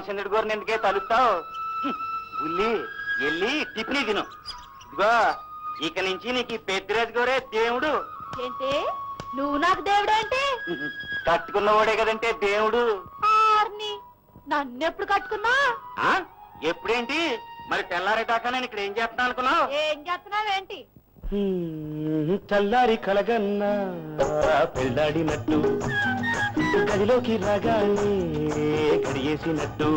శ్రీరామచంద్రుడి గారిని ఎందుకే తలుస్తావు? బుల్లి వెళ్ళి టిఫిని తిను. ఇదిగో ఇక నుంచి నీకు పెద్దిరాజు గారే దేవుడు. ఏంటి? నువ్వు నాకు దేవుడేంటి కట్టుకున్నవాడే కదంటే దేవుడు. ఆర్ని నన్నెప్పుడు కట్టుకున్నా? ఎప్పుడేంటి? మరి తెల్లారేదాకా నేను ఇక్కడ ఏం చేస్తున్నాను అనుకున్నావు? ఏం చేస్తున్నావేంటి చల్లారి కలగన్నా పెళ్ళాడినట్టు గదిలోకి రాగానే గడియేసినట్టు.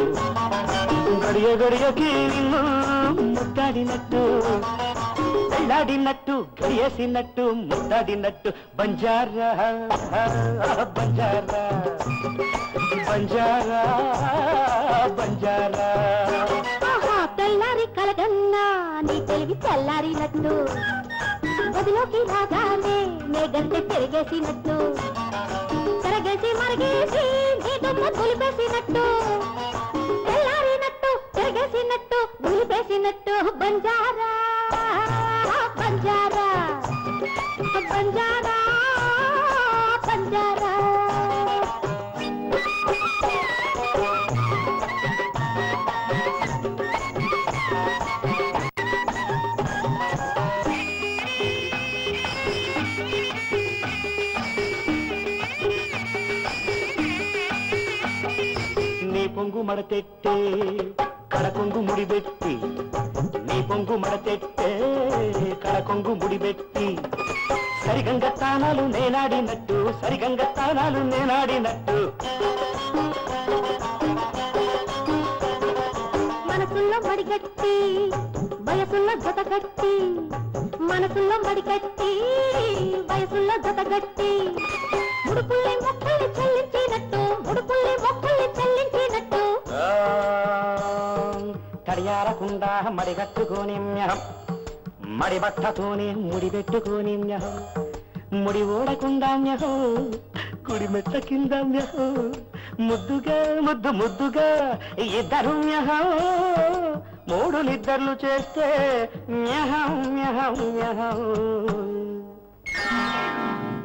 గడియ గడియకి నిన్ను ముద్దాడినట్టు. పెళ్ళాడినట్టు గడియేసినట్టు ముద్దాడినట్టు. బంజారా బంజారా బంజారా బంజారా. తెల్లారి కలగన్నా నీ తెలివి తెల్లారినట్టు. గదిలోకి రాగానే నే గంటె పెరిగేసినట్టు. తిరగేసి మరిగేసి నీ దుమ్ము తెల్లారినట్టు తిరగేసినట్టు దులిపేసినట్టు బంజారా బంజారా బంజారా బంజారా. పొంగు మడతెట్టే కడకొంగు ముడిబెట్టి నీ పొంగు మడతెట్టే కడకొంగు ముడిబెట్టి సరిగంగ తానాలు నేనాడినట్టు సరిగంగ తానాలు నేనాడినట్టు మనసుల్లో మడిగట్టి వయసుల్లో జతగట్టి మనసుల్లో మడిగట్టి వయసుల్లో జతగట్టి ముడుపుల్ని మొక్కల్ని చెల్లించినట్టు ముడుపుల్ని మొక్కల్ని చెల్లించినట్టు. మడిగట్టుకోని మ్యహం మడి బట్టతోనే ముడి పెట్టుకోని ముడి ఓడకుండా కుడి మెట్ల కింద ముద్దుగా ముద్దు ముద్దుగా ఇద్దరు మూడు నిద్దర్లు చేస్తే మ్యహం మ్యహం మ్యహం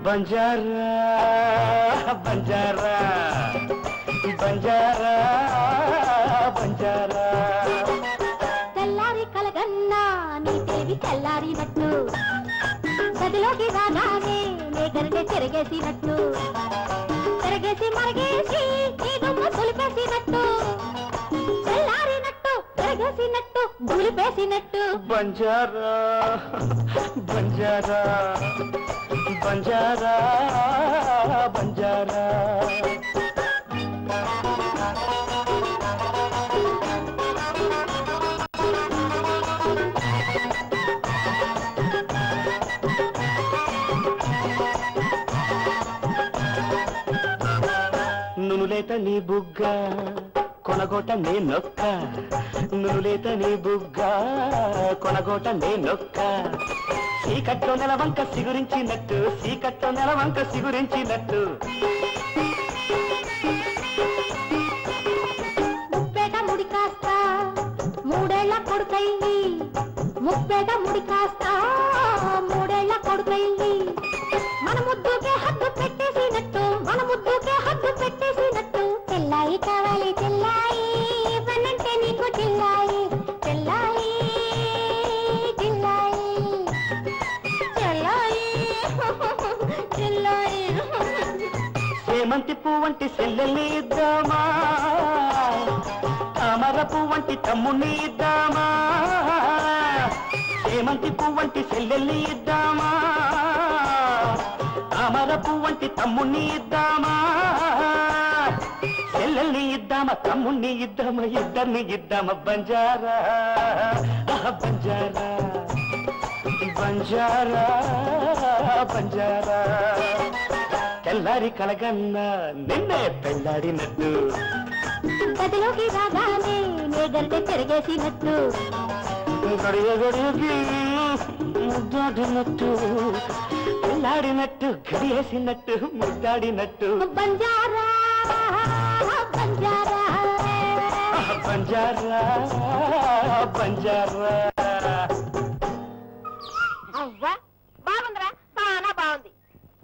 బంజారా బంజారా బంజారా బంజారా. తెల్లారి కలగన్నా నీ దేవి తెల్లారినట్టు గదిలోకి రాగానే నే గరిటె తిరిగేసినట్టు. తిరిగేసి మరిగేసి నీ దుమ్ము తొలిపేసి తిరగేసినట్టు దులిపేసినట్టు బంజారా బంజారా బంజారా బంజారా. నునులేత నీ బుగ్గా కొనగోట నే నొక్క నునులేత నీ బుగ్గ కొనగోట నే నొక్క. సీకట్లో నెలవంక సిగురించినట్టు సీకట్లో నెలవంక సిగురించినట్టు. ముప్పేట ముడి కాస్త మూడేళ్ళ కొడుకైంది ముప్పేట ముడి కాస్త మూడేళ్ళ కొడుకైంది తెల్లాయి కావాలి తెల్లాయి ఇవ్వనంటే నీకు తెల్లాయి తెల్లాయి తెల్లాయి తెల్లాయి తెల్లాయి సేమంతి పువ్వంటి సెల్లెల్ని ఇద్దామా? తామర పువ్వంటి తమ్ముణ్ణి ఇద్దామా? సేమంతి పువ్వంటి సెల్లెల్ని ఇద్దామా? తామర పువ్వంటి తమ్ముణ్ణి ఇద్దామా? సెల్లెల్ని ఇద్దామా తమ్ముణ్ణి ఇద్దామా ఇద్దరిని ఇద్దామా బంజారా? బంజారా. బంజారా బంజారా. తెల్లారి కలగన్నా నిన్నే పెళ్ళాడినట్టు. గదిలోకి రాగానే నే గరిటె తిరిగేసినట్టు. గడియ గడియకి ముద్దాడినట్టు. పెళ్ళాడినట్టు గడియేసినట్టు ముద్దాడినట్టు. బంజారా బంజారా బంజారా. అవ్వా బాగుందిరా చాలా బాగుంది.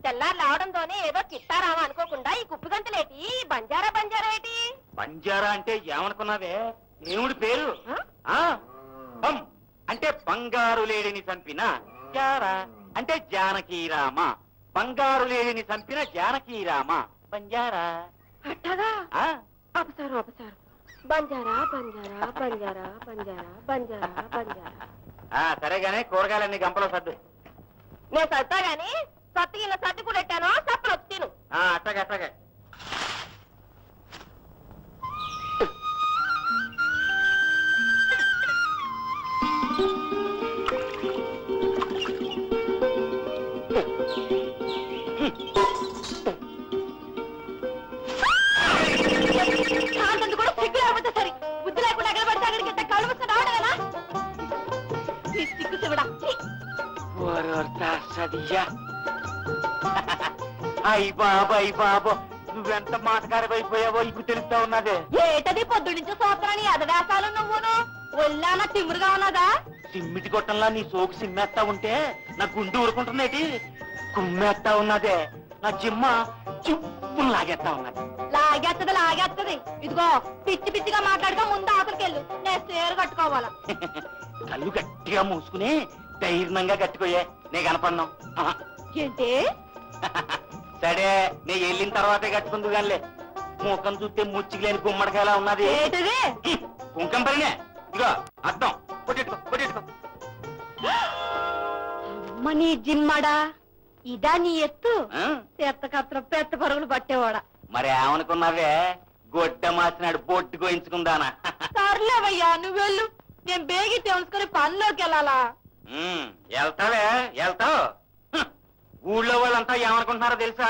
తెల్లారు రావడంతోనే ఏదో చిత్తారామా అనుకోకుండా ఈ కుప్పి గంటలేటి ఈ బంజారా బంజారా ఏంటి? బంజారా అంటే ఏమనుకున్నావే? దేవుడి పేరు? ఆ? ఆ? బం అంటే బంగారు లేడిని చంపిన జారా. అంటే జానకీరామ బంగారు లేడిని చంపిన జానకీరామ బంజారా. అట్టగా? ఆ? అపసారు అపసారు. బంజారా బంజారా బంజారా బంజారా బంజారా బంజారా. ఆ సరేగానే కూరగాయలన్నీ గంపలో సర్దు. నేను సత్తా గాని సత్తు ఇలా సర్ది కూడా పెట్టాను సప్పులు వచ్చి తిను. ఆ అట్టగా అట్టగా లేకపోతే సరి. బుద్ధి లేకుండా ఎగరబడితే అక్కడికి కళ్ళు రావడమేనా శివుడా. బాబో బాబో. నువ్వెంత మాటకారమైపోయావో ఇకు తెలుస్తా ఉన్నదే. ఏటది పొద్దు నుంచి సూత్రాన్ని ఎదవేసాలు నువ్వును? ఒళ్ళాన తిమ్మురుగా ఉన్నదా? సిమ్మిటి గొట్టంలా నీ సోకు సిమ్మేస్తా ఉంటే నా గుండు ఊరుకుంటున్నది కుమ్మేస్తా ఉన్నదే. నా జిమ్మ చిప్పులు లాగేస్తా ఉన్నది. లాగేత్తది లాగేత్తది. ఇదిగో పిచ్చి పిచ్చిగా మాట్లాడుకో ముందు ఆకలికెళ్ళు. నేను సేరు కట్టుకోవాలా? కళ్ళు గట్టిగా మూసుకుని ధైర్యంగా గట్టిపోయే నే కనపడినాం. ఏంటి? సరే నే వెళ్ళిన తర్వాతే కట్టుకుందు గానిలే ముఖం చూస్తే ముచ్చిలేని గుమ్మడికాయలా ఉన్నది. ఏంటిది? కుంకం పరినే ఇదిగో అర్థం కొట్టెట్టుకో కొట్టెట్టుకో. మనీ జిమ్మడా? ఇదా నీ ఎత్తు. ఆ? పెత్త కత్ర పెత్త పరుగులు పట్టేవాడా. మరి ఏమనుకున్నావే? గొడ్డ మాసినాడు బొట్టు కోయించుకుందానా సర్లేవయ్యా నువ్వు వెళ్ళు. నేను బేగి తెలుసుకుని పనిలోకి వెళ్ళాలా? వెళ్తావే వెళ్తావు. ఊళ్ళో వాళ్ళంతా ఏమనుకుంటున్నారో తెలుసా?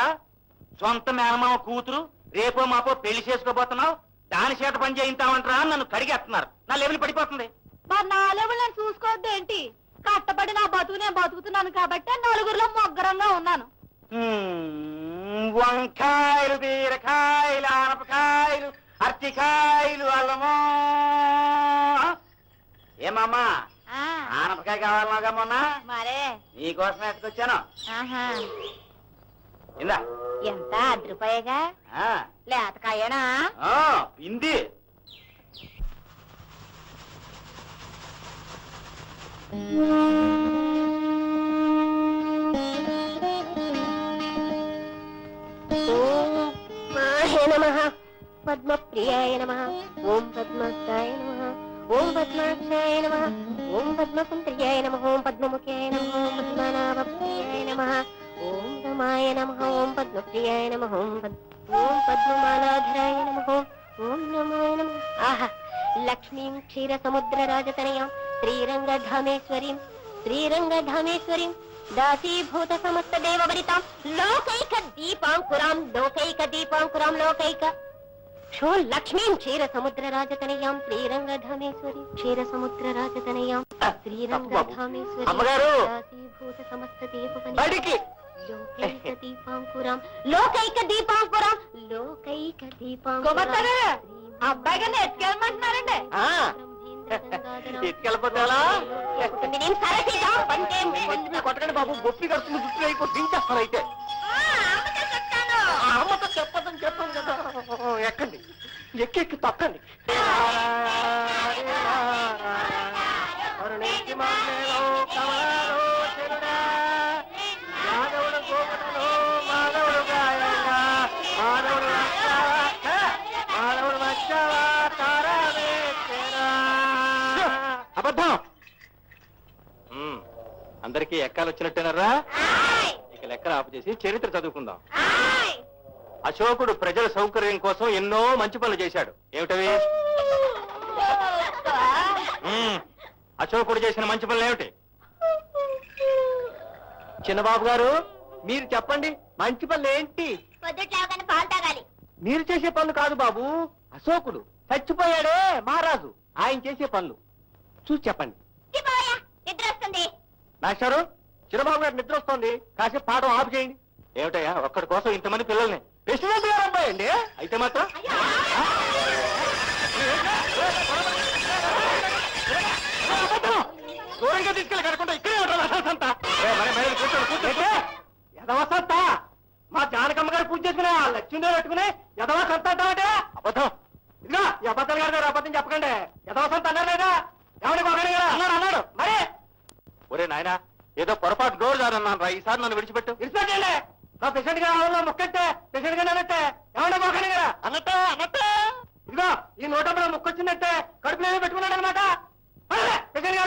సొంత మేనమామ కూతురు రేపో మాపో పెళ్ళి చేసుకోబోతున్నావు. దాని చేత పని చేయించామంటారా నన్ను కడిగేస్తున్నారు. నా లెవెల్ పడిపోతుంది. మరి నా లెవెల్ నేను చూసుకోవద్దు ఏంటి? కష్టపడి నా బతుకు నేను బతుకుతున్నాను కాబట్టి నలుగురిలో మొగ్గరంగా ఉన్నాను. వంకాయలు బీరకాయలు ఆనపకాయలు అరటికాయలు అల్లమో. ఏమమ్మా ఆనపకాయ కావాలన్నాగా మొన్న? మరే. నీకోసం ఎత్తుకొచ్చాను. ఇందా. ఎంత అర్ధ రూపాయగా ఆ, లేతకాయనా? పింది పద్మప్రియాయ నమ ఓం పద్మస్థాయ నమ ఓం పద్మాక్షాయ నమ ఓం పద్మసుందర్యాయ నమ ఓం పద్మముఖ్యాయ నమ ఓం పద్మనాభప్రియాయ నమ ఓం రమాయ నమ ఓం పద్మప్రియాయ నమ ఓం ఓం పద్మమాలాధరాయ నమ ఓం నమాయ నమ ఆహా లక్ష్మీం శ్రీరంగధామేశ్వరీం శ్రీరంగధామేశ్వరీం దాసీభూత సమస్త దేవవరితాం లోకైక. దీపాంకురాం లోకైక దీపాంకురాం లోకైక క్షో లక్ష్మీం క్షీర సముద్ర రాజతనయాం శ్రీరంగధామేశ్వరి క్షీర సముద్ర రాజతనయాం శ్రీరంగధామేశ్వరి! దాసీభూత సమస్త దేవవనితాం బడికి లోకైక దీపాంకురాం లోకైక దీపాంకురాం లోకైక దీపాంకురాం అబ్బాయి గారిని ఎత్తుకెళ్ళమంటున్నారండి! ఎలా? కొట్టకండి బాబు. బొప్పి కడుతుంది గుర్తు అయిపో దించేస్తాను అయితే. అమ్మతో చెప్పదని చెప్పాను కదా. ఎక్కండి. ఎక్కి ఎక్కి తక్కండి అందరికీ ఎక్కాలు వచ్చినట్టేనరా ఇక లెక్కలు ఆపు చేసి చరిత్ర చదువుకుందాం. అశోకుడు ప్రజల సౌకర్యం కోసం ఎన్నో మంచి పనులు చేశాడు. ఏమిటవి. అశోకుడు చేసిన మంచి పనులు ఏమిటి? చిన్నబాబు గారు మీరు చెప్పండి మంచి పనులు ఏంటి? మీరు చేసే పనులు కాదు బాబు అశోకుడు చచ్చిపోయాడే మహారాజు. ఆయన చేసే పనులు. చూసి చెప్పండి. మాస్టారు చిరబాబు గారు నిద్ర వస్తుంది. కాసేపు పాఠం ఆపు చేయండి. ఏమిటయ్యా ఒక్కడి కోసం ఇంతమంది పిల్లల్ని? ప్రెసిడెంట్ గారు అబ్బాయి అండి అయితే మాత్రం? దూరంగా తీసుకెళ్ళి కనుకుంటా ఇక్కడే ఉంటారు వసంత మా జానకమ్మ గారు పూజ చేసుకునే ఆ లక్ష్మీదేవి పెట్టుకుని ఎదవసంత అంటే అబద్ధం. ఇదిగా ఈ అబద్ధాలు గారు గారు అబద్ధం చెప్పకండి. ఎదవసంత అన్నారు లేదా? ఎవరికి ఒకరి అన్నాడు అన్నాడు. మరి? ఒరే నాయన ఏదో పొరపాటు డోర్ జారన్నాను రా ఈసారి నన్ను విడిచిపెట్టు. విడిచిపెట్టండి నా పేషెంట్గా ఆవుల్లో ముక్కెట్టే పేషెంట్గా అన్నట్టే ఏమన్నా పోకండి కదా. అన్నట్టే అన్నట్టే. ఇదిగో ఈ ముక్కొచ్చిందంటే కడుపులో పెట్టుకున్నాడు అనమాట పేషెంట్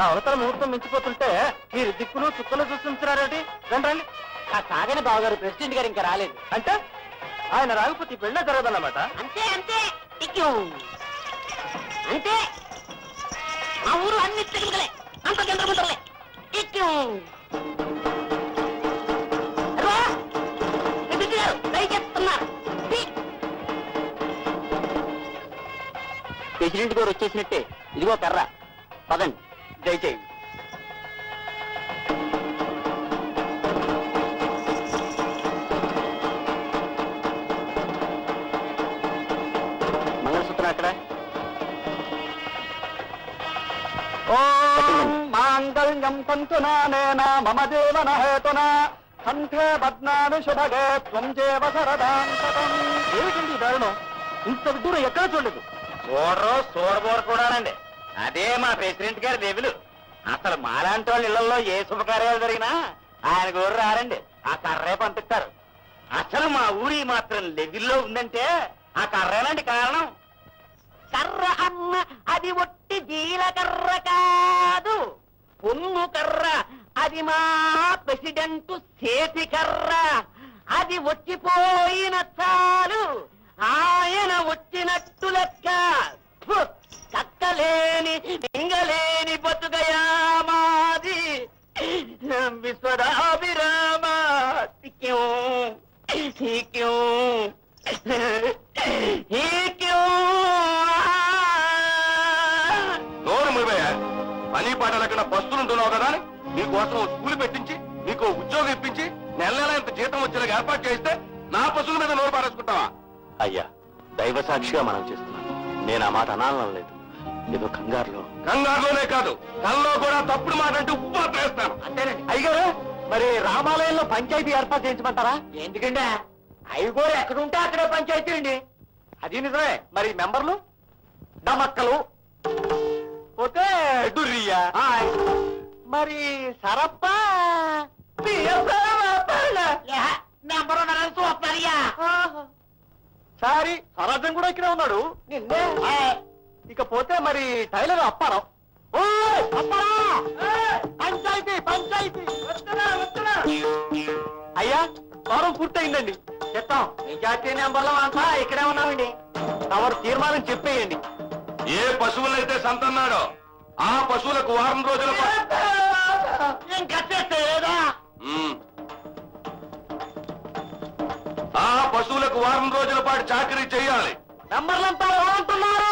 ఆ అవతల ముహూర్తం మించిపోతుంటే మీరు దిక్కులు చుక్కలు చూస్తుంటున్నారేంటి రండి రండి. ఆ సాగని బావగారు ప్రెసిడెంట్ గారు ఇంకా రాలేదు. అంటే? ఆయన రాకపోతే పెళ్ళే జరగదన్నమాట. అంతే అంతే. అంతే మా ఊరు అన్ని తిరుగులే అంత చంద్రముందరలే టిక్యూ ప్రెసిడెంట్ గారు వచ్చేసినట్టే. ఇదిగో కర్ర. పదండి. దయచేయండి. ఓం మాంగళ్యం తంతునానేన మమ జీవన హేతున. కంఠే బద్నామి శుభగే త్వం జీవ సరదాం శతం ఏమిటండి దారుణం? ఇంత దూరం ఎక్కడ చూడలేదు. చూడరు చూడబోరు కూడానండి. అదే మా ప్రెసిడెంట్ గారి దేవులు. అసలు మాలాంటి వాళ్ళ ఇళ్ళలో ఏ శుభకార్యాలు జరిగినా ఆయన గోరు రారండి. ఆ కర్రే పంపిస్తారు. అసలు మా ఊరి మాత్రం లెవెల్లో ఉందంటే ఆ కర్రేనండి కారణం. కర్ర అన్న అది ఒట్టి జీలకర్ర కాదు. పొన్ను కర్ర అది మా ప్రెసిడెంట్ చేతి కర్ర. అది వచ్చిపోయిన చాలు ఆయన వచ్చినట్టు లెక్క. ఫు, కక్కలేని మింగలేని బతుకయా మాది. విశ్వదాభిరామ క్యూ క్యూ నోరు మూవయ్య పని పాట లేకుండా పస్తులుంటున్నావు కదా అని నీకోసం స్కూల్ పెట్టించి నీకు ఉద్యోగం ఇప్పించి నెల నెల ఇంత జీతం వచ్చేలా ఏర్పాటు చేస్తే నా పశువుల మీద నోరు పారేసుకుంటావా? అయ్యా దైవ సాక్షిగా మనం చేస్తున్నాం. నేను ఆ మాట అనాలని లేదు. ఏదో కంగారులో. కంగారులోనే కాదు కల్లో కూడా తప్పుడు మాట అంటే ఉప్పు వేస్తాను. అంతేనండి. అయ్యగారు మరి రామాలయంలో పంచాయతీ ఏర్పాటు చేయించమంటారా? ఎందుకంటే అయ్యగారు ఎక్కడ ఉంటే అక్కడే పంచాయతీ అండి అది నిజమే. మరి మెంబర్లు? డమక్కలు. పోతే డుర్రియా. మరి సరప్ప. సారీ సరాజం కూడా ఇక్కడే ఉన్నాడు. నిన్నే? ఇకపోతే మరి టైలర్ అప్పారావు. ఓ అప్పారావు పంచాయతీ పంచాయతీ. అయ్యా వారం పూర్తయిందండి. చెప్తాం. మెజార్టీ నెంబర్లో అంతా ఇక్కడే ఉన్నామండి. తమరు తీర్మానం చెప్పేయండి. ఏ పశువులైతే సంతన్నాడో ఆ పశువులకు వారం రోజుల. ఆ పశువులకు వారం రోజుల పాటు చాకరీ చేయాలి. నంబర్లంతా ఏమంటున్నారు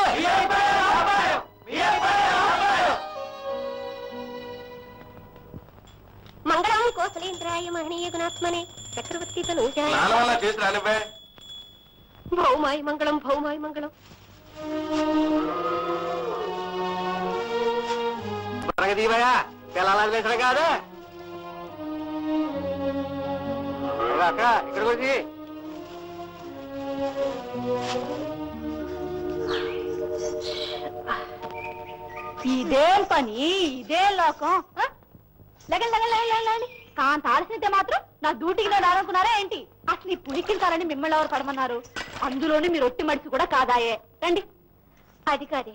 కోసలేంద్రాయ మహనీయ గుణాత్మనే. చక్రవర్తి వల్ల చేసి రానివ్వే. భౌమాయ మంగళం భౌమాయ మంగళం. ప్రగదీవయ్యా పిల్లలు వేసడం కాదు. అక్క ఇక్కడికి వచ్చి ఇదేం పని? ఇదే లోకం? లగన్ లగన్ లగన్ లగన్ లగన్. కాంత ఆలస్యతే మాత్రం నా డ్యూటీకి నేను రానుకున్నారా ఏంటి? అసలు ఈ పులికింటారని మిమ్మల్ని ఎవరు పడమన్నారు? అందులోని మీరు ఒట్టి మడిసి కూడా కాదాయే. రండి. అది కాదే.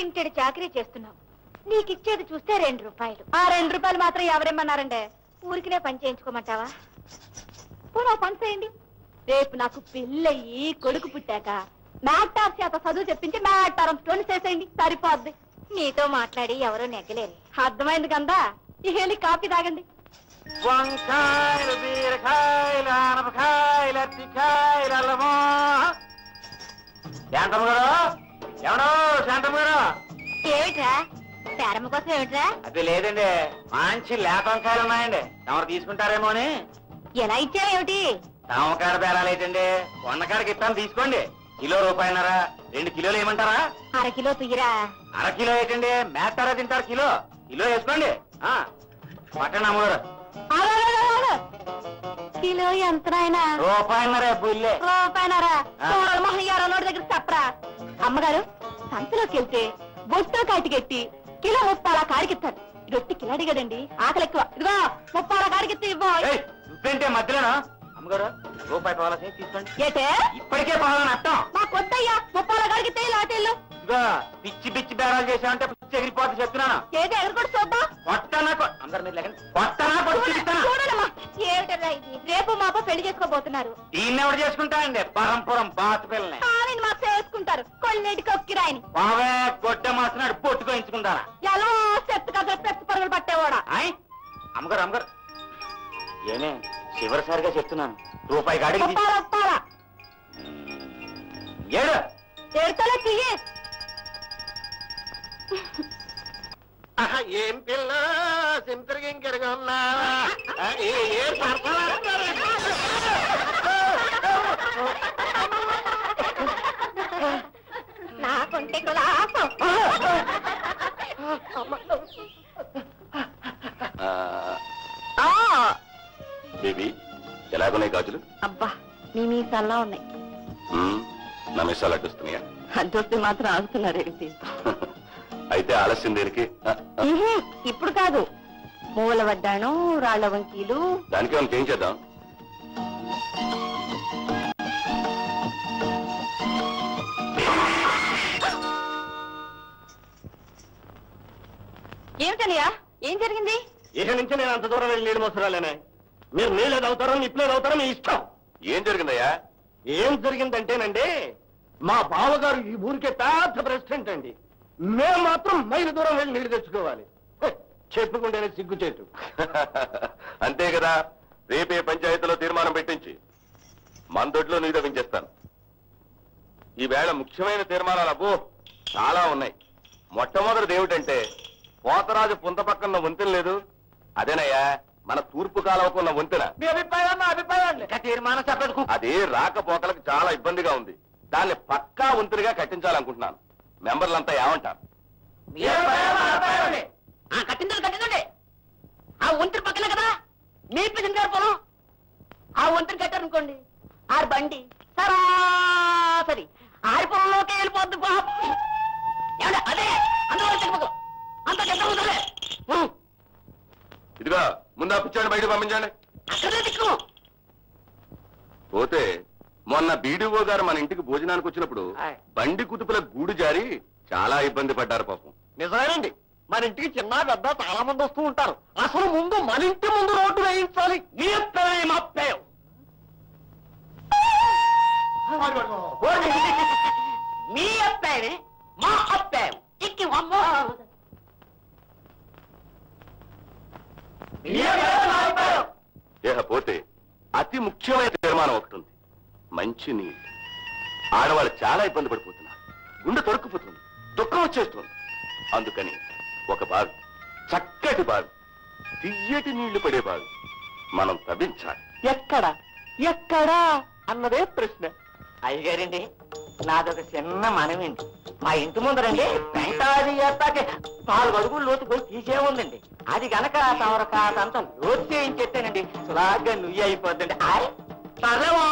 ఇంటిడి చాకరీ చేస్తున్నావు నీకు ఇచ్చేది చూస్తే రెండు రూపాయలు. ఆ రెండు రూపాయలు మాత్రం ఎవరేమన్నారంటే ఊరికినే పని చేయించుకోమంటావా? పోనా పని చేయండి. రేపు నాకు పెళ్ళయి కొడుకు పుట్టాక మ్యాటార్ చేత చదువు చెప్పించి మ్యాటారం స్టోన్ చేసేయండి. సరిపోద్ది. నీతో మాట్లాడి ఎవరో నెగ్గలేరు. అర్థమైంది కదా ఈ హేళి కాఫీ తాగండి. వంకాయలు బీరకాయలు ఆనపకాయలు అరటికాయలు అల్లమో శాంతమ్మ గారు ఎవడో? శాంతమ్మ గారు ఏమిట్రా? పేరమ్మ కోసం ఏమిట్రా? అది లేదండి. మంచి లేత వంకాయలు ఉన్నాయండి. ఎవరు తీసుకుంటారేమో అని. ఎలా ఇచ్చావేమిటి తామకాడ బేరాలు ఏంటండి? వందకాడికి ఇస్తాను తీసుకోండి. కిలో రూపాయన్నరా రెండు కిలోలు ఏమంటారా? అరకిలో తుయ్యరా అర కిలో ఏంటండి? మేస్తారా తింటారు కిలో? కిలో వేసుకోండి. ఆ, పట్టండి అమ్మగారు. కిలో ఎంత నాయనా రూపాయన్నరే బుల్లే. రూపాయనరా ఆ. కూరల మొహం యారో నోటి దగ్గర చెప్పరా? అమ్మగారు సంతలోకి వెళ్తే బొట్టో కాటికెట్టి కిలో ముప్పాల కాడికిస్తాడు రొట్టి కిలాడి కదండి ఆకలి ఎక్కువ. ఇదిగో ముప్పాల కాడికిస్తే ఇవ్వ. మధ్యలోనా? అమ్మగారు రూపాయి తీసుకోండి. ఏటే? ఇప్పటికే పాలని అర్థం మా కొద్దయ్యా ముప్పాల లాటేళ్ళు పిచ్చి పిచ్చి బేరాలు చేసామంటే పిచ్చి ఎగిరిపోతే చెప్తున్నాను. ఏది ఎదురు కూడా చూద్దాం. కొట్టనా అందరు మీరు లేకండి కొట్టనా ఏమిటరా ఇది? రేపు మాప పెళ్ళి చేసుకోబోతున్నారు. దీన్ని ఎవడు చేసుకుంటానండి పరంపురం బాతు పిల్లని. ఆయన మాకు చేసుకుంటారు కొన్నిటి కొక్కిరాయని బావే గొడ్డ మాసినాడు పొట్టుకోయించుకుంటారా ఎలా చెత్త కథ పెద్ద పరుగులు పట్టేవాడా? అమ్మగారు అమ్మగారు. ఏనే చివరిసారిగా చెప్తున్నాను రూపాయి గాడి ఏం పిల్ల? సింతరికి ఇంకరిగా ఉన్నావా ఏ నాకుంటే గులాసం అమ్మ ఎలాగున్నాయి గాజులు? అబ్బా మీ మీసల్లా ఉన్నాయి. నా మిస్సాలు అడ్డుస్తున్నాయా? అడ్డొస్తే మాత్రం ఆగుతున్నారేంటి అయితే ఆలస్యం దేనికి? ఇప్పుడు కాదు. మూల వడ్డాణం రాళ్ళ వంకీలు. దానికి ఏమైనా చేంజ్ చేద్దాం? ఏమిటనయ్యా ఏం జరిగింది? ఇక నుంచి నేను అంత దూరం వెళ్ళి నీళ్ళు మోసరాలేనే మీరు నీళ్ళు అవుతారో నిప్పులేదు అవుతారో మీ ఇష్టం. ఏం జరిగిందయ్యా? ఏం జరిగిందంటేనండి మా బావగారు ఈ ఊరికే పెద్ద ప్రెసిడెంట్ అండి. మేము మాత్రం మైలు దూరం వెళ్ళి నీళ్ళు తెచ్చుకోవాలి. చెప్పుకుంటేనే సిగ్గుచేటు. అంతే కదా రేపే పంచాయతీలో తీర్మానం పెట్టించి మందొడ్లో నీరు తవ్వించేస్తాను. ఈవేళ ముఖ్యమైన తీర్మానాలు అబ్బో చాలా ఉన్నాయి. మొట్టమొదటిది ఏమిటంటే పోతరాజు పుంత పక్కన వంతెన లేదు. అదేనయ్యా మన తూర్పు కాలవకున్న వంతెన. మీ అభిప్రాయం అభిప్రాయం తీర్మానం చెప్పదు అది రాకపోకలకు చాలా ఇబ్బందిగా ఉంది. దాన్ని పక్కా వంతునిగా కట్టించాలనుకుంటున్నాను. మెంబర్లంతా ఏమంటారు? కట్టిందండి కట్టిందండి. ఆ వంతెన పక్కన కదా. మీ గారు పొలం ఆ వంతెన కట్టారనుకోండి. ఆరు బండి సరాసరి. ఆరి పొలంలోకి వెళ్ళిపోద్ది పాపం ఏమండి అదే అందులో చెక్కపక్కల అంత చెక్క ఇదిగా ముందు అప్పించండి బయట పంపించండి. పోతే మొన్న బీడీఓ గారు మన ఇంటికి భోజనానికి వచ్చినప్పుడు. బండి కుతుపుల గూడు జారి చాలా ఇబ్బంది పడ్డారు పాపం. నిజమేనండి. మన ఇంటికి చిన్న పెద్ద చాలా మంది వస్తూ ఉంటారు. అసలు ముందు మన ఇంటి ముందు రోడ్డు వేయించాలి. మీ అప్పాయం మీ అప్పాయమే మా అప్పాయం ఇక్కి అమ్మో. ఇక పోతే అతి ముఖ్యమైన తీర్మానం ఒకటి ఉంది. మంచి నీళ్ళు. ఆడవాళ్ళు చాలా ఇబ్బంది పడిపోతున్నారు. గుండె తొడుక్కుపోతుంది. దుఃఖం వచ్చేస్తుంది. అందుకని ఒక బావి చక్కటి బావి తియ్యటి నీళ్ళు పడే బావి మనం తవ్వించాలి. ఎక్కడ? ఎక్కడ? అన్నదే ప్రశ్న. అయ్యగారండి నాదొక చిన్న మనమేంటి? మా ఇంటి ముందరండి పెంటాది ఎత్తాకి నాలుగు అడుగులు లోతు పోయి తీసే ఉందండి. అది గనక తమరు కాదంత లోతు చేయించేస్తేనండి సులాగ్గా నుయ్యి అయిపోద్దండి. ఆయ్ సర్లేమో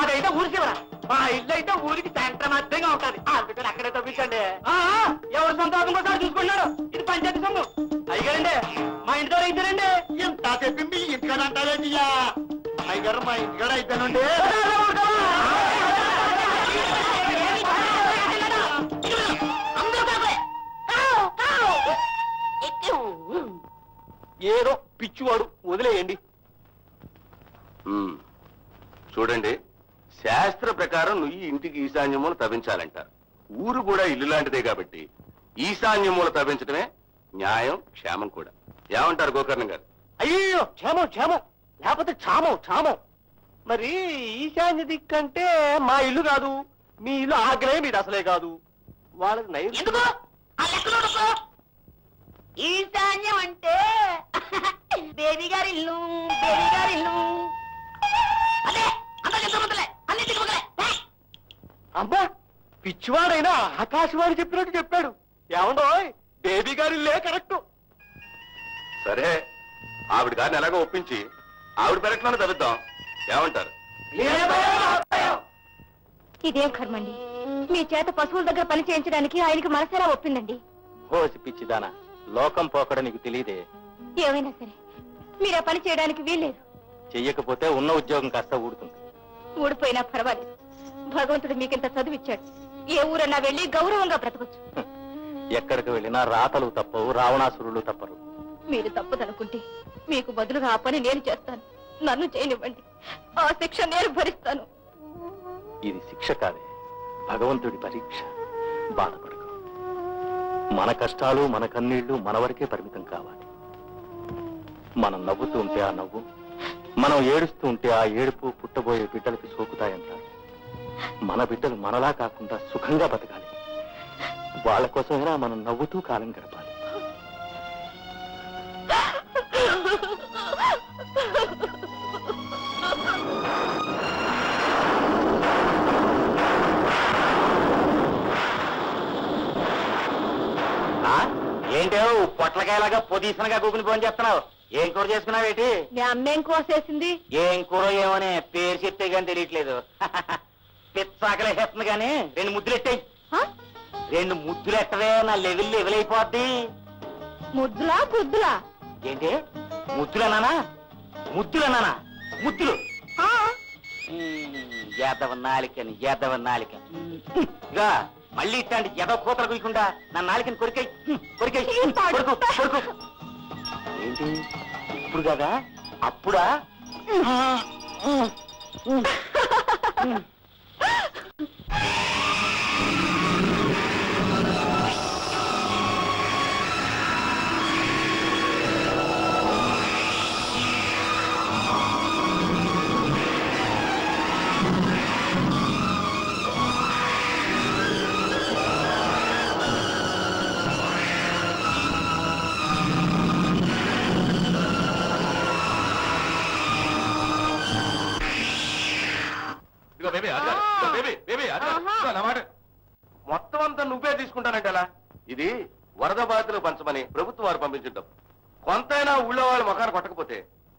అదైతే ఊరి చివర. మా ఇల్లు అయితే ఊరికి సెంటర్ మధ్యంగా ఉంటది. అందుకని అక్కడే తప్పించండి ఎవరు సంతాపం కోసం చూసుకున్నారు ఇది పంచాయతీ సంఘం అయ్యగారండి మా ఇంటి దగ్గర అయితేనండి. ఎంత చెప్పింది? ఇంటికాడ అంటారేంటి అయ్యగారు మా ఇంటికాడ అయితేనండి. ఏదో పిచ్చివాడు వదిలేయండి. చూడండి శాస్త్ర ప్రకారం నువ్వు ఇంటికి ఈశాన్యమూల తవ్వించాలంటారు ఊరు కూడా ఇల్లు లాంటిదే కాబట్టి ఈశాన్యమూల తవ్వించడమే న్యాయం క్షేమం కూడా. ఏమంటారు గోకర్ణం గారు? అయ్యో క్షేమం క్షేమం. లేకపోతే క్షామం క్షామం మరి ఈశాన్య దిక్కంటే మా ఇల్లు కాదు. మీ ఇల్లు ఆగ్రహం మీది అసలే కాదు. వాళ్ళకి నైరుతి ఉండకు. ఈశాన్యం అంటే బేబీ గారి ఇల్లు బేబీ గారి ఇల్లు. అదే అంత చెప్తామంతలే అన్ని తిరుగులే అబ్బా పిచ్చివాడైనా ఆకాశవాణి చెప్పినట్టు చెప్పాడు. ఏమండో బేబీ గారి ఇల్లే కరెక్ట్. సరే ఆవిడ గారిని ఎలాగో ఒప్పించి ఆవిడ పెరట్లోనే తవ్విద్దాం ఏమంటారు? ఇదేం కర్మండి? మీ చేత పశువుల దగ్గర పని చేయించడానికి ఆయనకి మనసేలా ఒప్పిందండి. హోసి పిచ్చిదానా. లోకం పోకడ నీకు తెలియదే ఏమైనా సరే మీరు ఆ పని చేయడానికి వీల్లేదు. చెయ్యకపోతే ఉన్న ఉద్యోగం కాస్త ఊడుతుంది. ఊడిపోయినా పర్వాలేదు. భగవంతుడు మీకింత చదువిచ్చాడు. ఏ ఊరన్నా వెళ్ళి గౌరవంగా బ్రతకొచ్చు. ఎక్కడికి వెళ్ళినా రాతలు తప్పవు రావణాసురులు తప్పరు. మీరు తప్పదనుకుంటే మీకు బదులుగా ఆ పని నేను చేస్తాను. నన్ను చేయనివ్వండి. ఆ శిక్ష నేను భరిస్తాను. ఇది శిక్ష కాదే భగవంతుడి పరీక్ష. బాధపడకు మన కష్టాలు మన కన్నీళ్ళు మనవరకే పరిమితం కావాలి. మనం నవ్వుతూ ఉంటే ఆ నవ్వు మనం ఏడుస్తూ ఉంటే ఆ ఏడుపు పుట్టబోయే బిడ్డలకి సోకుతాయంటారు మన బిడ్డలు మనలా కాకుండా సుఖంగా బతకాలి. వాళ్ళ కోసమైనా మనం నవ్వుతూ కాలం గడపాలి. ఏంటో పొట్లకాయలాగా పొజిషన్గా కూకుని ఫోన్ చేస్తున్నావు. ఏం కూర చేసుకున్నావేటి మీ అమ్మేం కోసేసింది ఏం కూర ఏమని పేరు చెప్తే గాని తెలియట్లేదు. పిచ్చాకలేసేస్తుంది కానీ రెండు ముద్దులు ఎట్టాయి? రెండు ముద్దులు ఎట్టవే నా లెవెల్ లెవెల్ అయిపోద్ది. ముద్దులా బుద్ధులా ఏంటి? ముద్దులన్నానా ముద్దులన్నానా ముద్దులు ఆ, ఎదవ నాలికని ఎదవ నాలిక. మళ్ళీ ఇట్లాంటి ఎదవ కూతలు కుయకుండా నా నాలికని కొరికై కొరికై. కొడుకు కొడుకు ఏంటి? ఇప్పుడు కదా? అప్పుడా? ఇదిగో బేబీ ఇదిగో బేబీ బేబీ అదిగా ఆహా. ఇదిగో నా మాట. మొత్తం అంతా నువ్వే తీసుకుంటానంటే ఎలా? ఇది వరద బాధితులు పంచమని ప్రభుత్వం వారు పంపించడం. కొంతైనా ఊళ్ళో వాళ్ళు మొఖాన్ని కొట్టకపోతే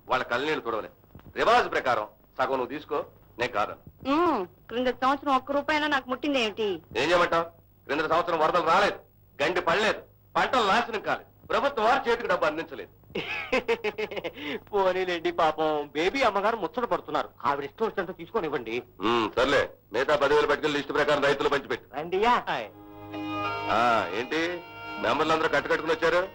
వాళ్ళ కళ్ళనీళ్ళు తుడవలే. రివాజ్ ప్రకారం సగం నువ్వు తీసుకో నేను కాదు ఉమ్, క్రింద సంవత్సరం ఒక్క రూపాయినా నాకు ముట్టింది ఏమిటి ఏం చేయమంటావు? క్రింద సంవత్సరం వరదలు రాలేదు. గండి పడలేదు. పంటలు నాశనం కాలేదు. ప్రభుత్వం వారి చేతికి డబ్బు అందించలేదు. పోనీలేండి పాపం. బేబీ అమ్మగారు ముచ్చట పడుతున్నారు. ఆవిడ ఇష్టం వచ్చినంత తీసుకొనివ్వండి సర్లే. మిగతా పదివేలు పట్టుకెళ్ళి లిస్టు ప్రకారం రైతులు పంచిపెట్టు రండియా. ఆ, ఏంటి? మెంబర్లు అందరూ కట్టుకట్టుకుని వచ్చారు?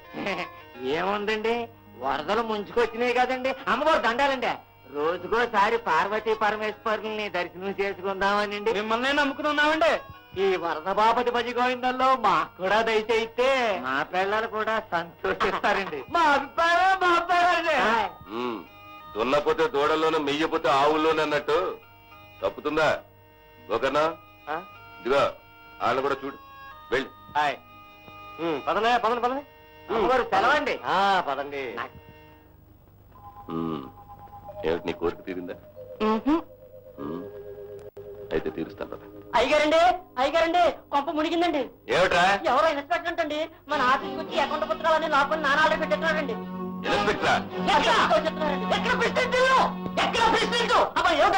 ఏముందండి? వరదలు ముంచుకొచ్చినాయి కదండి. అమ్మగారు దండాలండి. రోజుకోసారి పార్వతీ పరమేశ్వరుల్ని దర్శనం చేసుకుందామనండి. మిమ్మల్ని నమ్ముకుని ఉన్నామండి. ఈ వరద బాపతి భజ గోవిందంలో మాకు కూడా దయచేయితే మా పిల్లలు కూడా సంతోషిస్తారండి. మా అభిప్రాయం మా అభిప్రాయం దున్నపోతే దూడల్లోనూ మెయ్యపోతే ఆవుల్లోనే అన్నట్టు తప్పుతుందా? ఓకేనా ఇదిగో వాళ్ళని కూడా చూడు వెళ్ళి. పదలే పదండి పదండి సెలవండి. పదండి. ఏమిటి నీ కోరిక తీరిందా? అయితే తీరుస్తాను పద. అయ్యగారండి అయ్యగారండి కొంప మునిగిందండి. ఏమిట్రా? ఎవరో ఇన్స్పెక్టర్ అండి మన ఆఫీస్కి వచ్చి అకౌంట్ పుస్తకాలన్నీ లాక్కుని పెట్టేస్తున్నారండి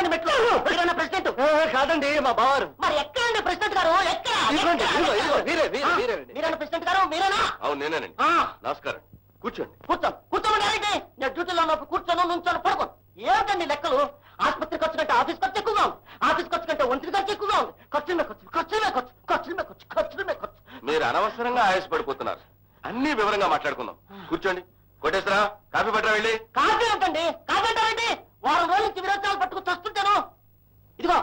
మెట్లు? మీరన్నా ప్రెసిడెంట్? కాదండి మా బావారు మరి ఎక్కడండి ప్రెసిడెంట్ గారు? ఎక్కడ. మీరేనా ప్రెసిడెంట్ గారు? మీరేనా? అవును నేనేనండి. ఆ, నమస్కారం. కూర్చోండి. కూర్చో కూర్చోమన్నారండి. నేను డ్యూటీలో ఉన్నప్పుడు కూర్చోను నుంచోను పడుకోను. ఏమిటండి లెక్కలు? ఆసుపత్రి ఖర్చు కంటే ఆఫీస్ ఖర్చు ఎక్కువగా ఉంది. ఆఫీస్ ఖర్చు కంటే ఒంటి ఖర్చు ఎక్కువగా ఉంది. ఖర్చుల మీద ఖర్చు ఖర్చుల మీద ఖర్చు ఖర్చుల మీద ఖర్చు ఖర్చుల మీద ఖర్చు. మీరు అనవసరంగా ఆయాసపడిపోతున్నారు. అన్ని వివరంగా మాట్లాడుకుందాం. కూర్చోండి. కొట్టేసరా? కాఫీ పట్టరా వెళ్ళి. కాఫీ ఏంటండి కాఫీ అంటారండి వారం రోజుల నుంచి విరోచాలు పట్టుకు చస్తుంటాను. ఇదిగో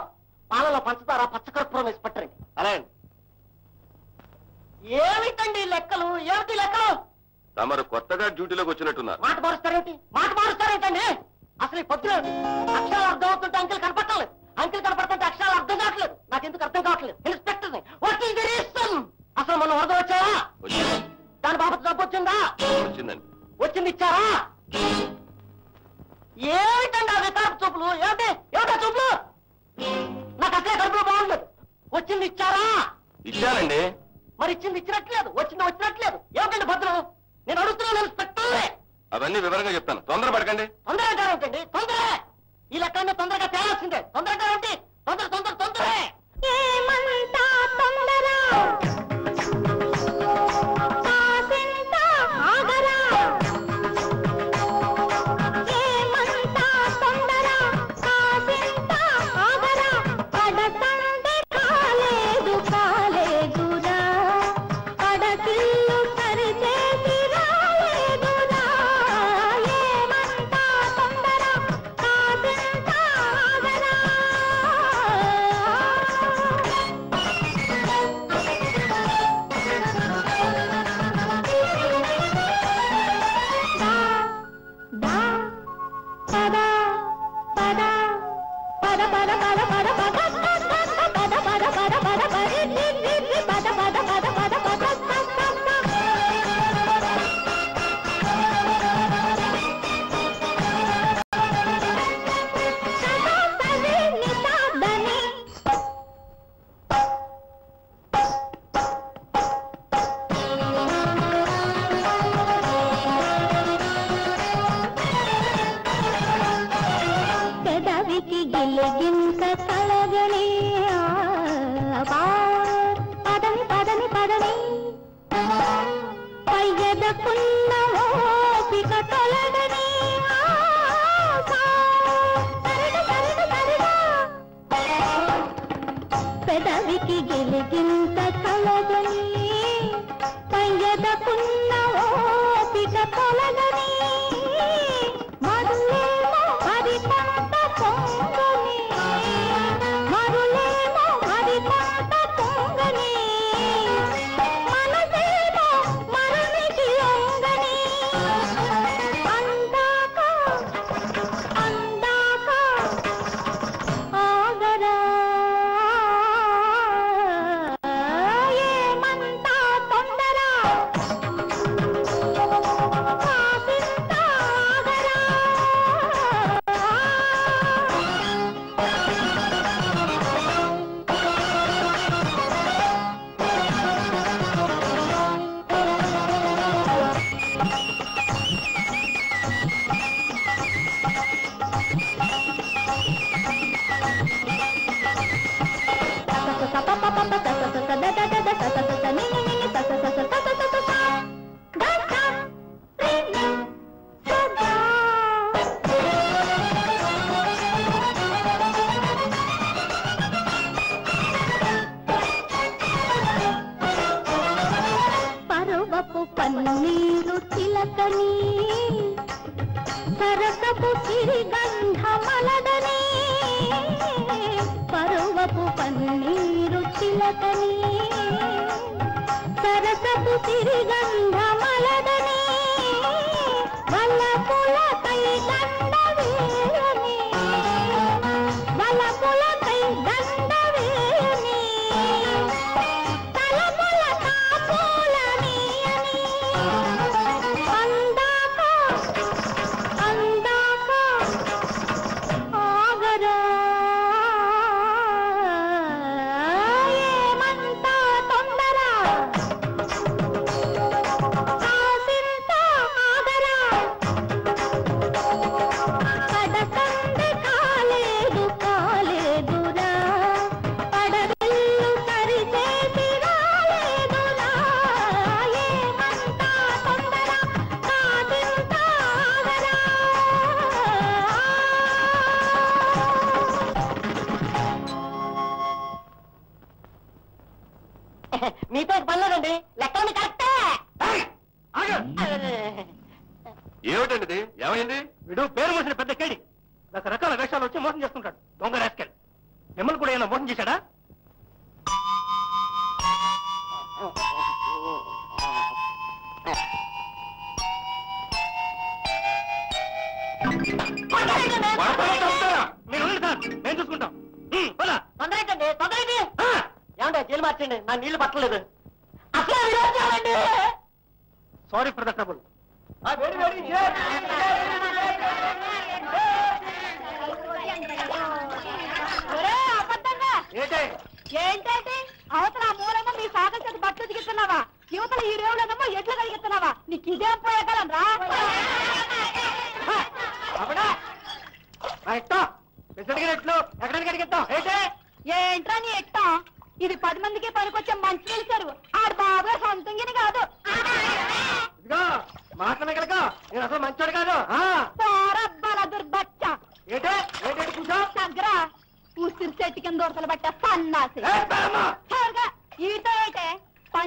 పాలలో పంచదార పచ్చకర్పూరం వేసి పట్టరండి అలాగే ఏమిటండి ఈ లెక్కలు? ఏమిటి లెక్కలు? తమరు కొత్తగా డ్యూటీలోకి వచ్చినట్టున్నారు. మాట మారుస్తారేంటి? మాట మారుస్తారేంటండి? అసలు పొద్దున అక్షరాలు అర్థం అవుతుంటే అంకెలు కనపడలేదు అంకెలు కనపడుతుంటే అక్షరాలు అర్థం కావట్లేదు. నాకు ఎందుకు అర్థం కావట్లేదు? ఇన్స్పెక్టర్ అసలు మన వరద వచ్చావా? దాని బాబు డబ్బు వచ్చిందా? వచ్చిందండి. వచ్చింది ఇచ్చారా ఏమిటండి ఆ వికారపు చూపులు? ఏమిటి? ఏమిటా చూపులు? నాకు అసలే కడుపులో బాగుండదు. వచ్చింది ఇచ్చారా ఇచ్చానండి. మరి ఇచ్చింది ఇచ్చినట్లేదు. వచ్చింది వచ్చినట్లేదు. ఏమిటండి భద్రం? నేను అడుగుతున్నాను ఇన్స్పెక్టర్ అవన్నీ వివరంగా చెప్తాను. తొందర పడకండి. తొందర అంటారేంటండి తొందర ఈ లెక్కలన్నీ తొందరగా తేలాల్సిందే. తొందర అంటారేంటి తొందర తొందర తొందర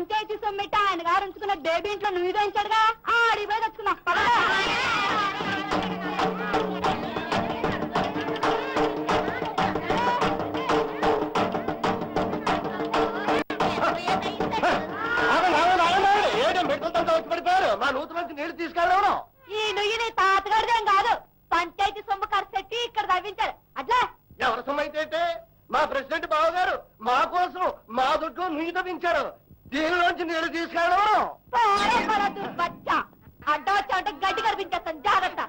పంచాయతీ సొమ్మెట్టి ఆయన గారు ఉంచుకున్న బేబీ ఇంట్లో నువ్వు ఇదించాడుగా ఆడి పోయి తెచ్చుకున్నా మా నూతనకి నీళ్ళు ఈ నుయ్యి నీ తాతగారిదేం కాదు. పంచాయతీ సొమ్ము కరిసెట్టి ఇక్కడ తవ్వించారు. అట్లా? ఎవరి సొమ్ము మా ప్రెసిడెంట్ బావగారు మా కోసం మా దుడ్డు నుయ్యి తవ్వించారు. దీనిలోంచి నీరు తీసుకెళ్ళడం అడ్డా గడ్డి కనిపించేస్తాను. జాగ్రత్త.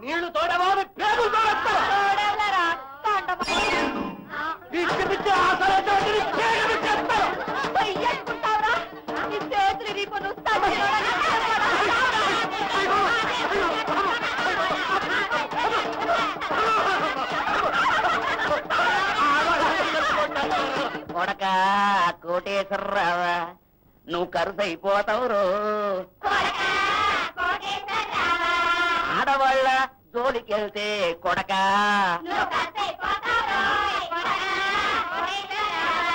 నీళ్ళు తోడమని పేగులు తోడరా పిచ్చి కోటేశ్వరరావా. నువ్వు కరుసు అయిపోతావు ఆడవాళ్ళ జోలికెళ్తే కొడక.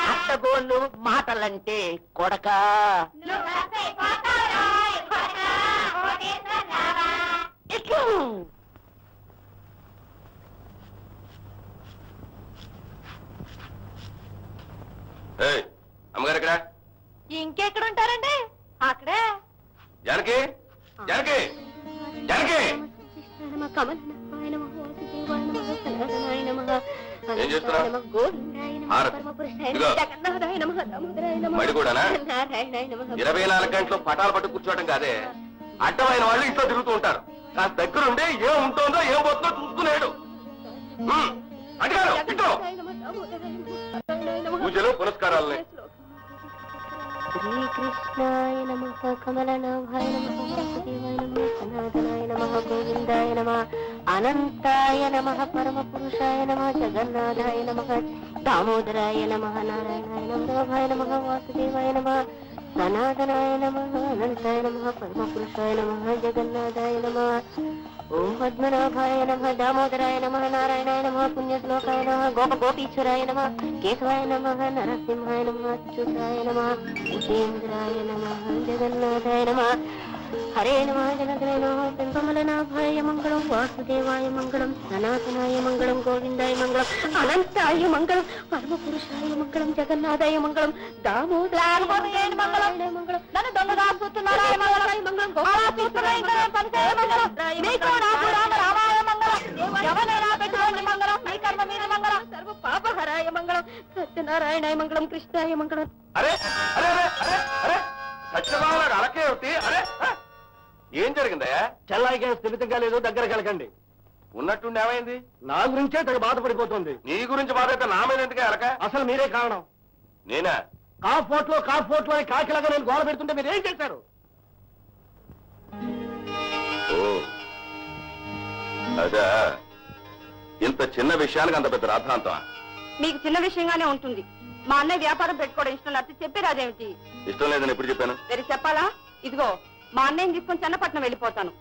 అట్టగోళ్ళు మాటలంటే కొడక. అమ్మగారు ఇక్కడ ఇంకెక్కడ ఉంటారండి అక్కడే. జానకి జానకి జానకి. ఏం? ఇరవై నాలుగు గంటలు పటాలు పట్టు కూర్చోవడం కాదే. అడ్డమైన వాళ్ళు ఇంట్లో తిరుగుతూ ఉంటారు. కాస్త దగ్గరుండి ఏం ఉంటుందో ఏం పోతుందో చూసుకునేడు. అడిగారు ఇంట్లో పూజలు పురస్కారాలని శ్రీకృష్ణాయ నమ కమలనాభాయ నమ వాసుదేవాయ నమ సనాతనాయ నమ గోవిందాయ నమ అనంతాయ నమ పరమ పురుషాయ నమ జగన్నాథాయ నమ దామోదరాయ నమ నారాయణాయ నమ రామాయ నమ వాసుదేవాయ నమ సనాతనాయ నమ అనంతాయ నమ పరమ పురుషాయ నమ జగన్నాథాయ నమ ఓం పద్మనాభాయ నమ దామోదరాయ నమ నారాయణాయ నమ పుణ్యశ్లోకాయ నమ గోప గోపీశ్వరాయ నమ కేశవాయ నమ నరసింహాయ నమ అచ్యుతాయ నమ ఉపేంద్రాయ నమ జగన్నాథాయ నమ హరే నమ మంగళం వాసుదేవాయ మంగళం సనాతనాయ మంగళం గోవిందాయ మంగళం అనంతాయ మంగళం పరమ పురుషాయ మంగళం జగన్నాథాయ మంగళం దామోదరాయ మంగళం సర్వ పాపహరాయ మంగళం సత్యనారాయణాయ మంగళం కృష్ణాయ మంగళం. అరే అరే అరే అరే సత్యనారాయణ సత్యభావన అరే. ఏం జరిగిందయ్యా? చెల్లాయికి స్థిమితంగా లేదు దగ్గర కలకండి. ఉన్నట్టుండి ఏమైంది? నా గురించే తెగ బాధపడిపోతుంది. నీ గురించి బాధైతే నా మీద ఎందుకే అలక? అసలు మీరే కారణం. నేనా? కా ఫోట్లో కా ఫోట్లో అని కాకిలాగా నేను గోడ పెడుతుంటే మీరు ఏం చేశారు? ఓ. అదా. ఇంత చిన్న విషయానికి అంత పెద్ద రాద్ధాంతం. మీకు చిన్న విషయంగానే ఉంటుంది. మా అన్నయ్య వ్యాపారం పెట్టుకోవడం ఇష్టం లేకపోతే చెప్పేరాదేమిటి ఇష్టం లేదని ఎప్పుడు చెప్పాను? వేరే చెప్పాలా? ఇదిగో మా అన్నయ్యని తీసుకొని చెన్నపట్నం వెళ్ళిపోతాను.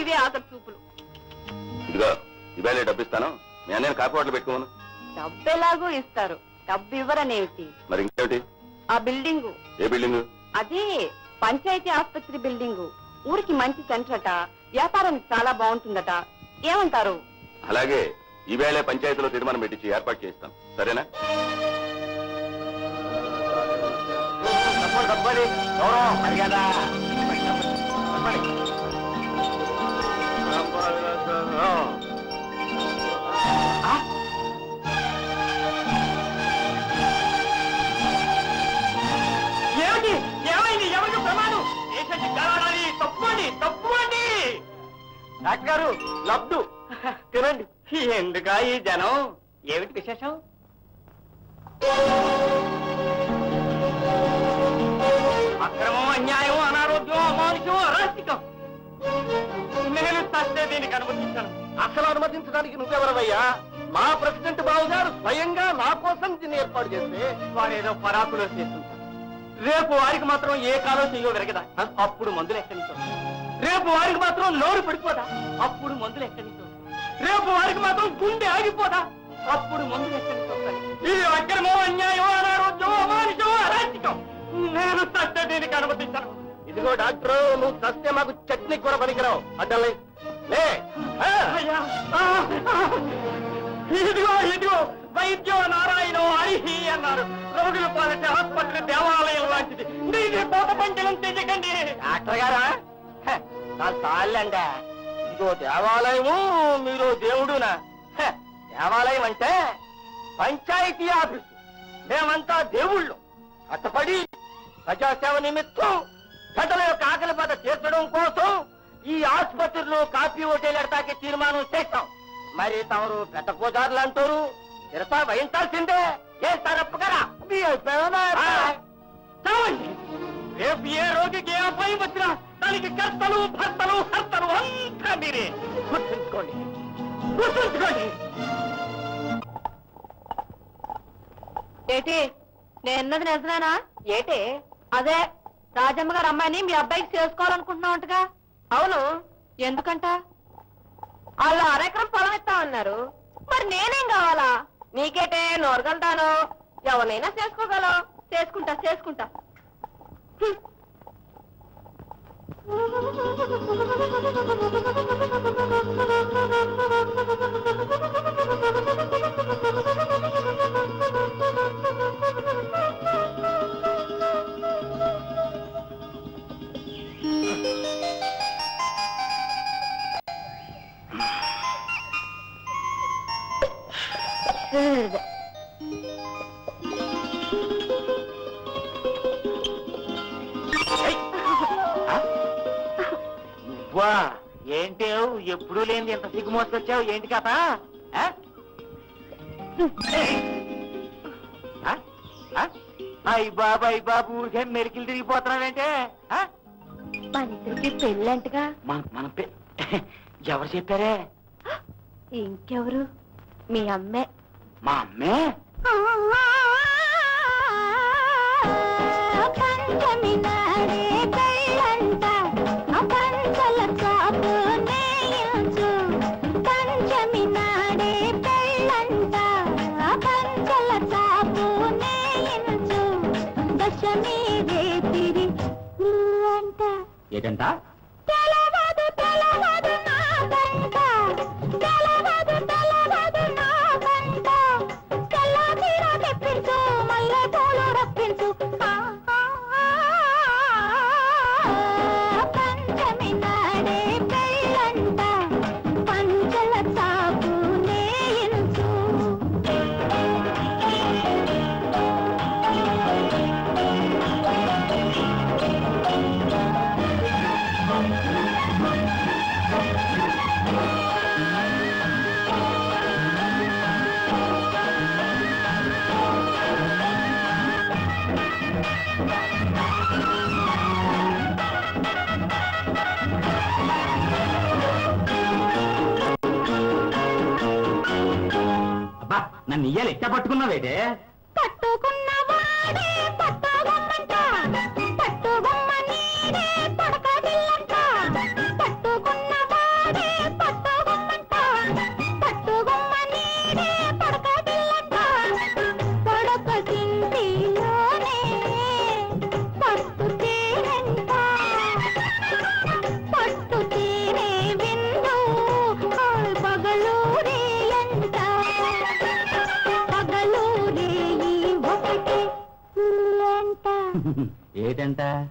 ఇవే ఆఖరి చూపులు. ఇదిగో ఇవాళ డబ్బిస్తాను. మీ అన్నయ్య కాపీ పెట్టుకోను డబ్బు ఎలాగో ఇస్తారు. డబ్బు ఇవ్వరనేమిటి మరి ఇంకేమిటి? ఆ బిల్డింగు. ఏ బిల్డింగ్? అదే పంచాయతీ ఆసుపత్రి బిల్డింగు. ఊరికి మంచి సెంటర్ అట వ్యాపారానికి చాలా బాగుంటుందట. ఏమంటారు? అలాగే ఈవేళ పంచాయతీలో తీర్మానం పెట్టించి ఏర్పాటు చేస్తాం సరేనా? గౌరవం? ఏమిటి? ఏమైంది? ఎవరికి ప్రమాదం? దేశానికి కావాలి తప్పండి తప్పండి డాక్టర్ గారు లబ్దు తినండి. ఎందుకా ఈ జనం? ఏమిటి విశేషం? దీనికి అనుమతించాను. అసలు అనుమతించడానికి నువ్వెవరవయ్యా? మా ప్రెసిడెంట్ బాబు గారు స్వయంగా నా కోసం దీన్ని ఏర్పాటు చేస్తే వారేదో పరాకులో చేస్తుంటారు రేపు వారికి మాత్రం ఏ కాలం చెయ్యో వెరగదా? అప్పుడు మందులు ఎక్కడి నుంచి రేపు వారికి మాత్రం లోడు పడిపోదా? అప్పుడు మందులు ఎక్కడి నుంచి రేపు వారికి మాత్రం గుండె ఆగిపోదా? అప్పుడు మందులు ఎక్కడి నుంచి ఇది అక్రమో అన్యాయమో అనారోగ్యమో అమానుషమో అరాచకం నేను చస్తే దీనికి అనుమతించాను. ఇదిగో డాక్టర్ నువ్వు చస్తే మాకు చట్నీ కూర పనికిరావు. అడ్డలే లే! ఇదిగో ఇదిగో. వైద్యం నారాయణ హరిహి అన్నారు. రోగుల పాలిట ఆసుపత్రి దేవాలయం లాంటిది. దీన్ని పోత పంచలం చెయ్యకండి డాక్టర్ గారా? చాలండి ఇదిగో దేవాలయము మీరు దేవుడునా? దేవాలయం అంటే పంచాయతీ ఆఫీసు. మేమంతా దేవుళ్ళు. కట్టపడి ప్రజాసేవ నిమిత్తం ప్రజల యొక్క ఆకలి బాధ తీర్చడం కోసం ఈ ఆసుపత్రిలో కాపీ ఓటేలాడతాకి తీర్మానం చేస్తాం. మరి తమరు పెద్ద పూజారులు అంటారు తిరసా వహించాల్సిందే. చేస్తారప్పు కదా? రేపు ఏ రోజుకి ఏ అబ్బాయి వచ్చినా దానికి కర్తలు భర్తలు హర్తలు అంతా మీరే. గుర్తుంచుకోండి. గుర్తుంచుకోండి. ఏటి నేన్నది నిజమేనా? ఏటి? అదే రాజమ్మ గారు అమ్మాయిని మీ అబ్బాయికి చేసుకోవాలనుకుంటున్నావు అంటగా అవును. ఎందుకంట? వాళ్ళు అరెకరం పొలం ఇస్తామన్నారు. మరి నేనేం కావాలా? నీకేటే నోరగలుతాను ఎవరినైనా చేసుకోగలవు చేసుకుంటా చేసుకుంటా. నువ్వా ఏంటి ఎప్పుడూ లేని ఎంత సిగ్గు మోసుకొచ్చావు? ఏంటి కథ? అయ్యి బాబు అయ్యి బాబు ఊరికే మెరికిలు తిరిగిపోతున్నాడంటే మన ఇద్దరికి పెళ్ళంటగా? మన మన ఎవరు చెప్పారే? ఇంకెవరు? మీ అమ్మే. మా అమ్మే? పంచమి నన్ను ఇయ్యాలి. ఎట్ట పట్టుకున్నావేటే? and uh,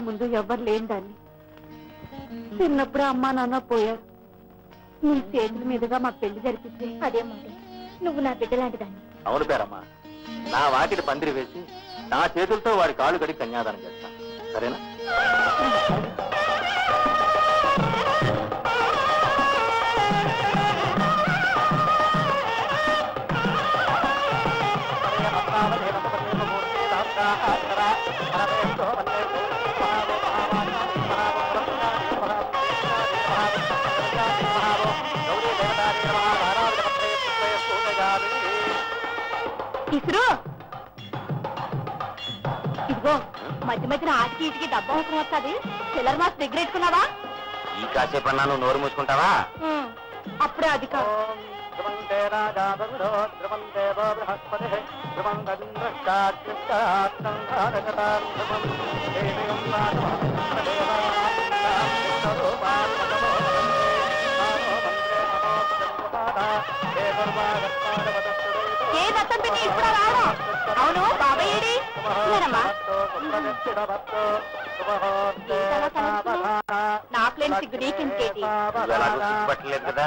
ముందు ఎవ్వరు లేని దాన్ని. చిన్నప్పుడు అమ్మా నాన్న పోయారు. నీ చేతుల మీదుగా మా పెళ్ళి జరిపిస్తే అదే నువ్వు నా బిడ్డ లాంటి దాన్ని అవును పేరమ్మా. నా వాకిటి పందిరి వేసి నా చేతులతో వాడి కాళ్ళు కడిగి కన్యాదానం చేస్తాను సరేనా? ఇసురు ఇదిగో మధ్య మధ్యన ఆటికి ఇటుకి డబ్బా అవసరం వస్తుంది. చిల్లర మాస్ దగ్గర పెట్టుకున్నావా? ఈ కాసేపు అన్నా నువ్వు నోరు మూసుకుంటావా? అప్పుడే అది కాదు. ఏ దత్తం పెట్టి ఇప్పుడు రావడం? అవును బాబాయ్ ఏడి లేరమ్మా నాకు లేని సిగ్గు నీకెందుకేటి ఎలాగో సిగ్గుపట్టలేదు కదా.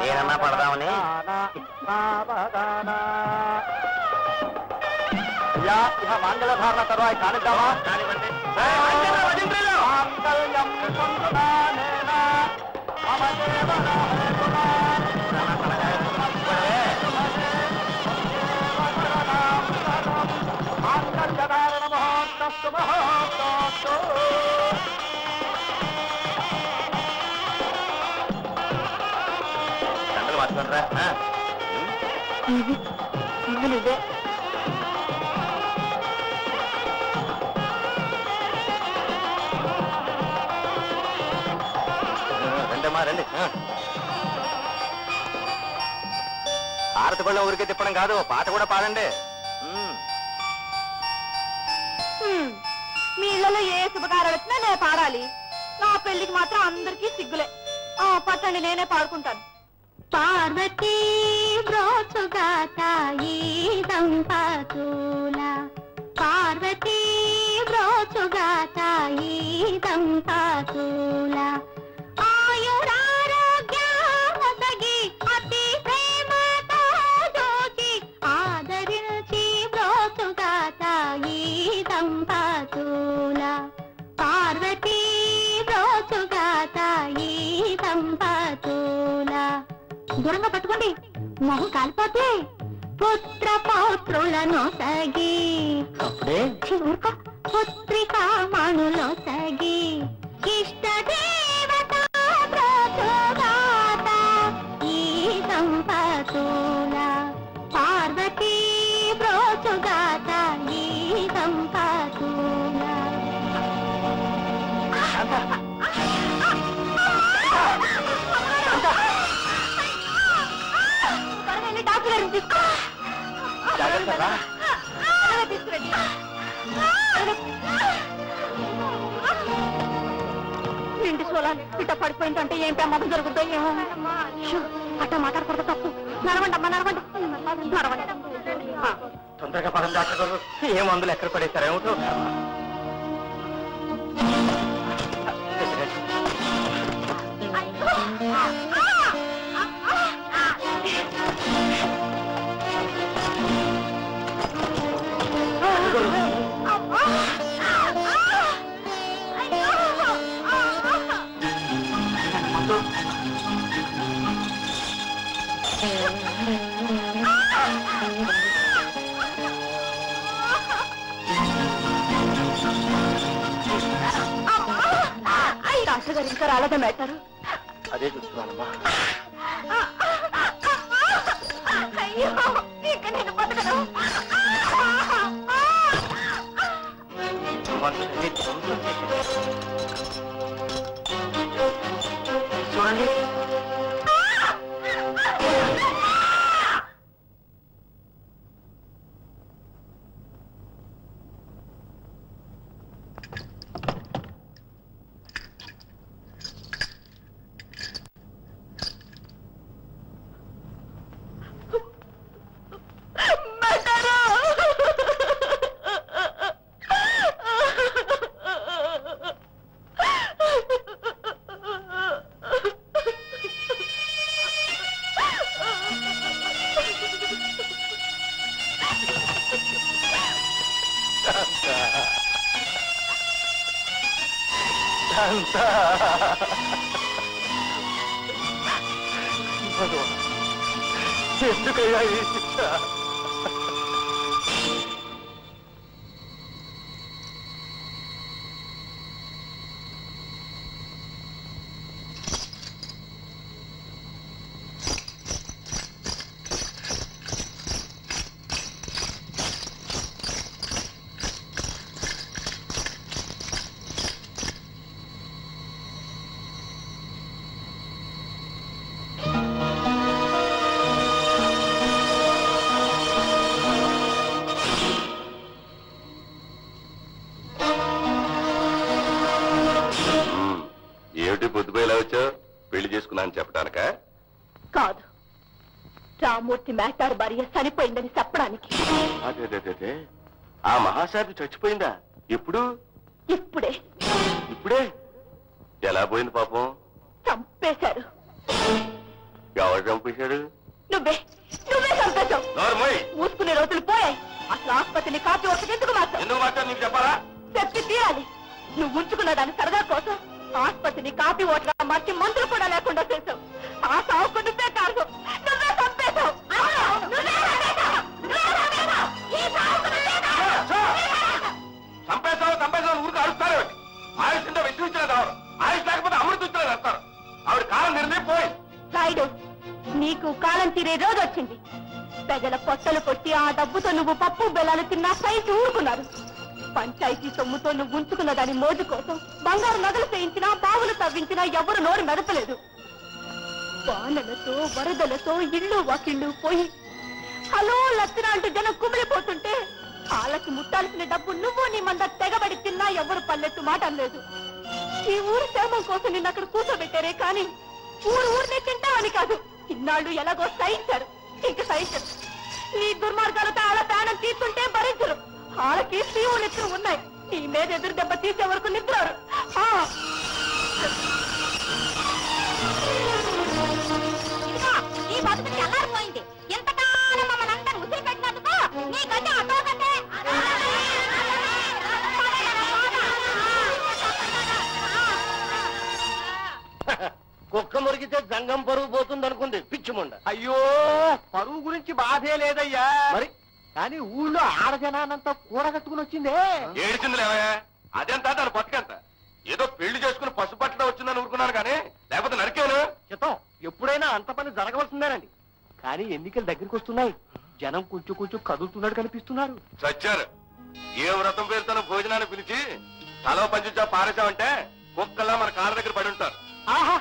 నేనన్నా పడదామని. ఇహ మంగళధారణ తర్వాత కానిద్దామా? కానివ్వండి. మాంగళ్యం దండలు ఇది ఇది రండమ్మా రండి. పళ్ళ ఊరికే తిప్పడం కాదు పాట కూడా పాడండి. మీ ఇళ్ళలో ఏ శుభకారాలు వచ్చినా నేను పాడాలి. నా పెళ్ళికి మాత్రం అందరికీ సిగ్గులే. ఆ, పట్టండి నేనే పాడుకుంటాను. పార్వతీ బ్రోచుగా తాయి దంపతుల. పార్వతీ బ్రోచుగా తాయి దంపతుల. పట్టుకోండి మొహం కాలిపోతే పుత్ర పౌత్రులను సగి అప్పుడే ఊరుకో. పుత్రికా మణులో సగి ఇష్ట గారిని తీసుకో. జాగ్రత్త రా. త్వరగా తీసుకురండి. నిండు పొలాలు ఇట్ట పడిపోయిందంటే ఏం ప్రమాదం జరుగుతుందో ఏమో. అట్ట మాట్లాడకూడదు తప్పు. నడవండి అమ్మా నడవండి. నడవండి. తొందరగా పదం డాక్టర్ గారు. ఏ మందులు ఎక్కడ పడేశారు ఏమిటో డాక్టర్ గారు ఇంకా రాలేదా మేటారు? అదే చూస్తున్నానమ్మా. చూడండి. రామూర్తి మేటారు భార్య చనిపోయిందని చెప్పడానికి. అదే. ఆ మహాసాధి చచ్చిపోయిందా? ఎప్పుడు? ఇప్పుడే. ఇప్పుడే? ఎలా పోయింది పాపం? ఇళ్ళు పోయి హలో లచ్చన అంటూ జనం కుమిలిపోతుంటే వాళ్ళకి ముట్టాల్సిన డబ్బు నువ్వు నీ మంద తెగబడి తిన్నా ఎవరు పల్లెత్తు మాట అనలేదు. ఈ ఊరు క్షేమం కోసం నిన్న అక్కడ కూర్చోబెట్టారే కానీ ఊరు ఊరినే తింటామని కాదు. ఇన్నాళ్ళు ఎలాగో సహించారు. ఇంక సహించరు. నీ దుర్మార్గాలతో వాళ్ళ ప్రాణం తీసుకుంటే భరించరు. వాళ్ళకి శివు నిద్ర ఉన్నాయి. నీ మీద ఎదురు దెబ్బ తీసే వరకు జనం కొంచెం కొంచెం కదులుతున్నాడు కనిపిస్తున్నారు చచ్చారు ఏ వ్రతం పేరుతో భోజనాన్ని పిలిచి తలో పంచుచా పారేశామంటే కుక్కల్లా మన కాళ్ళ దగ్గర పడి ఉంటారు ఆహా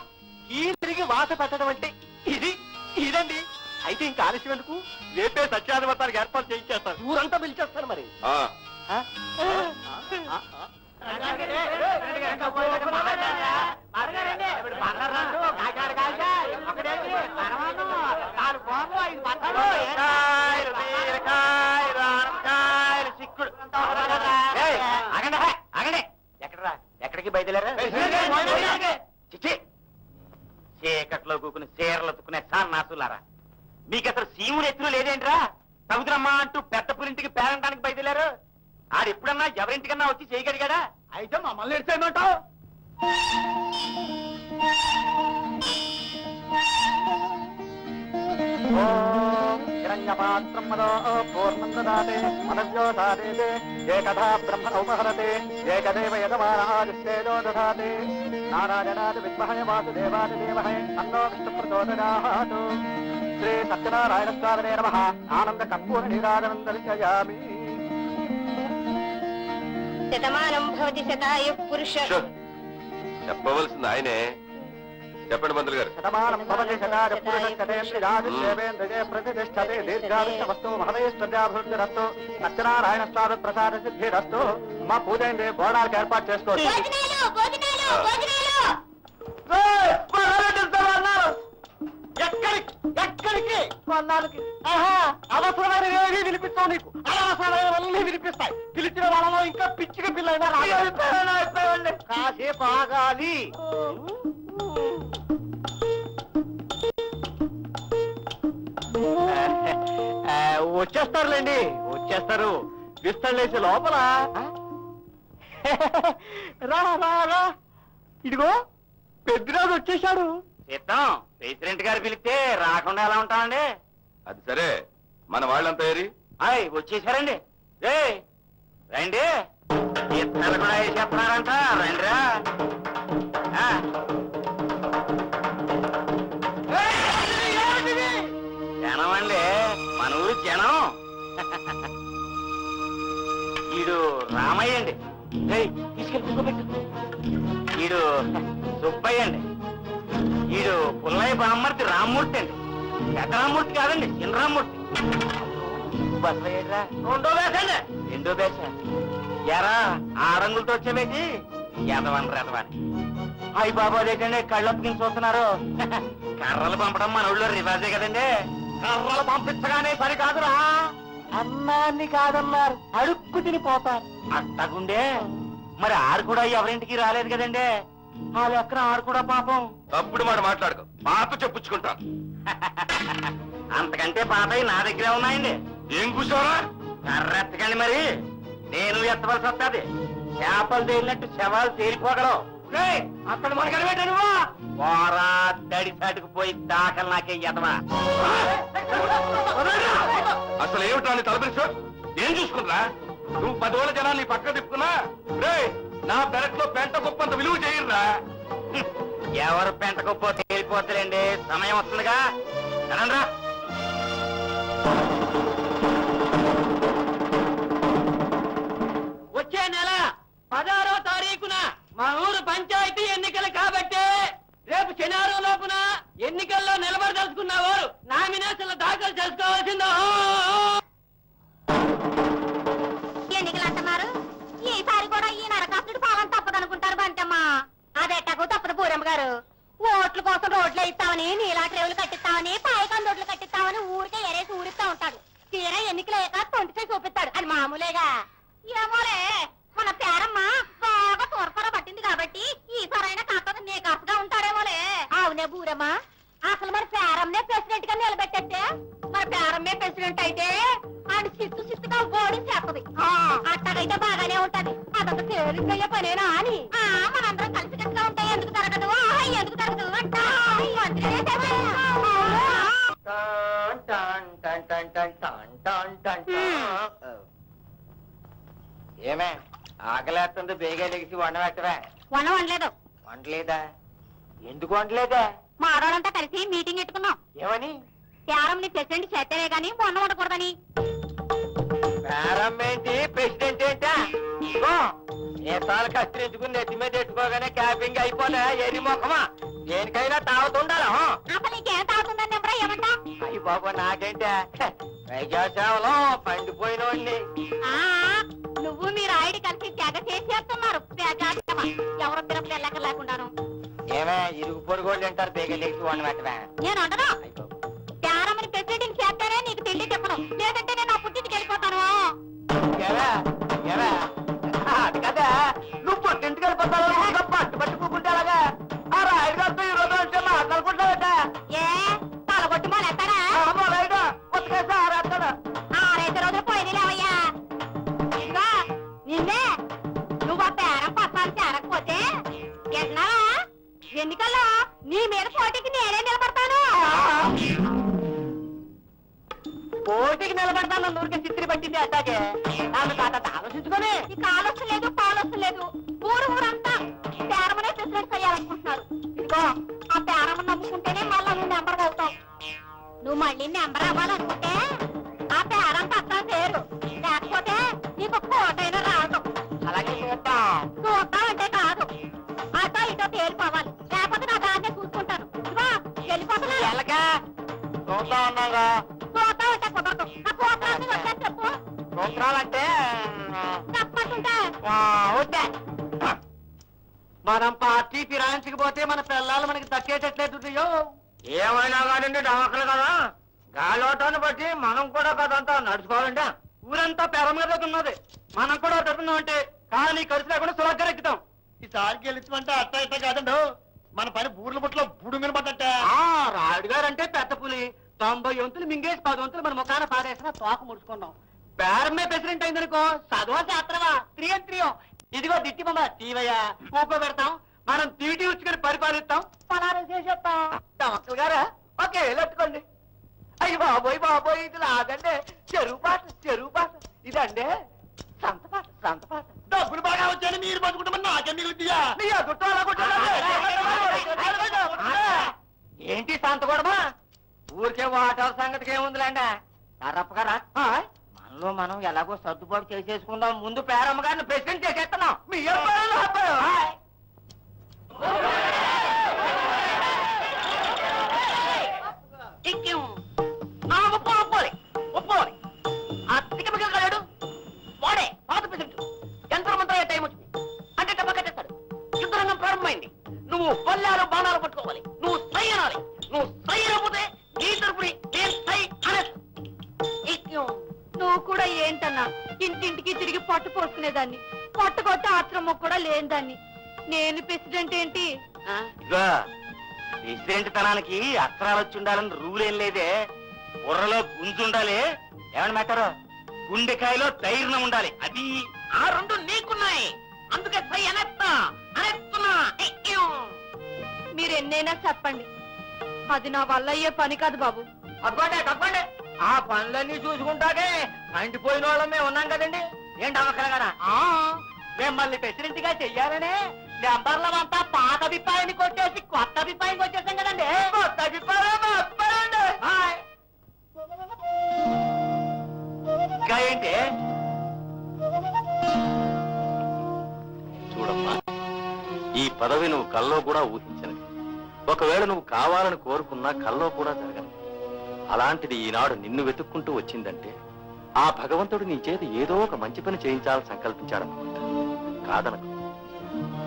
ఈ తిరిగి వాత పెట్టడం అంటే ఇది ఇదండి అయితే ఇంకా ఆలస్యం ఎందుకు రేపే సత్యాధిపతానికి ఏర్పాటు చేయించేస్తారు ఊరంతా పిలిచేస్తారు మరి ఆ, ఆ? ఆ? ఆ? కాయలు బీరకాయలు ఆనపకాయలు చిక్కుడు ఎక్కడరా ఎక్కడికి బయలుదేరా చిచ్చి చీకట్లో కూకుని చీరలు తుక్కునే సన్నాసులారా మీకు అసలు సీముడు ఎత్తులు లేదేంట్రా సముద్రమ్మా అంటూ పెద్ద పులింటికి పేరంటానికి బయలుదేరారు ఆడు ఎప్పుడన్నా ఎవరింటికన్నా వచ్చి చేయగలిగాడా అయితే మమ్మల్ని ఎడిచేయమంటావు మనవ్యో దాదేతే ఏకథా బ్రహ్మ ఉపహరతే ఏకదేవ యజమానాదిష్టేజో దధాతే నారాయణాది విద్మహే వాసుదేవాది ధీమహే తన్నో విష్ణు ప్రచోదయాత్ శ్రీ సత్యనారాయణ స్వామినే నమః. ఆనంద కర్పూర నీరాజనం దర్శయామి శతమానం భవతి శతాయు పురుష. చెప్పవలసింది ఆయనే. చెప్పండి మంత్రులు గారు. శతమానం భవతి ప్రతిష్టతే సత్యనారాయణ స్వామి ప్రసాద సిద్ధిరస్తు మా పూజ అయింది బోనాలకు ఏర్పాటు భోజనాలు భోజనాలు ఎక్కడికి? కొన్నాళ్ళకి ఆహా అవసరమైన ఏవి వినిపిస్తావు నీకు. అనవసరమైనవన్నీ వినిపిస్తాయి. పిలిచిన వాళ్ళలో ఇంకా పిచ్చిక పిల్లైనా కాసేపు ఆగాలి. వచ్చేస్తారులేండి. వచ్చేస్తారు. విస్తళ్ళేసి లోపల. రా రా రా. ఇదిగో పెద్దరాజు వచ్చేశాడు. చిత్తం ప్రెసిడెంట్ గారు పిలిస్తే రాకుండా ఎలా ఉంటామండి? అది సరే. మన వాళ్ళంతా ఏరి? అయ్ వచ్చేసారండి. ఏ రండి. ఇత్తలు కూడా వేసేస్తున్నారంట. రండిరా. జనం అండి. మన ఊరు జనం. ఈడు రామయ్య అండి. తీసుకెళ్ళి ఈడు సుబ్బయ్య అండి. ఈడు పుల్లయ్య బామ్మర్తి రామ్మూర్తి అండి. పెద్ద రామ్మూర్తి కాదండి చిన్న రామ్మూర్తి. బసయ్యరా రెండో బేసండి రెండో బేస ఎరా ఆడంగులతో వచ్చేవేటి? ఎదవని రెదవని. అయ్యి బాబు అదేంటండి కళ్ళప్పకిని చూస్తున్నారు? కర్రలు పంపడం మన ఊళ్ళో రివాజే కదండి. కర్రలు పంపించగానే సరికాదురా అన్నాన్ని కాదన్నారు అడుక్కు తినిపోతారు అట్టగుండే. మరి ఆడు కూడా ఎవరింటికి రాలేదు కదండి. ఆ లెక్కన ఆడు కూడా పాపం. తప్పుడు మాట మాట్లాడుకో. పాత చెప్పుచ్చుకుంటాను అంతకంటే పాతవి నా దగ్గరే ఉన్నాయండి. ఏం కూర్చోరా? కర్రెత్తకండి మరి. నేను ఎత్తవలసి వస్తుంది. చేపలు తేలినట్టు శవాలు తేలిపోగలవు. అక్కడ మనకని నువ్వు? పోరా దడి సాటుకు పోయి దాఖలు నాకే ఎదవా. అసలు ఏమిటా నీ తలపిరిచో ఏం చూసుకున్నా నువ్వు పదివేల జనాన్ని పక్క తిప్పుకున్నా? రే నా పెరట్లో పెంట గొప్పంత విలువ చేయరురా ఎవరు పెంట పెంటకపో తేలిపోతలేండి సమయం వస్తుందిగా. రా వచ్చే నెల పదహారో తారీఖున మా ఊరు పంచాయతీ ఎన్నికలు కాబట్టి రేపు శనివారం లోపున ఎన్నికల్లో నిలబడదలుచుకున్న వారు నామినేషన్లు దాఖలు చేసుకోవాల్సిందో. ఎన్నికలు అంటున్నారు. ఈసారి కూడా ఈ నరకాసుడు అనుకుంటారు బంటమ్మా. అదెట్టకు తప్పదు పూరమ్మ గారు. ఓట్ల కోసం రోడ్లు ఇస్తామని నీలా ట్రేవులు కట్టిస్తామని రోడ్లు కట్టిస్తామని ఊరికే ఎరేసి ఊరిస్తా ఉంటాడు. తీరా ఎన్నికలు అయ్యాక చూపిస్తాడు. అది మామూలేగా. ఏమోలే మన పేరమ్మ బాగా తోర్పర పట్టింది కాబట్టి ఈ సరైన కాకపోతే నీ కాసుగా ఉంటాడేమోలే. అవునే బూరమ్మా. అసలు మరి పేరమ్మనే ప్రెసిడెంట్గా నిలబెట్టేస్తే? మరి పేరమ్మే ప్రెసిడెంట్ అయితే ఆడి సిత్తు సిత్తుగా ఓడి చేస్తది అట్టగైతే బాగానే ఉంటది. అదంతా తేలికయ్యే పనేనా అని. ఆ, మనందరం కలిసి కట్టుగా ఉంటే ఎందుకు తరగదు? ఎందుకు తరగదు? ఏమే ఆకలేస్తుంది బేగా లెగిసి వండ పెట్టవే. వన వండలేదు. వండలేదా? ఎందుకు వండలేదా? మా ఆడవాళ్ళంతా కలిసి మీటింగ్ పెట్టుకున్నాం. ఏమని? ప్రెసిడెంట్ గాని ప్రారంభం ఏంటి? ప్రెసిడెంట్ ఏంటా? ఇగో నేతాలు కత్తిరించుకుని నెత్తి మీద పెట్టుకోగానే క్యాపింగ్ అయిపోలే. ఎరి ముఖమా? దేనికైనా తాగుతుండాలా అసలు నీకేం తాగుతుందని నెంబర్ ఏమంటా? అయ్యి బాబు నాకేంటే? ప్రజాసేవలో పండిపోయిన వాడిని ఆ, నువ్వు మీ రాయుడి కలిసి తెగ చేసేస్తున్నారు. ఎవరు పిల్లలు వెళ్ళక లేకుండాను. ఏమే ఇరుగు పొరుగు వాళ్ళు అంటారు బేగలేసి వండి పెట్టవా నేను అంటనా తేరమని ప్రెసిడెంట్ చేస్తానే నీకు తిండి చెప్పను. లేదంటే నేను నా పుట్టింటికి వెళ్ళిపోతాను. ఏవే ఏవే అది కదా నువ్వు పొట్టింటికి వెళ్ళిపోతావు? అంటిపోయిన వాళ్ళమే ఉన్నాం కదండి. ఏంటి అమ్మకలగారా మిమ్మల్ని ప్రెసిడెంట్గా చెయ్యాలనే నెంబర్లం అంతా పాత అభిప్రాయాన్ని కొట్టేసి కొత్త అభిప్రాయం కొట్టేసాం కదండి. కొత్త అభిప్రాయం. ఇంకా ఏంటి? చూడమ్మా ఈ పదవి నువ్వు కల్లో కూడా ఊహించనిది ఒకవేళ నువ్వు కావాలని కోరుకున్నా కల్లో కూడా జరగదు అలాంటిది ఈనాడు నిన్ను వెతుక్కుంటూ వచ్చిందంటే ఆ భగవంతుడు నీ చేతి ఏదో ఒక మంచి పని చేయించాలని సంకల్పించాడనుకుంటా కాదనకు.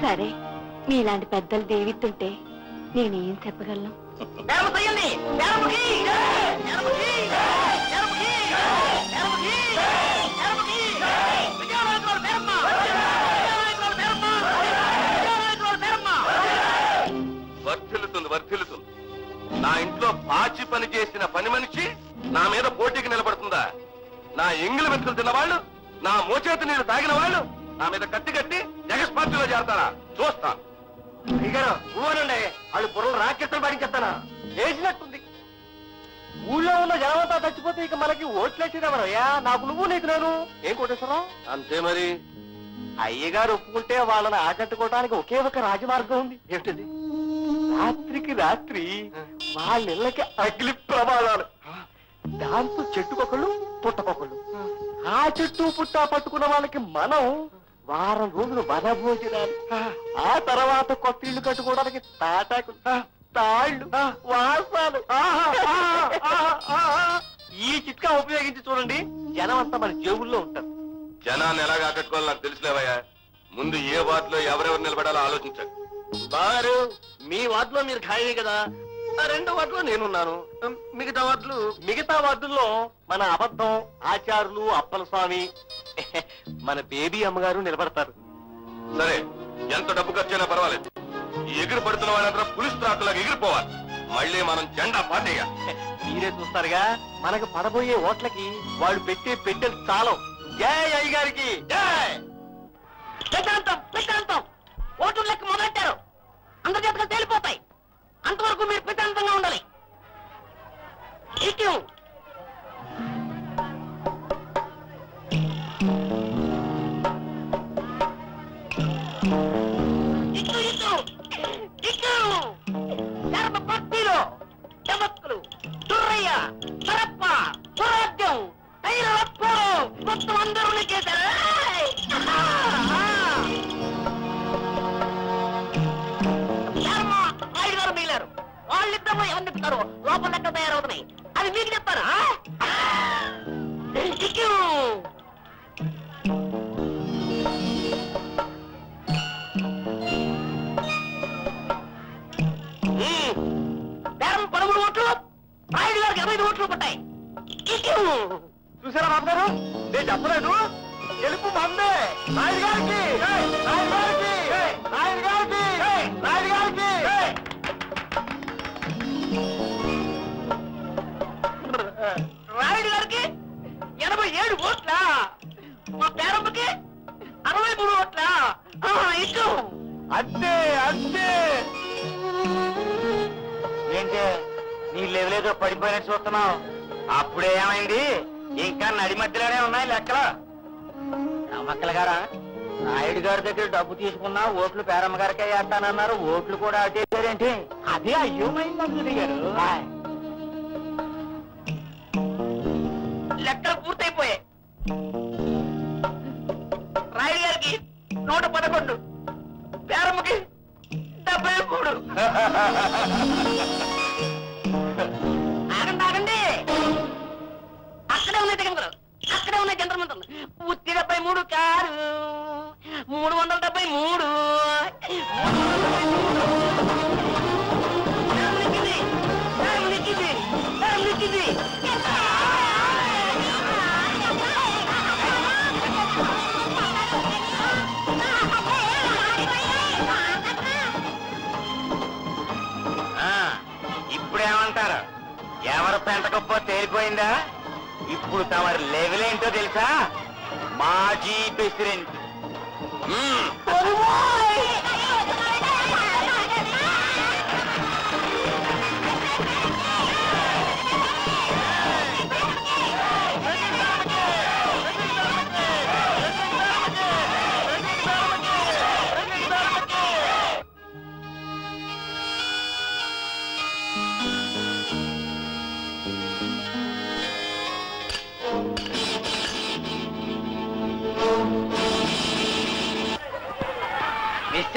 సరే మీలాంటి పెద్దలు దేవిస్తుంటే నేనేం చెప్పగలను? వర్ధిల్లుతుంది వర్ధిల్లుతుంది. నా ఇంట్లో పాచి పని చేసిన పని మనిషి నా మీద పోటీకి నిలబడుతుందా? నా ఎంగిలి మెతుకులు తిన్నవాళ్ళు నా మోచేతి నీళ్ళు తాగిన వాళ్ళు నా మీద కత్తి కట్టి జగస్ పార్టీలో చేరతారా చూస్తా. అయ్యగారు ఊరండి వాళ్ళు బుర్రలు రాకెత్తులు పడించేస్తానా వేసినట్టుంది ఊళ్ళో ఉన్న జనమంతా చచ్చిపోతే ఇక మనకి ఓట్లేసినవరయ్యా నాకు నువ్వు నీకు నేను. ఏం కోటేశ్వరరావు అంతే మరి. అయ్యగారు ఒప్పుకుంటే వాళ్ళని ఆకట్టుకోవడానికి ఒకే ఒక రాజమార్గం ఉంది. ఏమిటది రాత్రికి రాత్రి వాళ్ళ ఇళ్ళకి అగ్ని ప్రమాదాలు. దాంతో చెట్టుకొకళ్ళు పుట్టకొకళ్ళు ఆ. చెట్టు పుట్ట పట్టుకున్న వాళ్ళకి మనం వారం రోజులు వన భోజనాలు ఆ తర్వాత కొత్త ఇల్లు కట్టుకోవడానికి తాటాకులు తాళ్ళు వాసాలు ఈ చిట్కా ఉపయోగించి చూడండి జనం అంతా మన జేబుల్లో ఉంటారు. జనాన్ని ఎలాగ ఆకట్టుకోవాలో నాకు తెలుసులేవయ్యా. ముందు ఏ వార్డులో ఎవరెవరు నిలబడాలో ఆలోచించండి. బారు మీ వార్డులో మీరు ఖాళీ కదా? ఆ రెండో వార్డులో నేనున్నాను. మిగతా వార్డులు మిగతా వార్డుల్లో మన అబద్ధం ఆచారులు అప్పల స్వామి మన బేబీ అమ్మగారు నిలబడతారు. సరే ఎంత డబ్బు ఖర్చైనా పర్వాలేదు. ఎగిరి పడుతున్న వాళ్ళందరూ పులిస్ త్రాకులాగా ఎగిరిపోవాలి. మళ్ళీ మనం జెండా పాటేయాలి. మీరే చూస్తారుగా మనకు పడబోయే ఓట్లకి వాళ్ళు పెట్టే పెట్టెలు చాలం జై అయ్య గారికి జై! ప్రశాంతం ప్రశాంతం ఓటు లెక్క మొదలెట్టారు. అందరి చేతులు తేలిపోతాయి. అంతవరకు మీరు ప్రశాంతంగా ఉండాలి ఇటు ఇటు ఇటు ఇటు శరభ భక్తిలో చమక్కులు దుర్రయ్య సరప్ప స్వరాజ్యం తైలప్పుడు మొత్తం అందరూ చేశారు వాళ్ళిద్దరు ఎవరు చెప్తారు లోపల లెక్క తయారవుతున్నాయి. అది మీకు చెప్తారా? ఇక్కు. పదమూడు ఓట్లు ఐదు గారికి ఇరవై ఓట్లు పట్టాయి. చూసారా బాబు గారు నేను చెప్పలేదు. గెలుపు మందే. నాయుడు గారికి. నాయుడు గారికి. నాయుడు గారికి. నాయుడు గారికి రాయుడు ఎనభై ఏడు ఓట్ల. మా పేరమ్మకి అరవై మూడు ఓట్ల. ఇటు. అంతే అంతే. ఏంటే నీ లెవెలేదో పడిపోయినట్టు చూస్తున్నావు. అప్పుడే ఏమైంది? ఇంకా నడి మధ్యలోనే ఉన్నాయి లెక్కలు. రామక్కల గారా నాయుడు గారి దగ్గర డబ్బు తీసుకున్నా ఓట్లు పేరమ్మ గారికే వేస్తానన్నారు. ఓట్లు కూడా అటేసారేంటి అదే అయ్యోమైంది గారు లెక్కలు పూర్తయిపోయాయి. రాయుడు గారికి నూట పదకొండు. పేరమ్మకి డెబ్బై మూడు. ఆగండి ఆగండి. అక్కడే ఉన్నాయి దిగంగులు అక్కడే ఉన్నాయి జంతర్ మంత్రులు ఉత్తి డెబ్బై మూడు కారు. మూడు వందల డెబ్బై మూడు. ఇప్పుడేమంటారు ఎవరు పెంట తేలిపోయిందా? ఇప్పుడు తమరి లెవెల్ ఏంటో తెలుసా? మాజీ ప్రెసిడెంట్.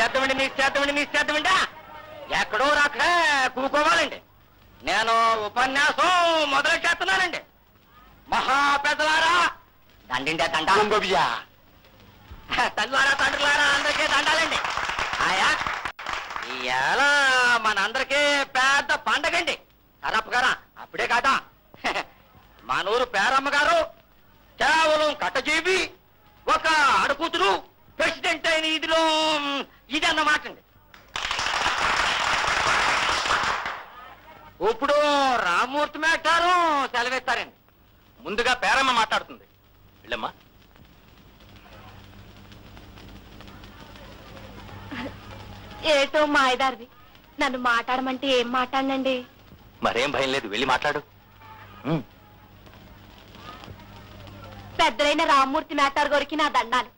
మ్మ్. నిశ్చేద్దామండి నిశ్చేద్దామండి నిశ్చేద్దామండి ఎక్కడో రాక కూకోవాలండి. నేను ఉపన్యాసం మొదలెట్టేస్తున్నానండి మహా పెద్దలారా దండిండే దండ. తల్లారా తండ్రులారా అందరికీ దండాలండి. ఆయా ఇవాళ మనందరికీ పెద్ద పండగండి. సరప్ప గారా అప్పుడే కాదా? మనూరు పేరమ్మ గారు కేవలం కట్టజీవి ఒక ఆడకూతురు ప్రెసిడెంట్ అయిన ఇదిలో ఇది అన్నమాట అండి ఇప్పుడు రామూర్తి మేటారు సెలవిస్తారండి. ముందుగా పేరమ్మ మాట్లాడుతుంది. వెళ్ళమ్మా. ఏటో మాయదారిది నన్ను మాట్లాడమంటే ఏం మాట్లాడనండి? మరేం భయం లేదు వెళ్ళి మాట్లాడు. పెద్దలైన రామ్మూర్తి మేటార్ గారికి నా దండాలు.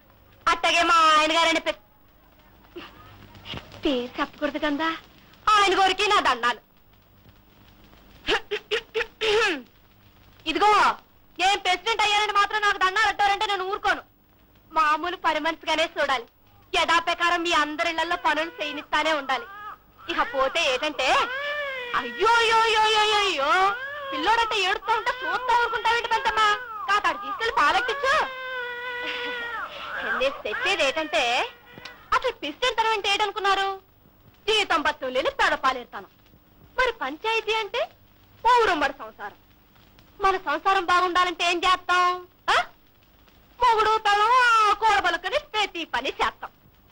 అట్టగే మా ఆయన గారైన పె- పేరు చెప్పకూడదు కదా. ఆయన కోరికి నా దండాలు. ఇదిగో ఏం ప్రెసిడెంట్ అయ్యానని మాత్రం నాకు దండాలు అంటారంటే నేను ఊరుకోను. మామూలు పని మనిషిగానే చూడాలి. యథాప్రకారం మీ అందరి ఇళ్ళలో పనులు చేయనిస్తానే ఉండాలి. ఇక పోతే ఏంటంటే అయ్యో అయ్యో అయ్యో అయ్యో పిల్లోడంటే ఏడుస్తూ ఉంటే చూస్తా ఊరుకుంటావేంటి పంతమ్మా కాతాడు తీసుకెళ్ళి పాలెట్టించు నేను చెప్పేది ఏంటంటే అసలు ప్రెసిడెంట్ తనం అంటే ఏడనుకున్నారు? జీతం బత్తం లేని పెడపాలేరుతాను. మరి పంచాయతీ అంటే ఊరుమ్మడి సంసారం. మన సంసారం బాగుండాలంటే ఏం చేస్తాం? మొగుడు తలం కూడబలుకని ప్రతి పని చేస్తాం.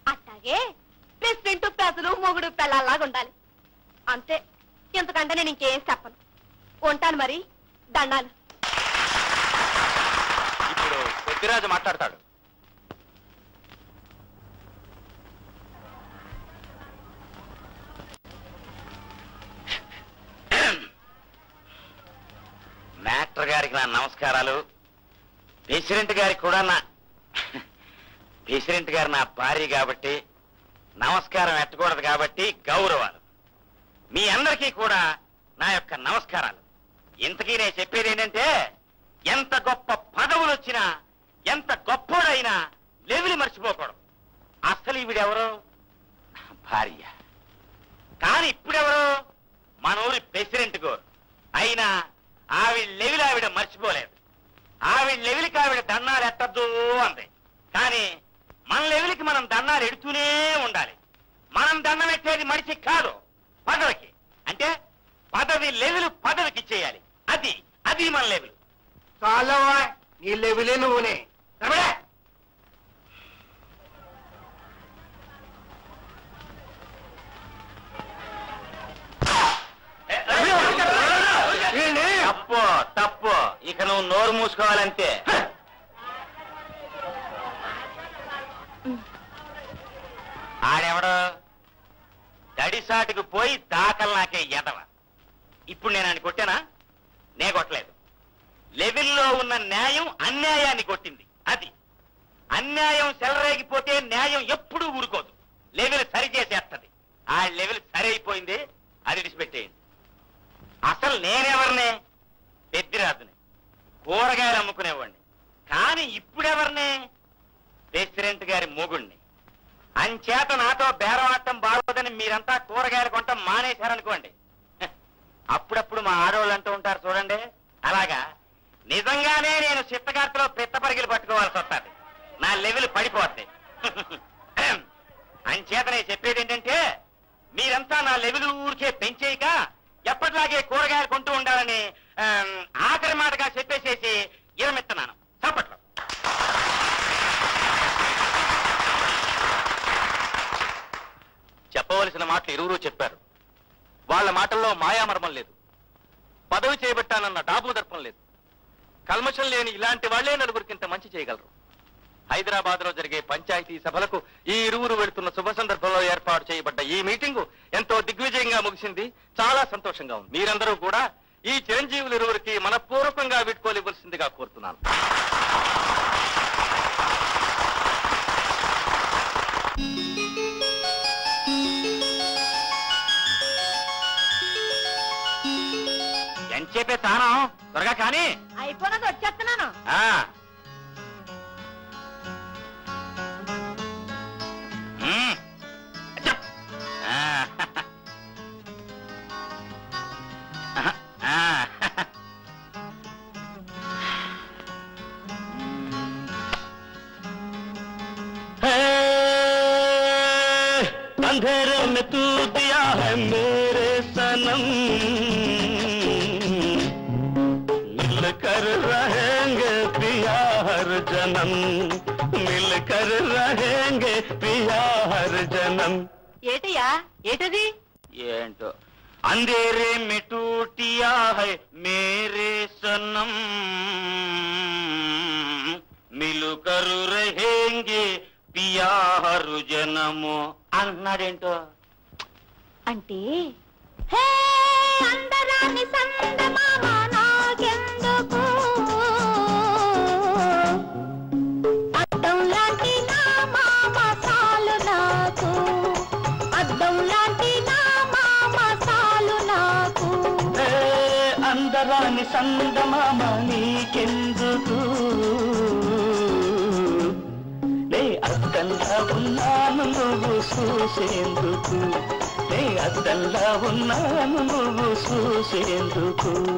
అట్లాగే ప్రెసిడెంట్ పెద్దలు మొగుడు పిల్లల్లాగా ఉండాలి. అంతే. ఇంతకంటే నేను ఇంకేం చెప్పను. ఉంటాను మరి. దండాలు. ఇప్పుడు మాట్లాడతాడు. డాక్టర్ గారికి నా నమస్కారాలు. ప్రెసిడెంట్ గారికి కూడా నా ప్రెసిడెంట్ గారు నా భార్య కాబట్టి నమస్కారం ఎట్టకూడదు కాబట్టి గౌరవాలు. మీ అందరికీ కూడా నా యొక్క నమస్కారాలు. ఇంతకీ నేను చెప్పేది ఏంటంటే ఎంత గొప్ప పదవులు వచ్చినా ఎంత గొప్పోడైనా లెవిలి మర్చిపోకూడదు. అసలు ఈవిడెవరు? భార్య. కానీ ఇప్పుడెవరు? మన ఊరి ప్రెసిడెంట్ గోరు. అయినా ఆవిడ లెవిలి ఆవిడ మర్చిపోలేదు. ఆవిడ లెవిలికి ఆవిడ దన్నాలు ఎట్టద్దు అంది. కానీ మన లెవిలికి మనం దండాలు ఎడుతూనే ఉండాలి. మనం దండం ఎట్టేది మనిషి కాదు పదవికి. అంటే పదవి లెవెలు పదవికి చేయాలి అది అది మన లెవెల్ చాలా నీ లెవెలే నువ్వునే. తప్పు తప్పు. ఇక నువ్వు నోరు మూసుకోవాలంతే. ఆడెవడు? దడిసాటుకు పోయి దాకలు నాకే ఎదవ. ఇప్పుడు నేను ఆయన కొట్టానా? నే కొట్టలేదు. లెవెల్లో ఉన్న న్యాయం అన్యాయాన్ని కొట్టింది. అది. అన్యాయం సెలరేగిపోతే న్యాయం ఎప్పుడూ ఊరుకోదు. లెవెల్ సరి చేసేస్తది ఆ లెవెల్ సరి అయిపోయింది అది విడిచిపెట్టేయండి. అసలు నేనెవరినే? పెద్దిరాజుని కూరగాయలు అమ్ముకునేవాడిని కానీ ఇప్పుడెవరినే? ప్రెసిడెంట్ గారి మొగుణ్ణి. అంచేత నాతో బేరవాడటం బాగోదని మీరంతా కూరగాయలు కొంటాం మానేశారనుకోండి. అప్పుడప్పుడు మా ఆడవాళ్ళు అంటూ ఉంటారు చూడండి. అలాగా? నిజంగానే నేను చిత్తగార్తలో పిత్తపరిగిలు పట్టుకోవాల్సి వస్తుంది. నా లెవెల్ పడిపోద్ది. అంచేత నేను చెప్పేది ఏంటంటే మీరంతా నా లెవెల్ ఊరికే పెంచేయక ఎప్పటిలాగే కూరగాయలు కొంటూ ఉండాలని ఆఖరి మాటగా చెప్పేసేసి ఇరమిస్తున్నాను చప్పట్లో. చెప్పవలసిన మాటలు ఇరువురు చెప్పారు. వాళ్ళ మాటల్లో మాయామర్మం లేదు. పదవి చేయబట్టానన్న డాబు దర్పం లేదు. కల్మషం లేని ఇలాంటి వాళ్ళే నలుగురికింత మంచి చేయగలరు. హైదరాబాద్లో జరిగే పంచాయతీ సభలకు ఈ ఇరువురు వెళుతున్న శుభ సందర్భంలో ఏర్పాటు చేయబడ్డ ఈ మీటింగు ఎంతో దిగ్విజయంగా ముగిసింది. చాలా సంతోషంగా ఉంది. మీరందరూ కూడా ఈ చిరంజీవులు ఇరువురికి మనపూర్వకంగా వీడ్కోలివ్వలసిందిగా కోరుతున్నాను. ఎంతసేపే తానం? త్వరగా కానీ? అయిపోయినది వచ్చేస్తున్నాను. ఏంటది? ఏంటో? అందేరే మెటూటియా హై మేరే సన్నం. మిలుకరు రహేంగే పియాహరు జనము. అన్నాడేంటో అంటే హే అందరాని సంగమామా అందరాని నీకెందుకు? నే అద్దంలా ఉన్నాను నువ్వు చూసేందుకు. నే అద్దంలా ఉన్నాను నువ్వు చూసేందుకు.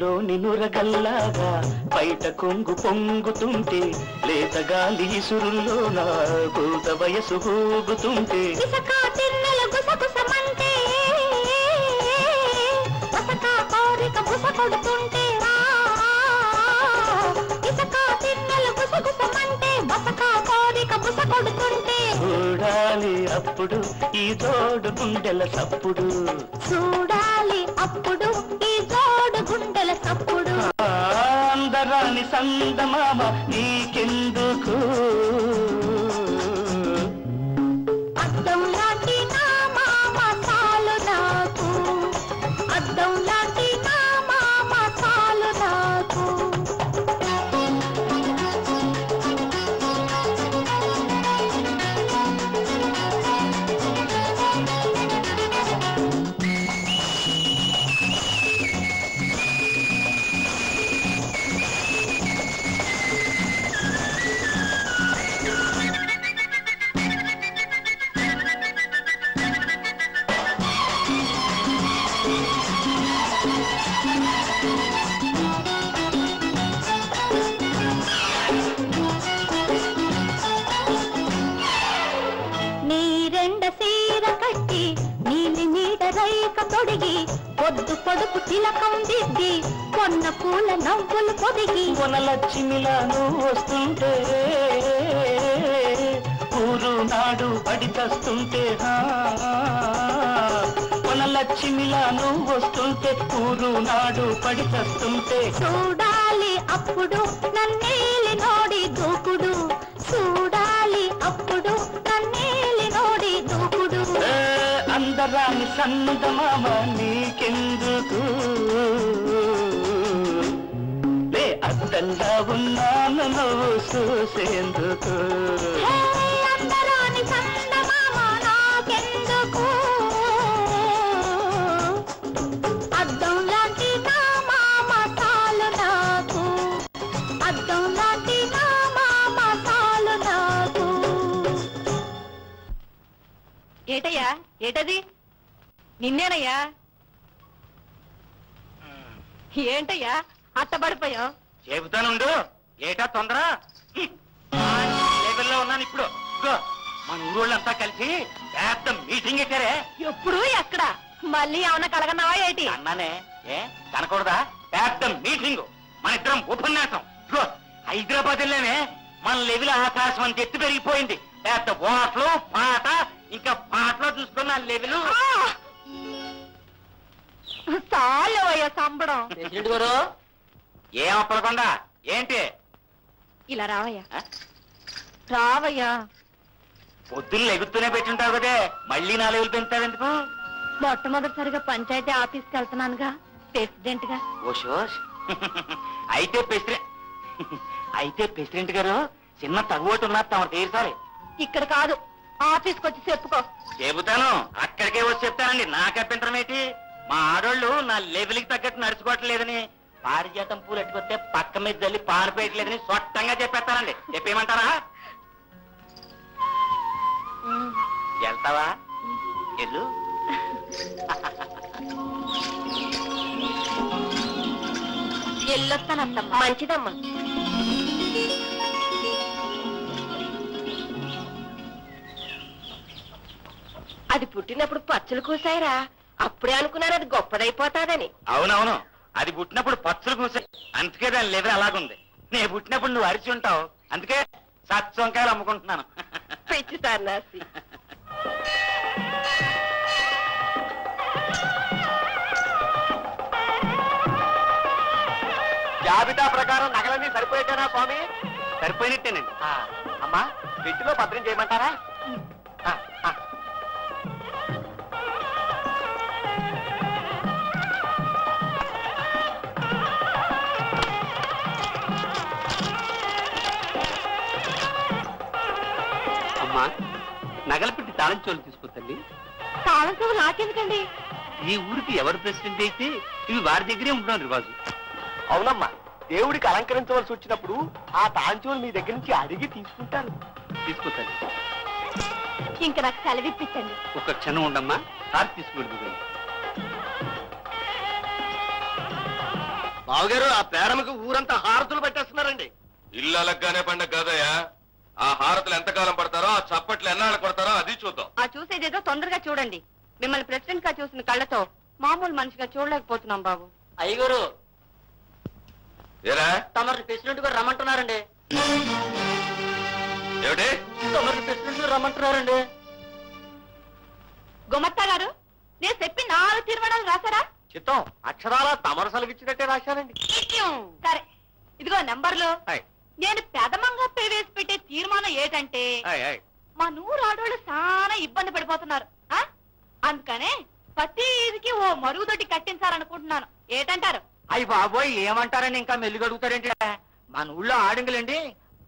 పాలలోని నురగల్లాగా బయట కొంగు పొంగుతుంటే లేత గాలి ఇసురుల్లో నా పూత వయసు కొడుతుంటే చూడాలి అప్పుడు ఈ జోడు గుండెల సప్పుడు. చూడాలి అప్పుడు అందరాని సందమామ నీకెందుకు? పొడుపు తిలకం దిద్ది కొన్న పూల నవ్వులు పొదిగి కొనలచ్చిమిలా నువ్వు వస్తుంటే ఊరు నాడు పడి చస్తుంటే కొనలచ్చిమిలా నువ్వు వస్తుంటే ఊరు నాడు పడి చస్తుంటే. చూడాలి అప్పుడు నన్నేలి నోడి దూకుడు. అందరాని సందమామ నీకెందుకు? లే అద్దంగా ఉన్నాను నువ్వు చూసేందుకు. ఏటయ్యా? ఏటది? నిన్నేనయ్యా? ఏంటయ్యా? అట్టబడిపోయావు చెబుతానుండు. ఏటా తొందర? లేబుల్లో ఉన్నాను ఇప్పుడు. మన ఊరోళ్ళంతా కలిసి పెద్ద మీటింగ్ పెట్టారే ఎప్పుడు ఎక్కడ? మళ్ళీ ఏమన్నా కలగన్నావా ఏంటి? అన్నానే ఏ? కనకూడదా? పెద్ద మీటింగ్. మన ఇద్దరం ఉపన్యాసం. హైదరాబాద్ వెళ్ళానే మన లెవెల్ ఆకాశం అంత ఎత్తు పెరిగిపోయింది. పెద్ద ఓట్లు పాట ఇంకా పాటలో చూసుకున్న లెవెల్. చాలు అయ్యా సంబడం. ప్రెసిడెంట్ గారు. ఏం అప్పలకుండా? ఏంటి? ఇలా రావయ్యా? రావయ్యా. పొద్దున్న ఎగుతూనే పెట్టుంటావు కదే. మళ్ళీ నా లెవెల్ పెంచుతావెందుకు మొట్టమొదటిసారిగా పంచాయతీ ఆఫీస్కి వెళ్తున్నానుగా ప్రెసిడెంట్గా ఓ షోష్. అయితే ప్రెసిడెంట్ అయితే ప్రెసిడెంట్ గారు చిన్న తగువటు ఉన్నారు తమరు తీరుసారి ఇక్కడ కాదు ఆఫీస్కి వచ్చి చెప్పుకో. చెబుతాను. అక్కడికే వచ్చి చెప్తానండి. నాకు అభ్యంతరం ఏంటి? మా ఆడోళ్ళు నా లెవెల్కి తగ్గట్టు నడుచుకోవట్లేదని పారిజాతం పూలు ఎట్టుకొస్తే పక్క మీద జల్లి పారిపోయట్లేదని స్వట్టంగా చెప్పేస్తానండి. చెప్పేయమంటారా? వెళ్తావా? ఎల్లు వెళ్ళొస్తానమ్మా మంచిదమ్మా. అది పుట్టినప్పుడు పచ్చలు కూసాయిరా. అప్పుడే అనుకున్నారు అది గొప్పదైపోతాదని. అవునవును. అది పుట్టినప్పుడు పచ్చులు కూసే అందుకే దాని లెవెల్ అలాగుంది. నేను పుట్టినప్పుడు నువ్వు అరిచి ఉంటావు. అందుకే సత్స వంకాయలు అమ్ముకుంటున్నాను. పిచ్చి సన్నాసి. జాబితా ప్రకారం నగలన్నీ సరిపోయేటేనా స్వామి? సరిపోయినట్టేనండి. అమ్మా పెట్టిలో భద్రం చేయమంటారా? అమ్మా. నగల పెట్టి తాళం చోలు తీసుకొద్దండి తాళం చెవు నాకెందుకండి? ఈ ఊరికి ఎవరు ప్రెసిడెంట్ అయితే ఇవి వారి దగ్గరే ఉంటున్నాను రివాజు. అవునమ్మా దేవుడికి అలంకరించవలసి వచ్చినప్పుడు ఆ తాంచోలు మీ దగ్గర నుంచి అడిగి తీసుకుంటారు. తీసుకొద్దండి ఇంక నాకు సెలవిప్పించండి ఒక క్షణం ఉండమ్మా కారు తీసుకువెడుతుంది బావగారు ఆ పేరమకు ఊరంతా హారతులు పెట్టేస్తున్నారండి. ఇల్లు అలగ్గానే పండగ కాదయ్యా. ఆ హారతులు ఎంతకాలం పడతారో ఆ చప్పట్లు ఎన్నాళ్ళు కొడతారో అది చూద్దాం. ఆ చూసేదేదో తొందరగా చూడండి. మిమ్మల్ని ప్రెసిడెంట్గా చూసిన కళ్ళతో మామూలు మనిషిగా చూడలేకపోతున్నాం బాబు. అయ్యగారు ఏరా? తమరిని ప్రెసిడెంట్ గారు రమ్మంటున్నారండి. ఏమిటి? తమరిని ప్రెసిడెంట్ గారు రమ్మంటున్నారండి. గుమత్తా గారు నేను చెప్పి నాలుగు తీర్మానాలు రాశారా? చిత్తం అక్షరాల తమరు సలిగిచ్చినట్టే రాశారండి. సరే ఇదిగో నెంబర్లు. నేను పెదమంగా వేసి పెట్టే తీర్మానం ఏంటంటే. మా నూరు ఆడవాళ్ళు చాలా ఇబ్బంది పడిపోతున్నారు. ఆ? అందుకనే ప్రతి ఇదికి ఓ మరుగుదొడ్డి కట్టించాలనుకుంటున్నాను. ఏటంటారు? అయ్యి బాబోయ్ ఏమంటారని ఇంకా మెల్లిగడుగుతారేంటి? మన ఊళ్ళో ఆడింగులండి.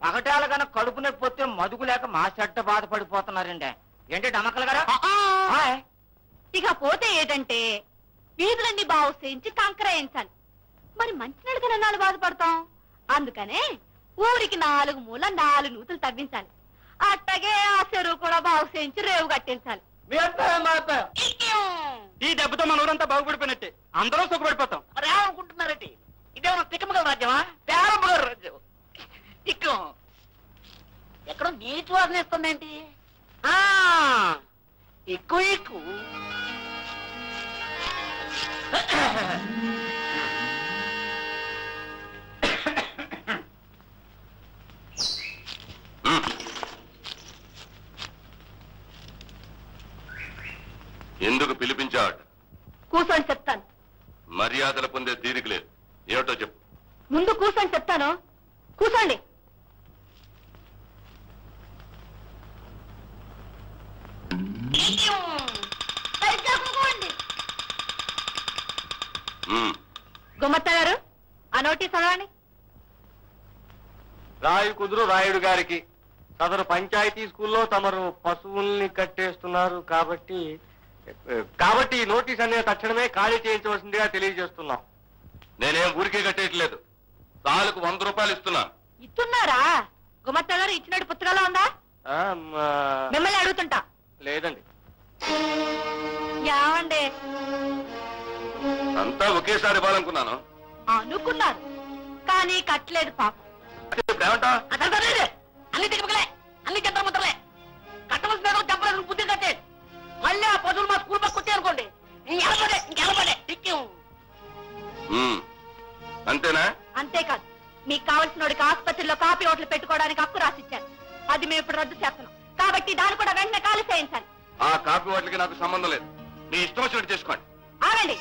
పగటాల కనుక కడుపు నొప్పి వస్తే మదుగు లేక మా చెడ్డ బాధపడిపోతున్నారండి ఏంటి డమక్కలు గారా. ఇక పోతే ఏంటంటే వీధులన్నీ బాగు చేయించి కంకర వేయించాలి. మరి మంచినీళ్ళకి నన్నాళ్ళు బాధపడతాం? అందుకనే ఊరికి నాలుగు మూల నాలుగు నూతులు తవ్వించాలి. అట్టగే ఆ చెరువు కూడా బాగు చేయించి రేవు కట్టించాలి. మీ మా. ఈ దెబ్బతో మన ఊరంతా బాగుపడిపోయినట్టే. అందరూ సుఖపడిపోతాం. మరి ఏమనుకుంటున్నారండి ఇదేమన్నా తిక్కమగల రాజ్యమా? పేరంబగల రాజ్యం. తిక్కం. ఎక్కడో నీచు వాసన ఇస్తుందేంటి ఆ, ఎక్కువ ఎక్కువ ఉమ్. ఎందుకు పిలిపించావట కూర్చొని చెప్తాను మర్యాదలు పొందే తీరిక లేదు ఏమిటో చెప్పు ముందు కూర్చొని చెప్తాను కూర్చోండి సరిగ్గా కూకోండి. ఉమ్. గుమ్మత్త గారు ఆ నోటీస్ చదవండి రాయి కుదురు రాయుడు గారికి సదరు పంచాయతీ స్కూల్లో తమరు పశువుల్ని కట్టేస్తున్నారు కాబట్టి కాబట్టి ఈ నోటీస్ అనేది తక్షణమే ఖాళీ చేయించవలసిందిగా తెలియజేస్తున్నాం. నేనేం ఊరికే కట్టేయట్లేదు. సాలుకు వంద రూపాయలు ఇస్తున్నాను ఇస్తున్నారా? గుమ్మత్త గారు ఇచ్చినట్టు పుస్తకాలు ఉందా? మిమ్మల్ని అడుగుతుంటా. లేదండి. యావండి అంతా ఒకేసారి ఇవ్వాలనుకున్నాను. అనుకున్నారు. కానీ కట్టలేదు పాప. ఇప్పుడు ఏమంటా? అన్ని తిక్కమగలే అన్ని చెత్త ముద్దలే కట్టవలసిన చెప్పలేదు బుద్ధి కట్టే. మళ్ళీ ఆ పశువులు మా స్కూల్ పక్క కొట్టే అనుకోండి. ఇంకెలపడే తిక్యం అంతేనా? అంతేకాదు. మీకు కావలసిన వాడికి ఆసుపత్రిలో కాపీ ఓట్లు పెట్టుకోవడానికి హక్కు రాసిచ్చారు అది మేము ఇప్పుడు రద్దు చేస్తున్నాం. కాబట్టి దాన్ని కూడా వెంటనే ఖాళీ చేయించాలి. ఆ కాపీ వాటికి నాకు సంబంధం లేదు. మీ ఇష్టం వచ్చినట్టు చేసుకోండి. ఆగండి.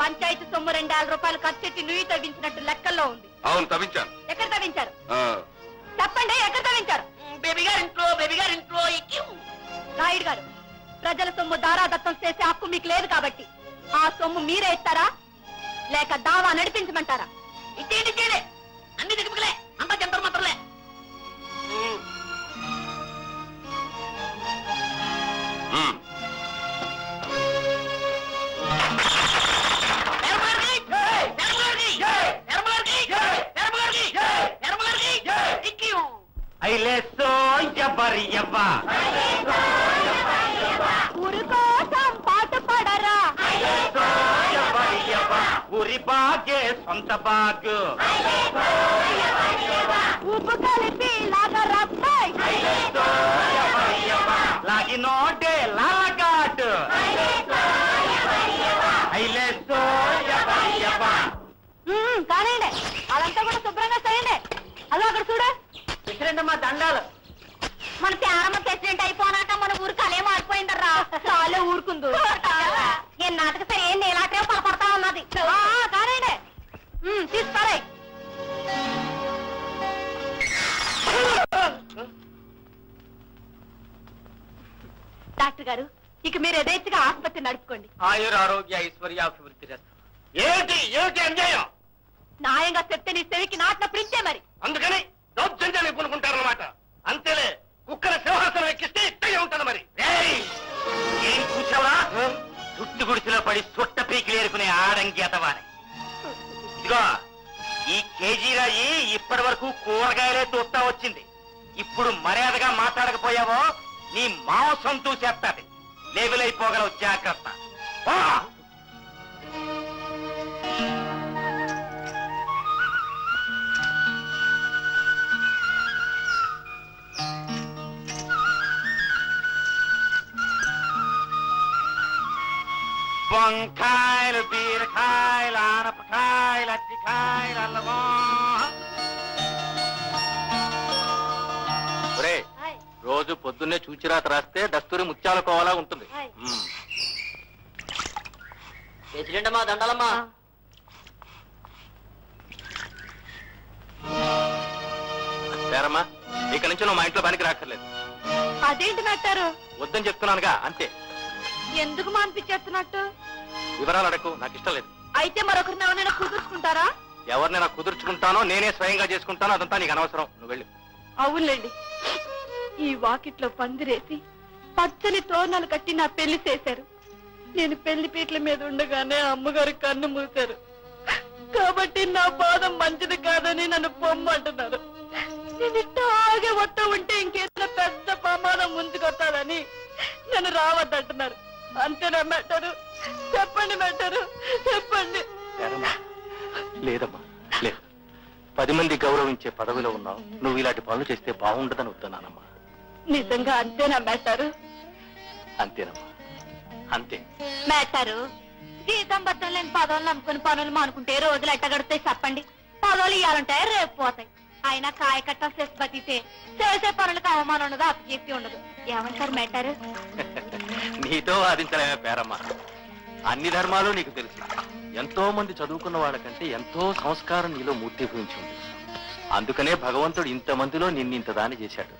పంచాయతీ సొమ్ము రెండు రూపాయలు ఖర్చు పెట్టి నుయ్యి తవ్వించినట్టు లెక్కల్లో ఉంది. అవును తవ్వించాను. ఎక్కడ తవ్వించారు? చెప్పండి ఎక్కడ తవ్వించారు? బేబీ గారి ఇంట్లో బేబీ గారి ఇంట్లో ఇక్యం నాయుడు గారు ప్రజల సొమ్ము దారాదత్తం చేసే హక్కు మీకు లేదు కాబట్టి ఆ సొమ్ము మీరే ఇస్తారా? లేక దావా నడిపించమంటారా? ఇచ్చేయండి ఇచ్చేయండి. అన్ని తిక్కమగలే అంతా ఐలేసో ఎవరి ఎవ్వ ఊరు కోసం పాటు పడరా ఎవరి ఎవ్వ ఊరి బాగే సొంత బాగు ఉప్పు కలిపి లాగా రబ్బాయ్ లాగి నోటే లాగాటు ఐలేసో ఎవరి ఎవ్వ ఉమ్, కానివ్వండి అదంతా కూడా శుభ్రంగా చేయండి అదో అక్కడ చూడు ప్రెసిడెంట్ మా దండాలు? మన పేరమ్మ ప్రెసిడెంట్ అయిపోనాక మన ఊరు కలే మారిపోయిందర్రా. చాలే ఊరుకుందు? నేను నాటక సరే ఏం నేలాటే పలపడతా ఉన్నది. ఉమ్, తీసుకోరాయ్ డాక్టర్ గారు ఇక మీరు యథేచ్ఛగా ఆసుపత్రి నడుపుకోండి. ఆయుర ఆరోగ్య ఐశ్వర్యాభివృద్ధి రస్తు ఏమిటి? ఏమిటి అన్యాయం? న్యాయంగా చెప్తే నీ చెవికి నాటిన ప్రింటే మరి. అందుకని దౌర్జన్యాన్ని పూనుకుంటారన్నమాట. అంతేలే కుక్కల సింహాసనం ఎక్కిస్తే ఇట్టగే ఉంటుంది మరి. ఏం కూర్చోవా? చుట్టు గుడిసెలో పడి చుట్ట పీకి లేరుకునే ఆడంగి అతవాని. ఇదిగో ఈ కేజీ రాయి ఇప్పటి వరకు కూరగాయలే చూస్తా వచ్చింది. ఇప్పుడు మర్యాదగా మాట్లాడకపోయావో నీ మాంసం చూసేస్తాది లేబులైపోగలవు జాగ్రత్త. వంకాయలు బీరకాయలు ఆనపకాయలు అట్టికాయలు అల్లమో రోజు పొద్దున్నే చూచిరాత రాస్తే దస్తూరి ముత్యాల కోవలా ఉంటుంది. హాయ్. మ్మ్. ప్రెసిడెంట్ అమ్మా దండాలమ్మా పేరమ్మా ఇక నుంచి నువ్వు మా ఇంట్లో పనికి రాక్కర్లేదు. అదేంటి మెట్టారు వద్దని చెప్తున్నానుగా అంతే. ఎందుకు మానిపించేస్తున్నట్టు? వివరాలు అడకు నాకు ఇష్టం లేదు. అయితే మరొకరిని ఎవరైనా కుదుర్చుకుంటారా? ఎవరిని నాకు కుదుర్చుకుంటానో నేనే స్వయంగా చేసుకుంటానో అదంతా నీకు అనవసరం. నువ్వు వెళ్ళి. అవునులేండి. ఈ వాకిట్లో పందిరేసి పచ్చని తోరణాలు కట్టి నా పెళ్ళి చేశారు. నేను పెళ్ళి పీటల మీద ఉండగానే అమ్మగారు కన్ను మూశారు. కాబట్టి నా పాదం మంచిది కాదని నన్ను పొమ్మంటున్నారు. నేను ఇట్టాగే వస్తూ ఉంటే ఇంకేదైనా పెద్ద ప్రమాదం ముందుకొస్తాదని నన్ను రావద్దంటున్నారు. అంతేనా మెట్టరు చెప్పండి మెట్టరు చెప్పండి. లేదమ్మా లేదు పది మంది గౌరవించే పదవిలో ఉన్నావు. నువ్వు ఇలాంటి పనులు చేస్తే బాగుండదని వస్తున్నానమ్మా నిజంగా అంతేనా మెట్టారు అంతేనమ్మా. అంతే. మెట్టారు జీతం బద్దం లేని పదవులు నమ్ముకుని పనులు మానుకుంటే రోజులు ఎట్ట గడితే చెప్పండి. పదవులు ఇవ్వాలంటాయి రేపు పోతాయి. అయినా కాయ కట్ట చేసి బతికితే చేసే పనులకు అవమానం ఉండదు అప్పకీర్తి ఉండదు. ఏమంటారు మెట్టారు నీతో వాదించలేమే పేరమ్మా. అన్ని ధర్మాలు నీకు తెలుసు. ఎంతో మంది చదువుకున్న వాళ్ళకంటే ఎంతో సంస్కారం నీలో మూర్తిభవించి ఉంది. అందుకనే భగవంతుడు ఇంతమందిలో నిన్నింత దాని చేశాడు.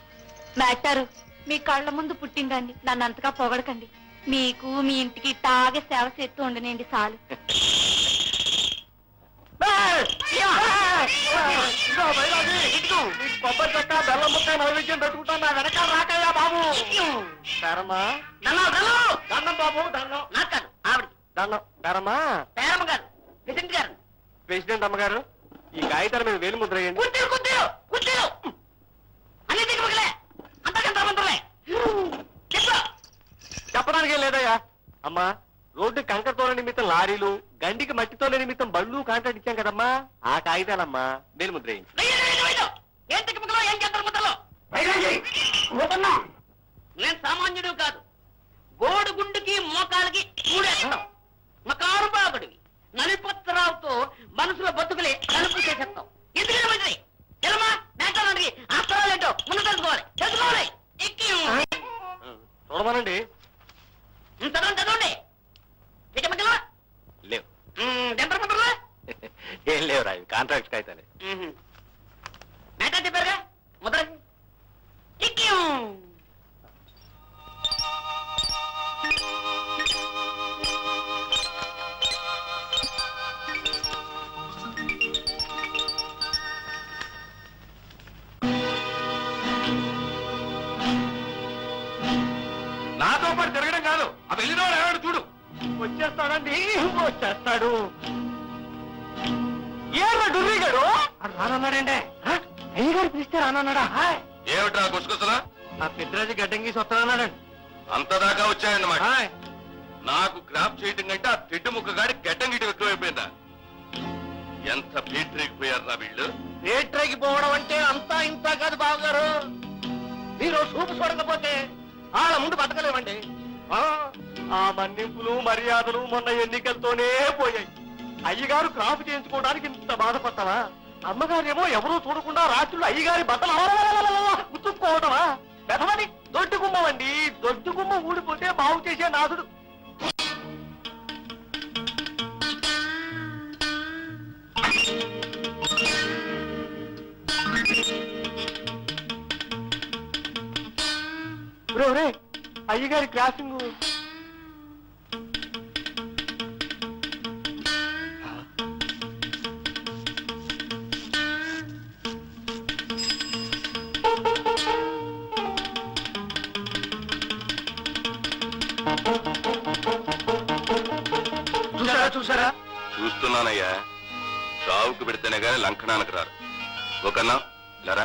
మెట్టారు మీ కళ్ళ ముందు పుట్టిందండి నన్ను అంతగా పొగడకండి. మీకు మీ ఇంటికి తాగే సేవ చేస్తూ ఉండనండి చాలు కొబ్బరి చెక్క బెల్లం ముక్క నైవేద్యం నా వెనక రాకయ్యా బాబు పేరమ్మా దండం బాబు దండం నాకు ఆవిడ దండం పేరమ్మా పేరమ్మ గారు ప్రెసిడెంట్ గారు ప్రెసిడెంట్ అమ్మగారు ఈ కాగితాల మీద వేలు ముద్ర వేయండి కుర్చీలు కుర్చీలు కుర్చీలు అన్ని దిగుమగలే అంతకంత మంత్రులే చెప్పడానికి లేదయ్యా? అమ్మా రోడ్డు కంకరతోల నిమిత్తం లారీలు గండికి మట్టితోల నిమిత్తం బళ్ళు కాంట్రాక్ట్ ఇచ్చాం కదమ్మా. ఆ కాగితాలమ్మా వేలు ముద్ర వేయండి వెయ్యి, వెయ్యి, వెయ్యి. ఏం దిగుమగలో ఏం చేస్తారు ముద్దలో నేను సామాన్యుడు కాదు. గోడు గుండుకి మోకాలకి మకారు బాగుడివి నలిపత్రావుతో మనసులో బతుకులే కలుపు చేసేస్తాం. ఎందుకంటే మంచిది తెలమా మేకలాంటికి ఆస్తరాలేంటో ముందు తెలుసుకోవాలి. తెలుసుకోవాలి. ఎక్కి చూడమనండి. చదవండి చదవండి. లేవు. ఏం లేవురా ఇవి కాంట్రాక్ట్ కాగితాలే. చెప్పారుగా? ముద్ర. నాతో పాటు తిరగడం కాదు. ఆ వెళ్ళిన వాడు వచ్చేస్తాడండి. వచ్చేస్తాడు. ఏర్ర డుర్రిగాడు రానన్నాడండి. అయ్యగారు పిలిస్తే రానన్నాడా? హాయ్ ఏమిట్రా గుసగుసలా? ఆ పెద్దరాజు గడ్డం గీసి వస్తానన్నాడండి అంతదాకా వచ్చాయన్నమాట హాయ్ నాకు క్రాప్ చేయటం కంటే ఆ తిట్టు ముక్క గాడి గడ్డం గిట్టు ఎక్కువైపోయిందా? ఎంత పీట్రేకిపోయారా వీళ్ళు? థియేటర్కి పోవడం అంటే అంతా ఇంత కాదు బావగారు. మీరు చూపు చూడకపోతే వాళ్ళ ముందు బతకలేమండి. ఆ, మన్నింపులు మర్యాదలు మొన్న ఎన్నికలతోనే పోయాయి. అయ్యగారు క్రాఫ్ చేయించుకోవడానికి ఇంత బాధపడతావా అమ్మగారేమో ఎవరూ చూడకుండా రాత్రులు అయ్యగారి బట్టలు ఉతుక్కోవటమా? పెదవని దొడ్డు గుమ్మమండి దొడ్డు గుమ్మ ఊడిపోతే బాగు చేసే నాథుడు. రే అయ్యగారి క్రాసింగ్. చూసారా చూసారా? చూస్తున్నానయ్యా. చావుకు పెడితేనే గానీ లంకనానికి రారు. ఒకన్నా లరా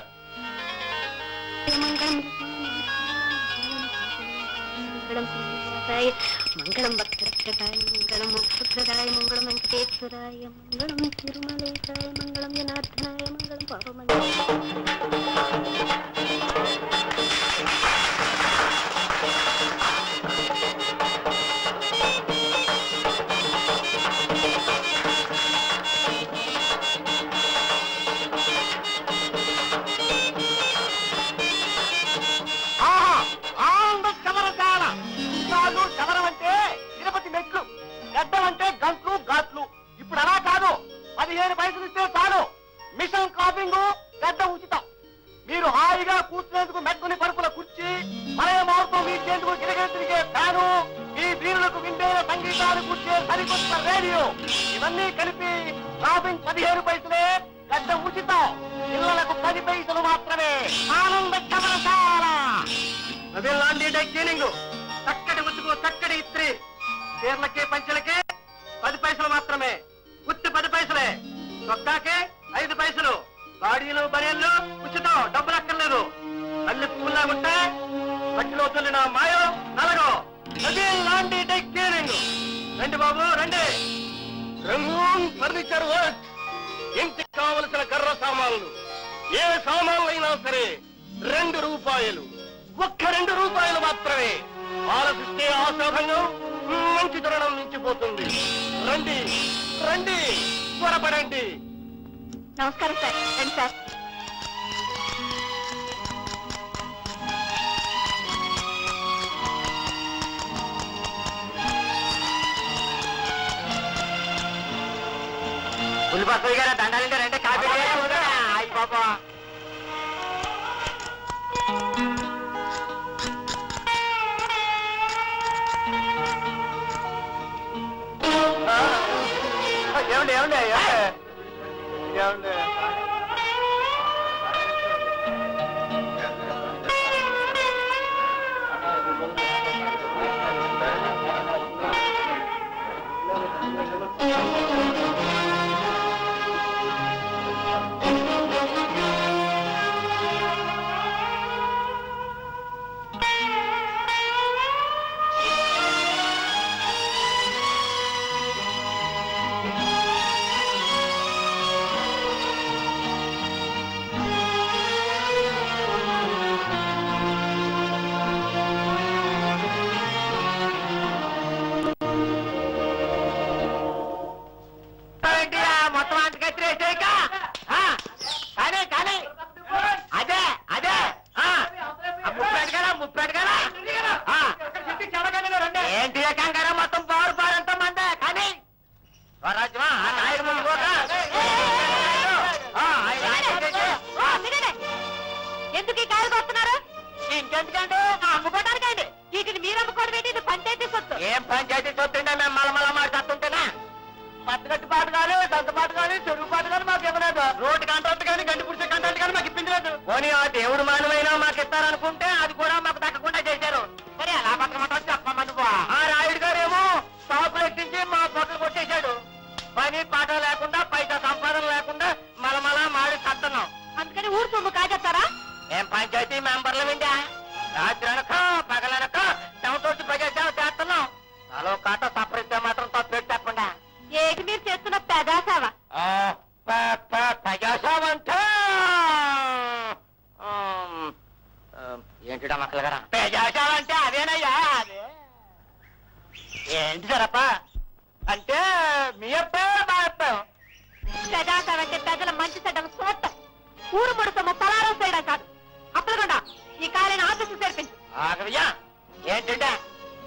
மங்களம் சீதாய மங்களம் பக்தரட்சகாய மங்களம் மோட்சராய மங்களம் வெங்கடேஸ்வராய மங்களம் திருமலேசாய மங்களம் ஜனார்தனாய மங்களம் பாவமங்கலம்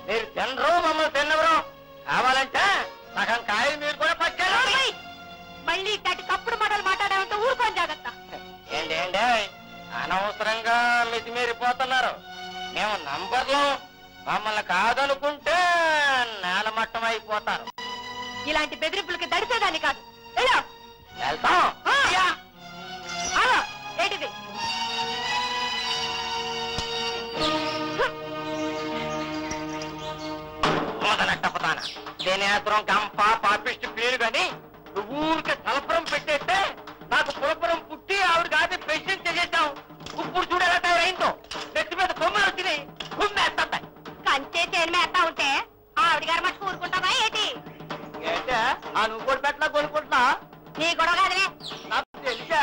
మీరు తినరు మమ్మల్ని తిన్నవరు కావాలంటే సగం కాయలు మీరు కూడా పచ్చారు మళ్ళీ ఇట్లాంటి తప్పుడు మాటలు మాట్లాడాలంటే ఊరుకోని జాగ్రత్త. ఏంటి ఏంటి? అనవసరంగా మితిమీరిపోతున్నారు. మేము నంబర్లు మమ్మల్ని కాదనుకుంటే నేలమట్టం అయిపోతారు. ఇలాంటి బెదిరింపులకి దడిపేదాన్ని కాదు. వెళ్తాం. ఏంటిది? చెప్తున్నాను దేనేత్రం గంప పేరు కానీ నువ్వు ఊరికి సలపురం పెట్టేస్తే నాకు పురపురం పుట్టి ఆవిడ కాదు పెన్షన్ చేసేసావు. ఇప్పుడు చూడు ఎలా తయారైందో. నెత్తి మీద కొమ్మలు వచ్చినాయి. కుమ్మేస్తా కంచే చేను మేస్తా ఉంటే ఆవిడ గారు మట్టుకు కూరుకుంటావా ఏంటి? ఆ నువ్వు కూడా పెట్టలా కోరుకుంటున్నా నీ కూడా కాదు నాకు తెలుసా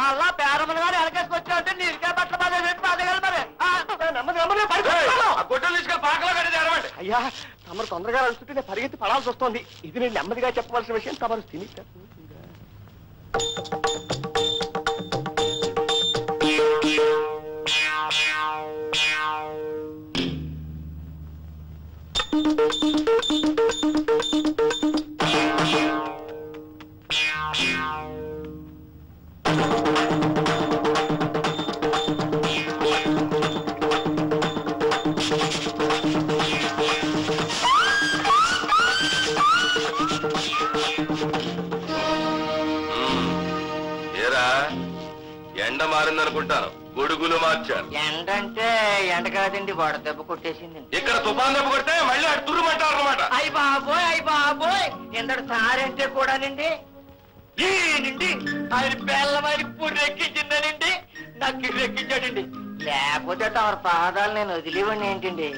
మళ్ళా పేరమ్మల గారు ఎలకేసుకొచ్చావంటే నీకే అయ్యా తమరు తొందరగా నడుస్తుంటే పరిగెత్తి పడాల్సి వస్తోంది ఇది నేను నెమ్మదిగా చెప్పవలసిన విషయం తమరు తిని Thank you. ఎండ మారిందనుకుంటాను గొడుగులు మార్చాను. ఎండంటే ఎండ కాదండి గోడ దెబ్బ కొట్టేసింది. ఇక్కడ తుఫాన్ దెబ్బ కొడితే మళ్ళీ అటు తురుమంటారు అనమాట అయ్య బాబోయ్ అయ్య బాబోయ్ ఇందడు సారంటే కూడానండి. ఈ ఆయన బెల్లమని పుర్రెక్కించిందనండి నాకు రెక్కించాడండి లేకపోతే తమ పాదాలు నేను వదిలేవండి ఏంటండి?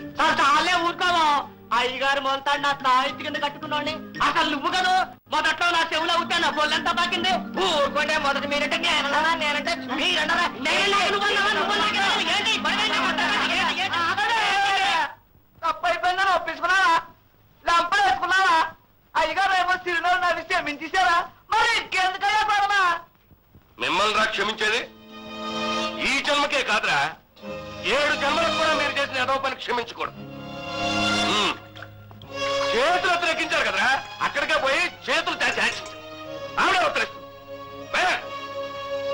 చాలే ఊరుకోవా అయ్యగారు మొలతాడు నా తాయితీ కింద కట్టుకున్నాండి అసలు నువ్వు కదా మొదట్లో నా చెవులో అవుతా నా పొల్లంతా పాకింది ఊరుకుంటే మొదటి మీరంటే నేనన్నారా నేనంటే మీరన్నారా ఒప్పించుకున్నావా లంప వేసుకున్నావా అయ్యగారు సిరిలో నా విషయం మించేశారా మరి ఇంకెందుకయ్యా పడమా మిమ్మల్ని రా క్షమించేది ఈ జన్మకే కాదురా ఏడు జన్మలకు కూడా మీరు చేసిన ఏదో పని క్షమించకూడదు. చేతులు వ్యతిరేకించారు కదరా? అక్కడికే పోయి చేతులు యాచించారు. ఆవిడ వ్యతిరేకిస్తుంది. పోయా.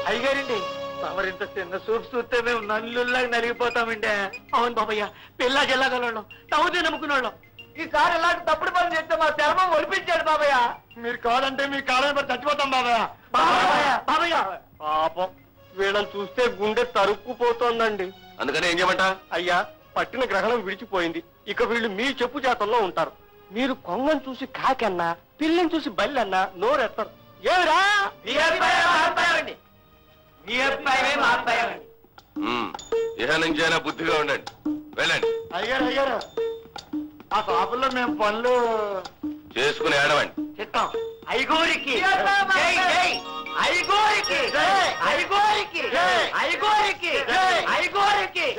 అయ్యగారండి. తమరింత చిన్న సూప్ చూస్తే మేము నల్లుల్లాగా నలిగిపోతామండి. అవును బాబయ్య పిల్ల జిల్లాగలం తమదే నమ్ముకున్నాళ్ళం ఈసారి ఇలాంటి తప్పుడు పని చేస్తే మా చర్మం ఒలిపించాడు బాబయ్య. మీరు కాదంటే మీ కాలం పడి చచ్చిపోతాం బాబయ్య. బాబయ్య బాబయ్య. పాపం వీళ్ళని చూస్తే గుండె తరుక్కుపోతోందండి. అందుకని ఏం చేయమంటా? అయ్యా పట్టిన గ్రహణం విడిచిపోయింది. ఇక వీళ్ళు మీ చెప్పు చేతల్లో ఉంటారు. మీరు కొంగను చూసి కాకన్నా పిల్లని చూసి బల్లి అన్నా నోరెత్తరు. ఏమిరా. ఇహ నుంచైనా బుద్ధిగా ఉండండి. వెళ్ళండి. అయ్యారు అయ్యారు. ఆ షాపుల్లో మేము పనులు చేసుకుని ఏడవండి. చిత్తం ఐగోరికి. ఐగోరికి. ఐగోరికి. ఐగోరికి. ఐగోరికి.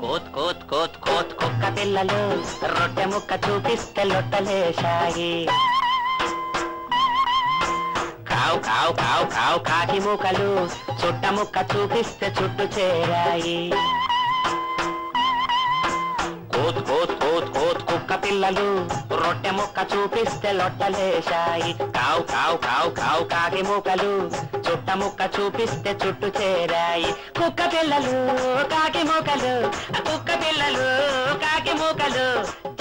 కోత్ కోత్ కోత్ కోత్ కుక్క పిల్లలు రొట్టె ముక్క చూపిస్తే లొట్టలేశాయి. కావు కావు కావు కావు కాకి మూకలు చుట్ట ముక్క చూపిస్తే చుట్టు చేరాయి. కోత్ కోత్ కోత్ కోత్ కుక్క పిల్లలు రొట్టె ముక్క చూపిస్తే లొట్టలేశాయి కావు కావు కావు కావు కాకి మూకలు చుట్ట ముక్క చూపిస్తే చుట్టు చేరాయి. కుక్క పిల్లలు కాకి మూకలు కుక్క పిల్లలు కాకి మూకలు.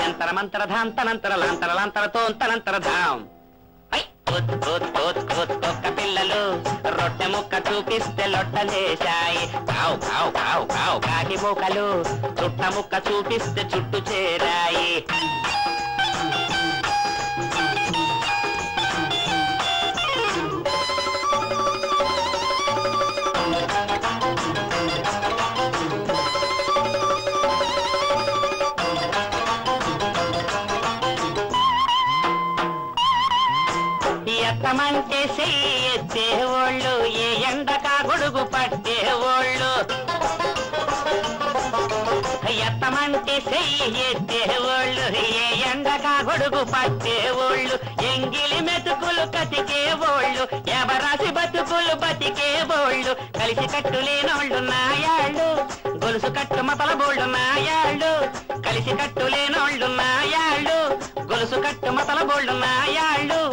జంతర మంతర ధాంతనంతర లాంతర లాంతర తోంతనంతర ధాం. ఐ! కోత్ కోత్ కోత్ కోత్ పిల్లలు. రొట్టె ముక్క చూపిస్తే లొట్టలేశాయి కావు కావు కావు కావు కాకి మూకలు. చుట్ట ముక్క చూపిస్తే చుట్టు చేరాయి. ఎత్తమంటే చెయ్యి ఎత్తేవాళ్ళు ఏ ఎండక గొడుగు పట్టేవాళ్ళు. ఎత్తమంటే చెయ్యి ఏ ఎండకా గొడుగు పట్టేవాళ్ళు. ఎంగిలి మెతుకులు కతికేవాళ్ళు ఎవరాసి బతుకులు బతికేవాళ్ళు. కలిసి కట్టు లేనోళ్ళు నాయాళ్ళు గొలుసు కట్టు మతల బోళ్ళు నాయాళ్ళు. కలిసి కట్టు లేనోళ్ళు నాయాళ్ళు గొలుసు కట్టు మతల బోళ్ళు నాయాళ్ళు.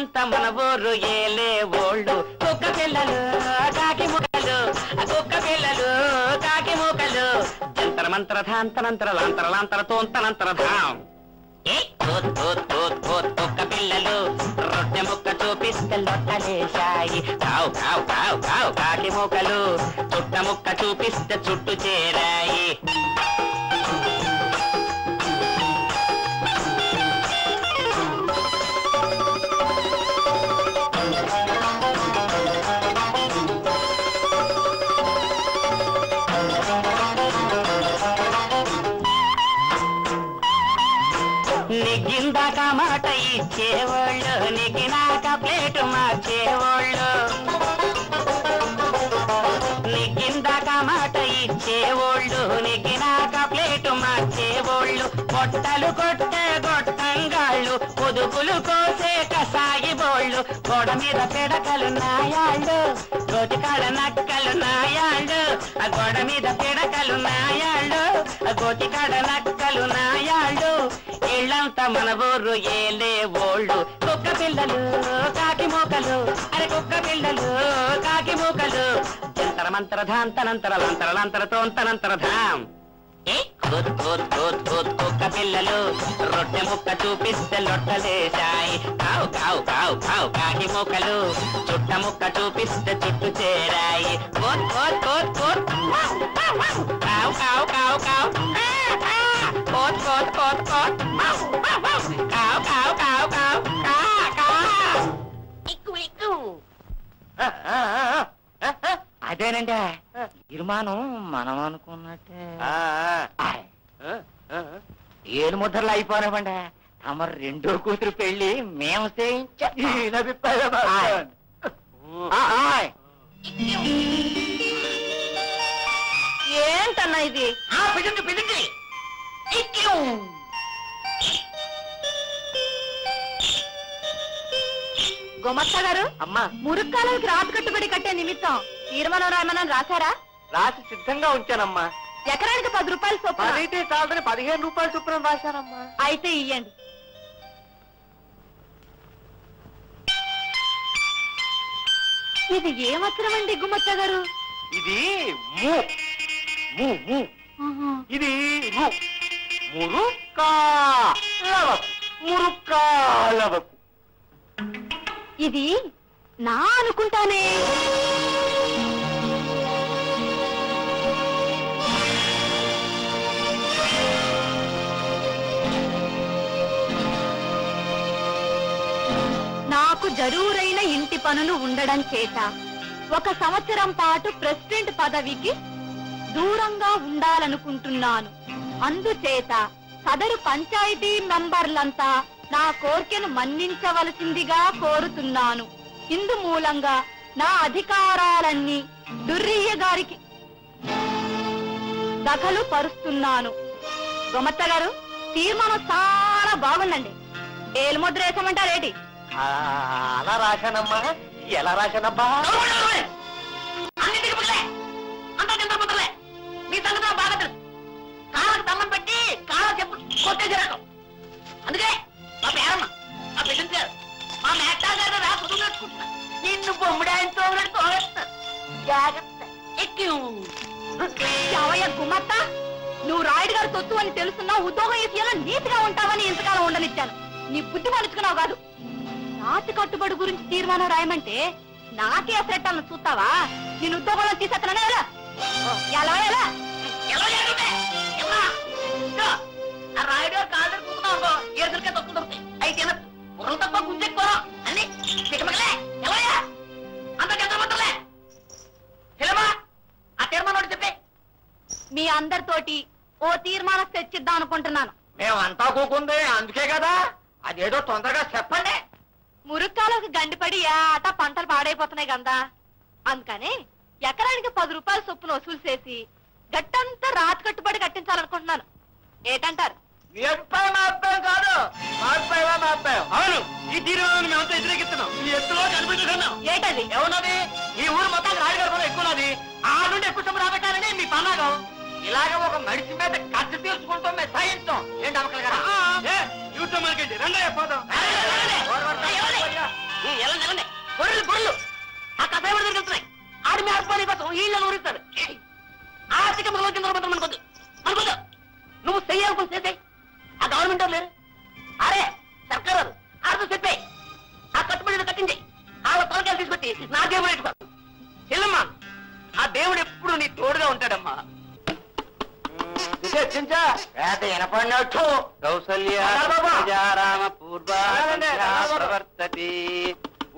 ఇళ్ళంతా మన ఊరు ఏలే ఓళ్ళు. కుక్క పిల్లలు కాకి ముక్కలు కుక్క పిల్లలు కాకి ముక్కలు జంతర మంత్ర ధాంతనంతర లాంతర లాంతర తోంతనంతర ధాం. ఏ? కుక్క పిల్లలు. రొట్టె ముక్క చూపిస్తే లొట్టలేశాయి కావు కావు కావు కావు కాకి ముక్కలు చుట్ట ముక్క చూపిస్తే చుట్టు చేరాయి. గోడ మీద పిడకలు నాయాళ్ళు గోటికాడ నక్కలు నాయాళ్ళు ఆ గోడ మీద పిడకలు నాయాళ్ళు ఆ గోటికాడ నక్కలు నాయాళ్ళు ఇళ్ళంతా మన ఊరు ఏలే ఓళ్ళు. కుక్క పిల్లలు కాకి మూకలు. అరే కుక్క పిల్లలు కాకి మూకలు. జంతర మంతర ధాంతనంతర లంతర లంతర తోంతనంతర ధాం కుక్క పిల్లలు. రొట్టె ముక్క చూపిస్తే లొట్టలేశాయి కావు కావు కావు కావు కాకి ముక్కలు చుట్ట ముక్క చూపిస్తే చుట్టు చేరాయి. కోత్ కోత్ కోత్ కోత్ కావు కావు కావు కావు. కావు కావు కావు కావు. కా కా. ఇక్కు ఇక్కు. అదేనండి. తీర్మానం మనం అనుకున్నట్టే. ఏడు ముద్రలు అయిపోనివ్వండి. తమ రెండో కూతురు పెళ్ళి మేము ఆయ్. ఏంటన్నా ఇది. గుమస్తా గారు అమ్మా. మురుక్కాలకి రాతి కట్టుబడి కట్టే నిమిత్తం తీర్మానం రాయమని రాశారా? రాసి సిద్ధంగా ఉంచానమ్మా. ఎకరానికి పది రూపాయలు చొప్పున. పదైతే చాలని పదిహేను రూపాయలు చొప్పున రాశానమ్మా. అయితే ఇయ్యండి. ఇది ఏం అక్షరమండి గుమ్మచ్చ గారు? ఇది ము. ము ము. ఇది రు మురుక్కాలవకు మురుక్కాలవకు ఇది నా అనుకుంటానే. నాకు జరూరైన ఇంటి పనులు ఉండడం చేత ఒక సంవత్సరం పాటు ప్రెసిడెంట్ పదవికి దూరంగా ఉండాలనుకుంటున్నాను. అందుచేత సదరు పంచాయతీ మెంబర్లంతా నా కోరికను మన్నించవలసిందిగా కోరుతున్నాను. ఇందు మూలంగా నా అధికారాలన్నీ దుర్రియ్య గారికి దఖలు పరుస్తున్నాను. గొమత్త గారు తీర్మానం చాలా బాగుందండి. ఏలుముద్ర వేసమంటారేటి? అలా రాశానమ్మా ఎలా రాశానబ్బా? అన్నింటికి ముద్రలే అంతా కింద ముద్రలే మీ సంగతి నాకు బాగా తెలుసు. కాళ్ళకి దండం పెట్టి కాళ్ళ చెప్పు కొట్టేసి రకం అందుకే మా పేరమ్మ మా బిడ్డ గారు మా మేటా గారు రా చదువు నేర్చుకుంటున్నా నిన్ను బొమ్మిడి తోగేస్తా జాగ్రత్త. ఎక్కి చావయ్య గుమ్మత్త నువ్వు రాయుడు గారు తొత్తు అని తెలుసున్నా ఉద్యోగం చేసేలా నీతిగా ఉంటావని ఇంతకాలం ఉండనిచ్చాను. నీ బుద్ధి మలుచుకున్నావు కాదు. రాతి కట్టుబడి గురించి తీర్మానం రాయమంటే నాకే అసెట్టాలను చూస్తావా? నేను ఉద్యోగంలో తీసేస్తాననే ఎలా? ఎలా రాయుడు కాళ్ళు తక్కువ దొరుకుతాయి. తక్కువ గుంజెక్కువ అన్ని అంత ఆ తీర్మానం చెప్పే. మీ అందరితోటి ఓ తీర్మానం తెచ్చిద్దాం అనుకుంటున్నాను. మేమంతా కూకుంది అందుకే కదా. అదేదో తొందరగా చెప్పండి. మురుక్కాలకు గండిపడి ఆట పంటలు పాడైపోతున్నాయి కదా అందుకని ఎకరానికి పది రూపాయల చొప్పున వసూలు చేసి గట్టంతా రాతి కట్టుబడి కట్టించాలనుకుంటున్నాను. ఏటంటారు? అవును ఈ తీరును మేమంతా వ్యతిరేకిస్తున్నాం. ఈ ఎత్తులో కనిపించుకున్నాం ఏటది? ఏమన్నది? ఈ ఊరు మొత్తానికి రాజుగారి ఎక్కువ ఆ నుండి ఎక్కువ రాబట్టాలని మీ పన్నాగం. ఇలాగ ఒక మనిషి మీద కత్తి తీర్చుకుంటాం మేము సాయించాం ఏంటి అమ్మకల్ గారు? యూట్యూబ్ మనకి రండి పోదాం. గొర్రెలు గొర్రెలు ఆ కథ ఎవరు దొరుకుతున్నాయి ఆడి మీ అర్థాన్ని కోసం వీళ్ళని ఊరిస్తాడు ఆర్థిక కింద పడతాం మనకొద్దు మనకొద్దు నువ్వు చెయ్యాల్సిన చేసే ఆ గవర్నమెంట్ వాళ్ళు లేరు. అరే సర్కారు ఆడితో చెప్పే ఆ కట్టుబడి కట్టింది వాళ్ళ తొలకాయలు తీసుకొచ్చి నా దేవుడు పెట్టుకో. చెల్లమ్మా ఆ దేవుడు ఎప్పుడు నీ తోడుగా ఉంటాడమ్మా. చర్చించా వేద వినపడినట్టు కౌసల్య బాబా. ప్రజారామ పూర్వ అలాగనే, అలాగే. ప్రవర్తతి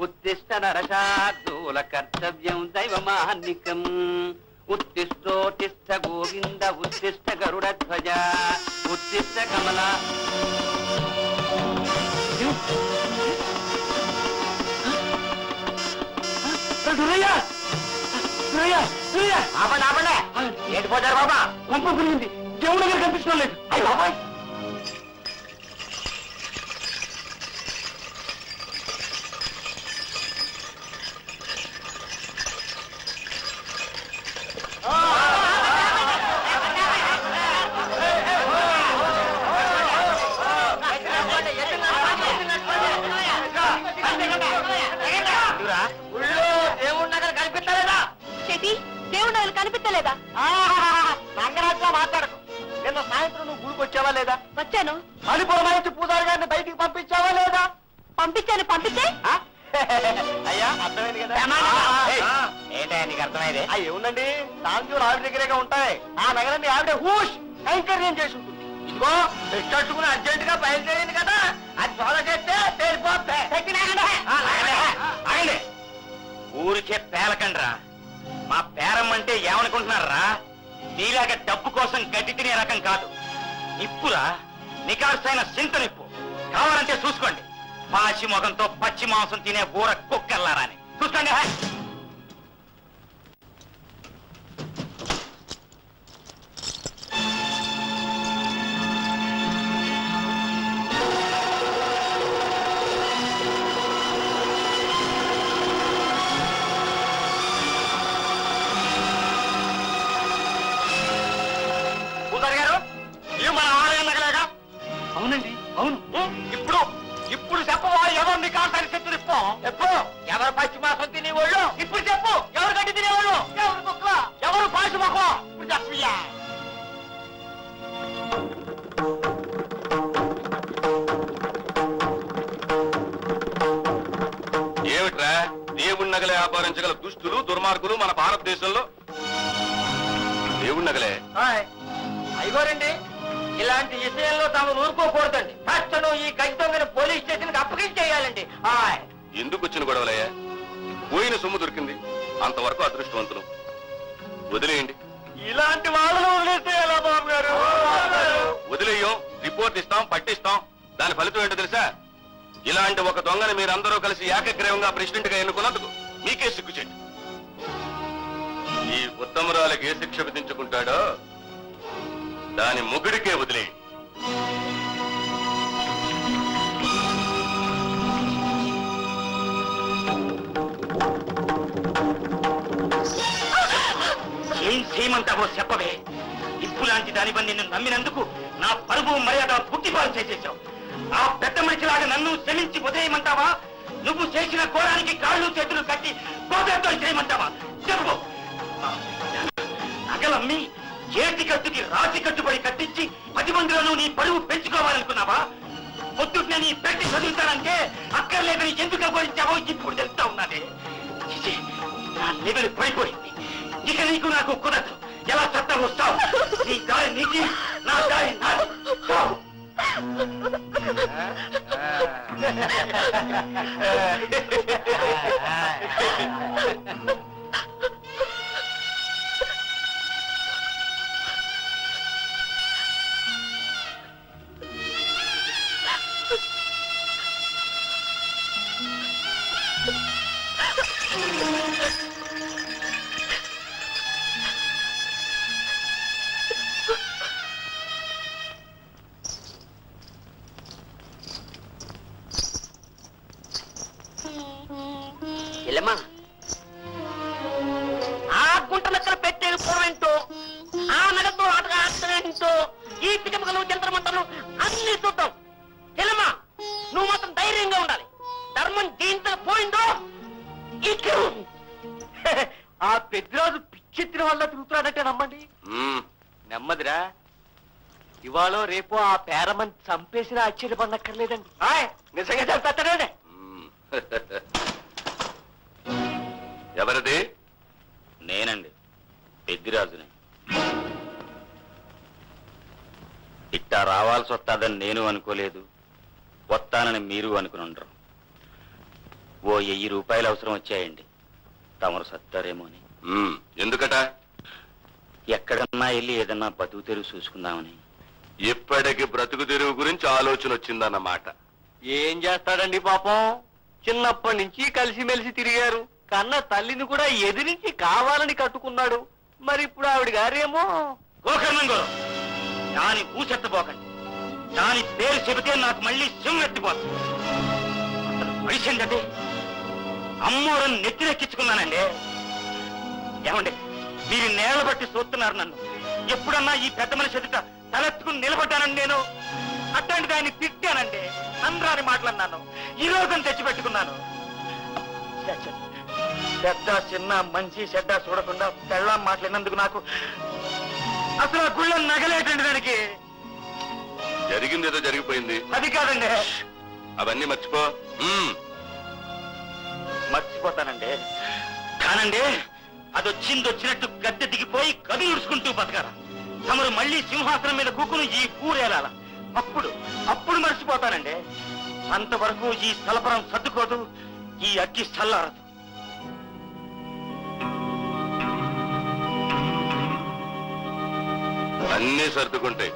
ఉత్తిష్ట నరశార్దూల కర్తవ్యం దైవమాహన్నికం ఉత్తిష్టోత్తిష్ట గోవింద ఉత్తిష్ట గరుడధ్వజ ఉత్తిష్ట కమల దురయ్య ఆపండి ఆపండి! ఏంటిపోతారు బాబా? కొంప పులిగింది. దేవుడి దగ్గర కనిపించడం లేదు. అయ్యి బాబాయ్! Oh! కనిపించలేదా? రంగరాజులా మాట్లాడకు. నిన్న సాయంత్రం నువ్వు గుడికి వచ్చావా లేదా? వచ్చాను. మణిపురం వచ్చి పూజారి గారిని బయటికి పంపించావా లేదా? పంపించాను ఆ? అయ్యా అర్థమైంది కదా? ఏంటయ్యా నీకు అర్థమైంది? ఆవిడ దగ్గరేగా ఉంటాయి. ఆ నగరాన్ని ఆవిడ హూష్ కైంకర్యం చేసి ఉంటుంది. ఇదిగో పెట్టట్టుకుని అర్జెంట్గా బయలుదేరింది కదా. అది సోద చేస్తే ఆగండి. ఊరికే పేలకండ్రా. మా పేరమ్మంటే అంటే ఏమనుకుంటున్నారా? నీలాగా డబ్బు కోసం గడ్డి తినే రకం కాదు. నిప్పురా నికార్సైన సింత నిప్పు. కావాలంటే చూసుకోండి. పాచి మొగంతో పచ్చి మాంసం తినే ఊర కుక్కర్లారా అని చూసుకోండి కాంటాన్ని చెట్టు తిప్పో ఎప్పుడు? ఎవరు పచ్చి మాసం తినేవాళ్ళు? ఇప్పుడు చెప్పు. ఎవరు గడ్డి తినేవాళ్ళు? ఎవరు కుక్క ఎవరు పాచి మొహం ఇప్పుడు చెప్పయ్యా. ఏమిట్రా? దేవుడి నగలే వ్యాపారించగల దుష్టులు దుర్మార్గులు మన భారతదేశంలో? దేవుడి నగలే? అయిగోరండి ఇలాంటి విషయంలో తాము ఊరుకోకూడదండి. తక్షణం ఈ గడ్డి దొంగని పోలీస్ స్టేషన్కి అప్పగించేయాలండి. ఎందుకు వచ్చిన గొడవలయ్యా? పోయిన సొమ్ము దొరికింది. అంతవరకు అదృష్టవంతులు. వదిలేయండి. ఇలాంటి వాళ్ళను వదిలేస్తే ఎలా బాబు గారు? వదిలేయం రిపోర్ట్ ఇస్తాం పట్టిస్తాం. దాని ఫలితం ఏంటో తెలుసా? ఇలాంటి ఒక దొంగని మీరందరూ కలిసి ఏకగ్రీవంగా ప్రెసిడెంట్గా ఎన్నుకున్నందుకు మీకే సిగ్గుచేయండి ఈ ఉత్తమరాలకి ఏ శిక్ష విధించుకుంటాడో దాని ముగ్గుడికే వదిలే ఏం చేయమంటావో చెప్పవే. ఇప్పు లాంటి దానివని నిన్ను నమ్మినందుకు నా పరువు మర్యాద పుట్టిపాలు చేసేసావు ఆ పెద్ద మనిషిలాగా నన్ను క్షమించి వదిలేయమంటావా? నువ్వు చేసిన కోరానికి కాళ్ళు చేతులు కట్టి గోదాతో చేయమంటావా? చెప్పు. నగలమ్మి చేతి కట్టుకి రాతి కట్టుబడి కట్టించి పది మందిలోనూ నీ పరువు పెంచుకోవాలనుకున్నావా? పొద్దున్నే నీ పెట్టి చదువుతానంటే అక్కర్లేదని ఎందుకు అభరించావో ఇప్పుడు తెలుస్తా ఉన్నదే నా లెవెల్ పడిపోయింది. ఇక నీకు నాకు కుదరదు. ఎలా చట్టం వస్తావు? నీ దారి నీకి నా దారి నాది చావు. పేరమని చంపేసిన ఆశ్చర్యపడనక్కర్లేదండి. ఆయ్, నిజంగా చంపేస్తాడండి. ఎవరిది? నేనండి. పెద్దిరాజుని. ఇట్టా రావాల్సి వస్తాదని నేను అనుకోలేదు. వస్తానని మీరు అనుకుని ఉండరు. ఓ వెయ్యి రూపాయలు అవసరం వచ్చాయండి. తమరు సత్తారేమో అని. ఎందుకట? ఎక్కడన్నా వెళ్ళి ఏదన్నా బతుకు తెరువు చూసుకుందామని. ఇప్పటికి బ్రతుకు తెరువు గురించి ఆలోచన వచ్చిందన్నమాట. ఏం చేస్తాడండి పాపం? చిన్నప్పటి నుంచి కలిసిమెలిసి తిరిగారు. కన్న తల్లిని కూడా ఎదిరించి కావాలని కట్టుకున్నాడు. మరి ఇప్పుడు ఆవిడ గారేమో? గోకర్ణంగోరు దాని ఊచెత్తబోకండి దాని పేరు చెబితే నాకు మళ్ళీ సిమ్ ఎత్తిపోతుంది. అసలు మనిషిందది అమ్మోరని నెత్తినెక్కించుకున్నానండి. ఏమండి మీరు నేల బట్టి చూస్తున్నారు నన్ను. ఎప్పుడన్నా ఈ పెద్ద మనిషి ఎదుట తలెత్తుకుని నిలబడ్డానండి నేను అట్లాంటి దాన్ని తిట్టానండి. అందరాని మాట్లాడినాను ఈ రోజుని తెచ్చిపెట్టుకున్నాను. పెద్ద చిన్న మంచి చెడ్డ చూడకుండా పెళ్ళాం మాట్లాడినందుకు నాకు అసలు ఆ గుళ్ళ నగలేటండి దానికి జరిగింది ఏదో జరిగిపోయింది. అది కాదండి. అవన్నీ మర్చిపో. మర్చిపోతానండి. కానండి అది వచ్చింది వచ్చినట్టు గద్దె దిగిపోయి కది ఉడుచుకుంటూ బతకాల? తమరు మళ్ళీ సింహాసనం మీద కూకుని ఈ పూరేలాల అప్పుడు అప్పుడు మర్చిపోతానండి. అంతవరకు ఈ స్థలపరం సర్దుకోదు ఈ అగ్గి చల్లారదు అన్నీ సర్దుకుంటాయి.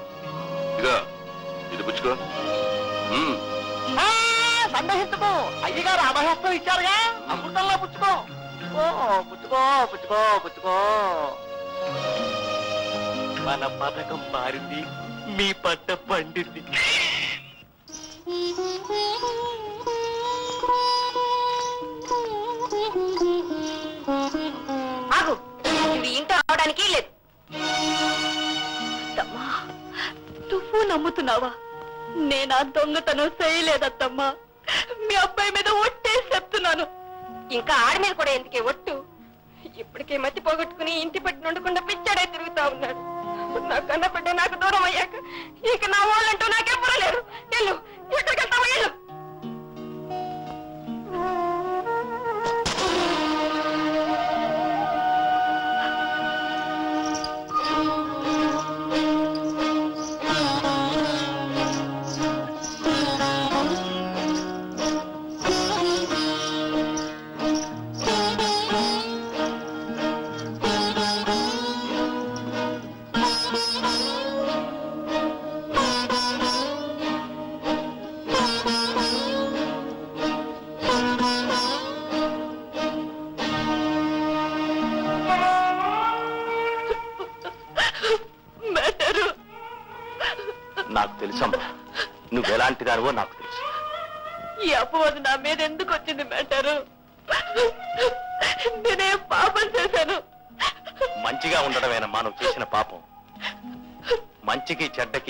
ఇదిగో ఇది పుచ్చుకో. సందేహించుకో అయ్యగారు అభయస్తం ఇచ్చారుగా. అమృతంలో పుచ్చుకో. ఓ పుచ్చుకో పుచ్చుకో పుచ్చుకో. మన పథకం మారింది మీ పట్ట పండింది. ఆగు. ఇవి ఇంట అవడానికి లేదు. అత్తమ్మా నువ్వు నమ్ముతున్నావా? నేనా దొంగతనం చేయలేదత్తమ్మా. మీ అబ్బాయి మీద ఒట్టేసి చెప్తున్నాను. ఇంకా ఆడి మీద కూడా ఎందుకే ఒట్టు? ఇప్పటికే మతి పోగొట్టుకుని ఇంటి పట్టి ఉండకుండా పిచ్చాడే తిరుగుతా ఉన్నాడు. నా కన్న బిడ్డ నాకు దూరం అయ్యాక ఇక నా వాళ్ళంటూ నాకెప్పుడు లేరు వెళ్ళు ఎక్కడికి వెళ్తావా వెళ్ళు.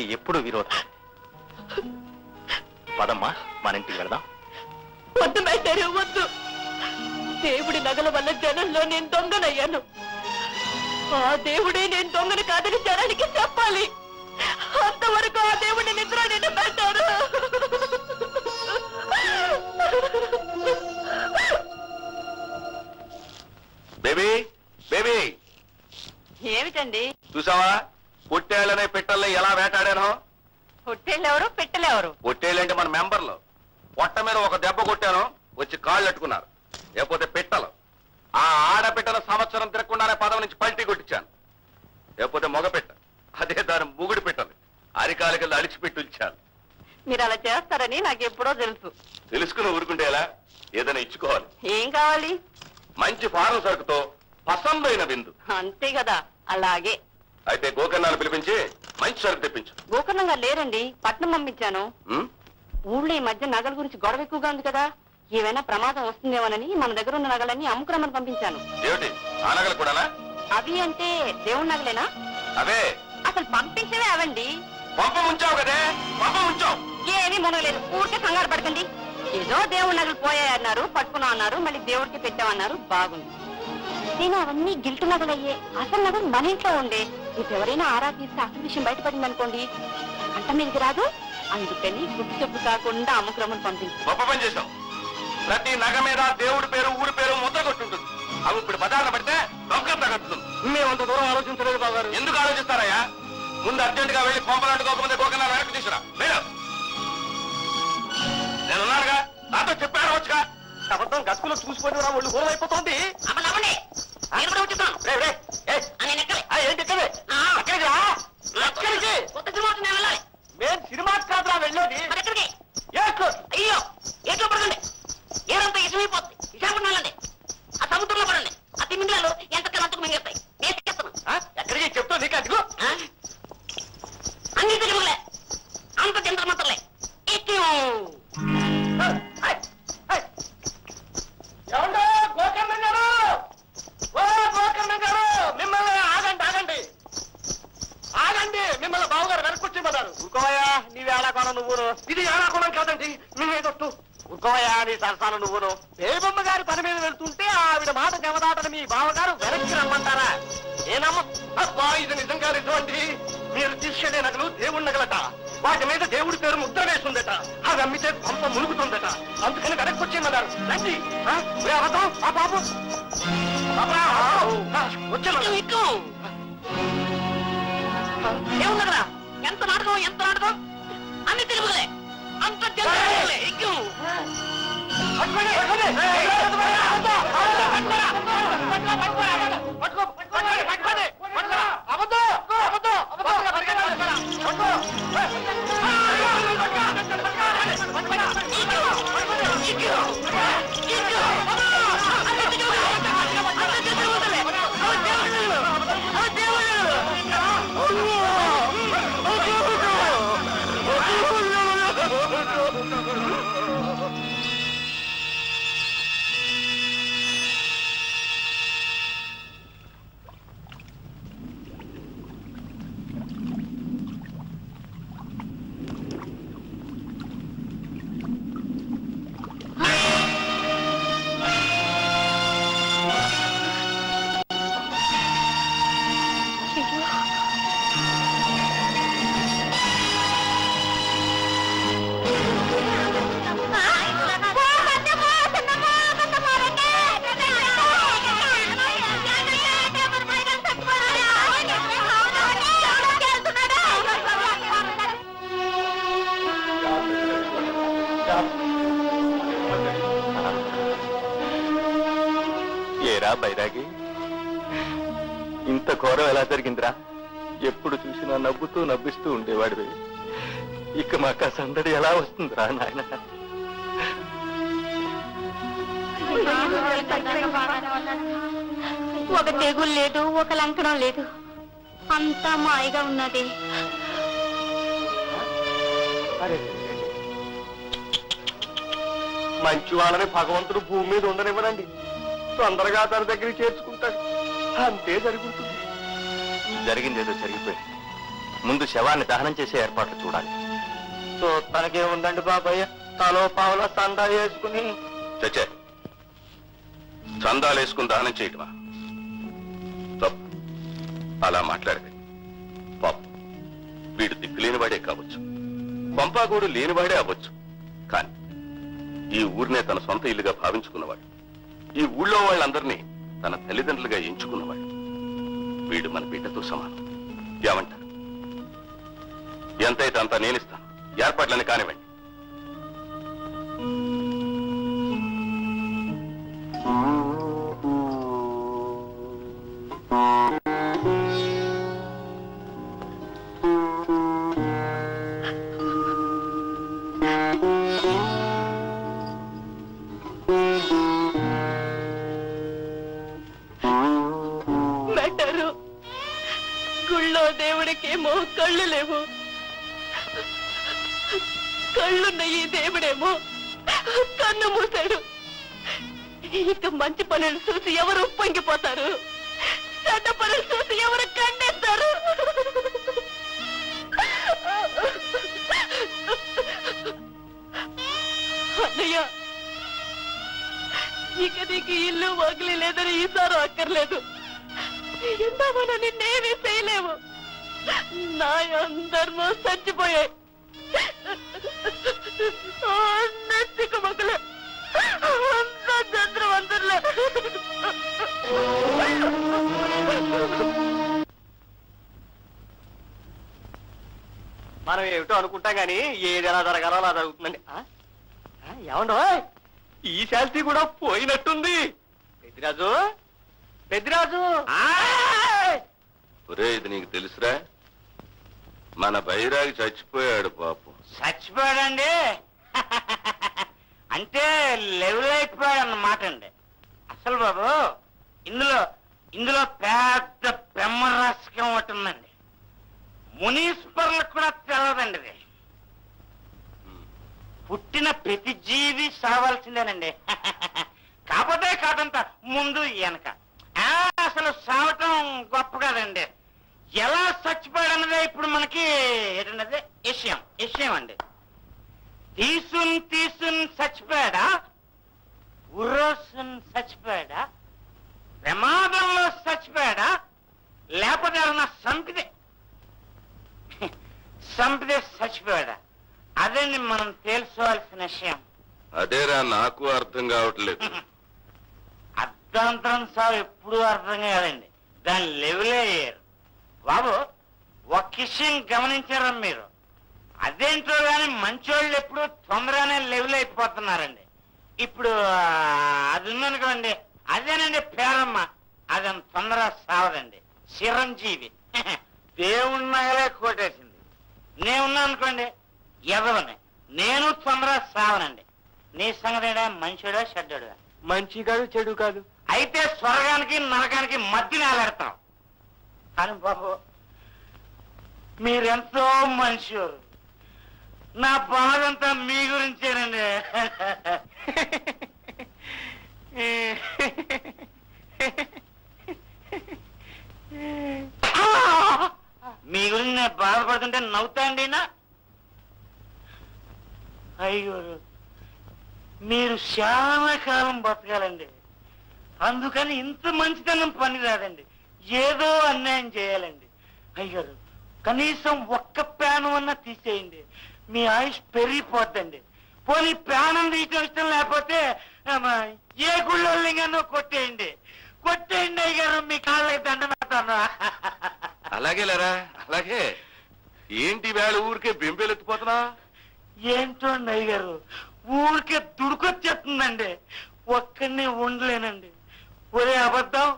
ఎప్పుడు విరోధం? ఉం? ఊళ్ళో ఈ మధ్య నగల గురించి గొడవ ఎక్కువగా ఉంది కదా. ఏమైనా ప్రమాదం వస్తుందేమోనని మన దగ్గర ఉన్న నగలన్నీ అమ్ముకురమ్మని పంపించాను. అవి అంటే దేవుడి నగలేనా? అవే. అసలు పంపించేవే అవండి. ఏమీ మునగలేదు. ఊరికే కంగారు పడకండి. ఏదో దేవుడి నగలు పోయాయన్నారు పట్టుకున్నాం అన్నారు మళ్ళీ దేవుడికి పెట్టామన్నారు బాగుంది. నేను అవన్నీ గిల్టు నగలయ్యే. అసలు నగలు మన ఇంట్లో ఉండే. ఇప్పుడు ఎవరైనా ఆరా తీస్తే అసలు విషయం బయటపడింది అనుకోండి అంట మీదకి రాదు. అందుకని గుడ్డు చెప్పు కాకుండా అమ్ముకురమ్మని పంపించి. గొప్ప పని చేశావు. ప్రతి నగ మీద దేవుడి పేరు ఊరి పేరు ముద్ర కొట్టుంటుంది అవి ఇప్పుడు బజార్లో పడితే దొంగ తగ్గుతుంది మేము అంత దూరం ఆలోచించలేదు బాగారు ఎందుకు ఆలోచిస్తారయ్యా? ముందు అర్జెంట్గా వెళ్ళి కొంపలాంటుకోకముందే గోకర్ణ వెనక్కి తీసుకురా. వెళ్ళు. నేనున్నానుగా నాతో చెప్పాను వచ్చుగా? అబద్ధం గతుకులో చూసిపోయి రా ఒళ్ళు దూరం అయిపోతుంది ఏంటి ఎక్కడే? ఆ. ఎక్కడికి? కొత్త సినిమా కాదురా వెళ్ళేది? అయ్యో ఏట్లో పడకండి. ఏడంతా ఇసమైపోతుంది విశాఖపట్నం వెళ్ళండి. ఆ సముద్రంలో పడండి. ఆ తిమింగళాలు ఎంత అంతకు మింగేస్తాయి? నేను ఆ, ఎక్కడికి? చెప్తావు నీకు అదిగో? అన్ని తిరుగులే అంత జంతర మంత్రలే. ఎక్కి ఏమండో గోకర్ణం గారు ఓ గోకర్ణం గారు మిమ్మల్ని ఆగండి ఆగండి ఆగండి మిమ్మల్ని బావగారు వెనక్కొచ్చిపోతారు ఏడాకోణం నువ్వును? ఇది ఏడాకోణం కాదండి నువ్వేదొట్టు ఉరుకోవయ్యా నీ సరసాలు నువ్వును. దేవమ్మ గారి పని మీద వెళ్తుంటే ఆవిడ మాట జమదాటని మీ బావగారు వెనక్కి రమ్మంటారా? ఏనమ్మ అబ్బా ఇది నిజంగా ఇటువంటి మీరు తీసుకెళ్ళే నగలు దేవుడి నగలట. వాటి మీద దేవుడి పేరు ముద్ర వేస్తుందట అవి అమ్మితే పంప మునుగుతుందట. అందుకని వెనక్కి వచ్చేయమన్నారు. రండి. ఆ, అబద్ధం? ఆ బాబు వచ్చాను ఎంత నాటకం? ఎంత నాటకం? అన్ని తెలుగులే అంత తెలుగులే ఎక్కు పట్టుకోండి, నవ్వుతూ నవ్విస్తూ ఉండేవాడివి. ఇక మాకు ఆ సందడి ఎలా వస్తుందిరా నాయన? ఒక తెగులు లేదు ఒక లంకణం లేదు. అంతా మాయగా ఉన్నది. మంచి వాళ్ళని భగవంతుడు భూమి మీద ఉండనివ్వడండి తొందరగా తన దగ్గరికి చేర్చుకుంటాడు. అంతే జరుగుతుంది. జరిగిందేదో జరిగిపోయింది. ముందు శవాన్ని దహనం చేసే ఏర్పాట్లు చూడాలి. చూస్తానికేముందండి బాబాయ్య? తలో పావులో సందా వేసుకుని. చచ్చే చందాలేసుకుని దహనం చేయటమా? తప్పు అలా మాట్లాడదు పాప వీడు దిక్కులేనివాడే కావచ్చు. పంపాగూడు లేనివాడే అవ్వచ్చు. కానీ ఈ ఊరినే తన సొంత ఇల్లుగా భావించుకున్నవాడు. ఈ ఊళ్ళో వాళ్ళందరినీ తన తల్లిదండ్రులుగా ఎంచుకున్నవాడు. వీడు మన బిడ్డతో సమానం. ఏమంటారు? ఎంతైతే అంత నేనిస్తాను. ఏర్పాట్లని కానివ్వండి. మెట్టరు గుళ్ళో దేవుడికేమో కళ్ళు లేవు. కళ్ళున్న ఈ దేవుడేమో. కన్ను మూశాడు. ఇక మంచి పనులు చూసి ఎవరు ఉప్పొంగిపోతారు? చెడ్డ పనులు చూసి ఎవరు కండేస్తారు? అన్నయ్య ఇక నీకు ఇల్లు వగిలి లేదని ఈసారి అక్కర్లేదు. ఎంతమన నిన్నేమీ చేయలేము నా ధర్మం చచ్చిపోయాయి. మనం ఏమిటో అనుకుంటాం గాని ఏది ఎలా జరగాలో అలా జరుగుతుందండి. ఆ? ఏమండో? ఈ శాల్తీ కూడా పోయినట్టుంది. పెద్దిరాజు? పెద్దిరాజు? ఒరే ఇది నీకు తెలుసురా? మన బైరాగి చచ్చిపోయాడు పాపం. చచ్చిపోయాడండి? అంటే లెవెల్ అయిపోయాడు అన్నమాట అండి అసలు బాబు ఇందులో ఇందులో పెద్ద బ్రహ్మరాశకం ఒకటి ఉందండి. మునీశ్వరులకు కూడా తెలవదండి ఇది. పుట్టిన ప్రతి జీవి సావాల్సిందేనండి. కాకపోతే కాదంత ముందు వెనక. అసలు సావటం గొప్ప కాదండి. ఎలా చచ్చిపోయాడన్నదే ఇప్పుడు మనకి ఏంటన్నదే? విషయం. విషయం అండి. తీసున్ తీసున్ చచ్చిపోయాడా? ఉరోసున్ చచ్చిపోయాడా? ప్రమాదంలో చచ్చిపోయాడా? లేకపోతే ఏమన్నా సంపదే సంపిదే చచ్చిపోయాడా? అదే మనం తెలుసుకోవాల్సిన విషయం? అదేరా నాకు అర్థం కావట్లేదు. అర్థాంతరం సార్ ఎప్పుడు అర్థం కాదండి. దాని లెవెలే అయ్యారు బాబు ఒక విషయం గమనించారా మీరు? అదేంటో గాని మంచోళ్ళు ఎప్పుడు తొందరగానే లెవెల్ అయిపోతున్నారండి. ఇప్పుడు అది ఉందనుకోండి అదేనండి పేరమ్మ. అది అంత తొందరగా సావదండి. చిరంజీవి. దేవుడి నగలే కొట్టేసింది నేనున్నా అనుకోండి ఎదవని. నేను తొందరగా సావనండి. నీ సంగతి మనుషుడా షడ్డుడా మంచి కాదు చెడు కాదు. అయితే స్వర్గానికి నరకానికి మధ్య నేలెడతాం కానీ బాబు మీరెంతో మనుషులు. నా బాధంతా మీ గురించేనండి. మీ గురించి నేను బాధపడుతుంటే నవ్వుతా అండి నా. అయ్యో మీరు చాలా కాలం బతకాలండి. అందుకని ఇంత మంచితనం పని రాదండి ఏదో అన్యాయం చేయాలండి. అయ్యారు కనీసం ఒక్క ప్రాణం అన్నా తీసేయండి. మీ ఆయుష్ పెరిగిపోద్దండి. పోనీ ప్రాణం తీయటం ఇష్టం లేకపోతే ఏ గుళ్ళో లింగానో కొట్టేయండి. కొట్టేయండి అయ్యారు మీ కాళ్ళకి దండ పెడతాను. అలాగే లేరా? అలాగే. ఏంటి వేళ ఊరికే బెంబేలెత్తిపోతున్నా ఏంటో అయ్య గారు ఊరికే దుడుకొచ్చేస్తుందండి. ఒక్కడిని ఉండలేనండి. ఒరే అబద్ధం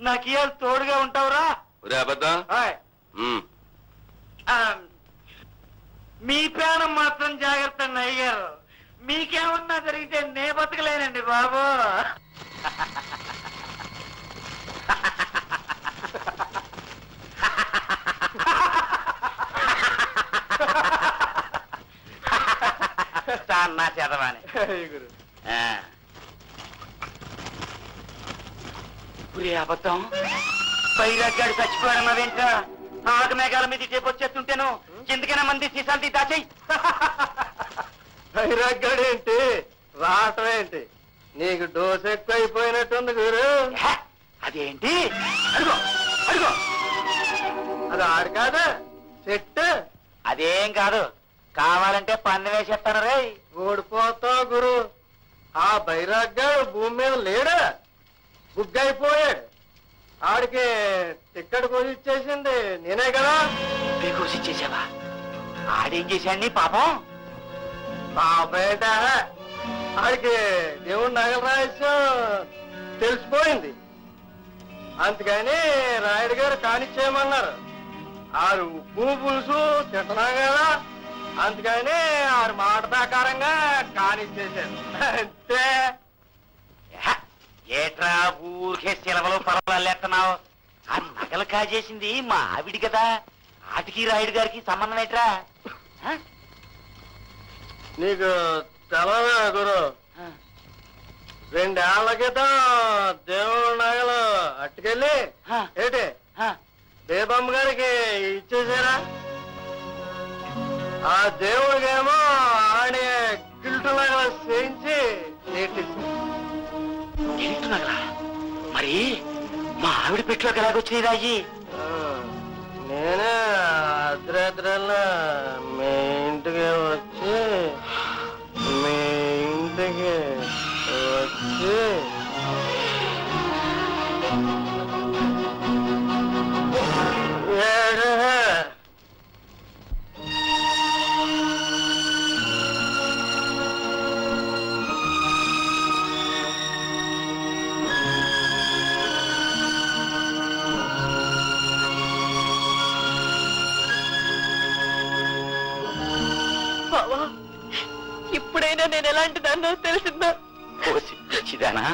నాకు ఇవాళ తోడుగా ఉంటావురా. ఒరే అబద్ధం? హాయ్. ఉమ్. ఆ, మీ ప్రాణం మాత్రం జాగ్రత్త అండి అయ్యారు మీకేమన్నా జరిగితే నే బతకలేనండి బాబు. నా చదవాని పురి అబద్ధం? పైరాగాడు చచ్చిపోయాడన్నావేంట ఆగ మేఘాల మీద చేపొచ్చేస్తుంటేను ఎందుకైనా మంది సీసాలు దాచేయి. వైరాగ్గాడేంటి రావటం ఏంటి? నీకు డోస్ ఎక్కువ అయిపోయినట్టుంది గురు అదేంటి? అడుగో అడుగో. అది ఆడు కాదా సెట్ అదేం కాదు. కావాలంటే పందెం వేసేస్తాను రే ఓడిపోతావు గురు. ఆ బైరాగ్గాడు భూమి మీద లేడా? బుగ్గైపోయాడు. ఆడికి టిక్కెట్ కొని ఇచ్చేసింది నేనే కదా. కోసి ఇచ్చేసావా ఆడేం చేశాడు పాపం? బాబేట ఆడికి దేవుడు నగల రహస్యం తెలిసిపోయింది. అందుకని రాయుడు గారు కానిచ్చేయమన్నారు. ఆరు ఉప్పు పులుసు తింటున్నా కదా. అందుకని ఆరు మాట ప్రకారంగా కానిచ్చేశారు అంతే. ఏట్రా ఊరికే సెలవులు పర్వాలు ఎత్తనావు ఆ నగలు కాజేసింది మా ఆవిడి కదా ఆటికి రాయుడు గారికి సంబంధం ఏట్రా హ? నీకు తెలవదా గురు. రెండేళ్ళ క్రితం దేవుడు నగలు అట్టుకెళ్ళి. ఏంటి. బేబమ్మ గారికి ఇచ్చేసారా ఆ దేవుడికేమో ఆడ గిల్టు నగలు చేయించి నేర్పించారు గిల్టు నగలా మరి మా ఆవిడ పెట్టులోకి ఎలాగొచ్చినాయి రాజీ నేనే అర్ధరాత్రిలో మీ ఇంటికి వచ్చి నేను ఎలాంటి దాన్నో తెలిసిందా? పిచ్చిదానా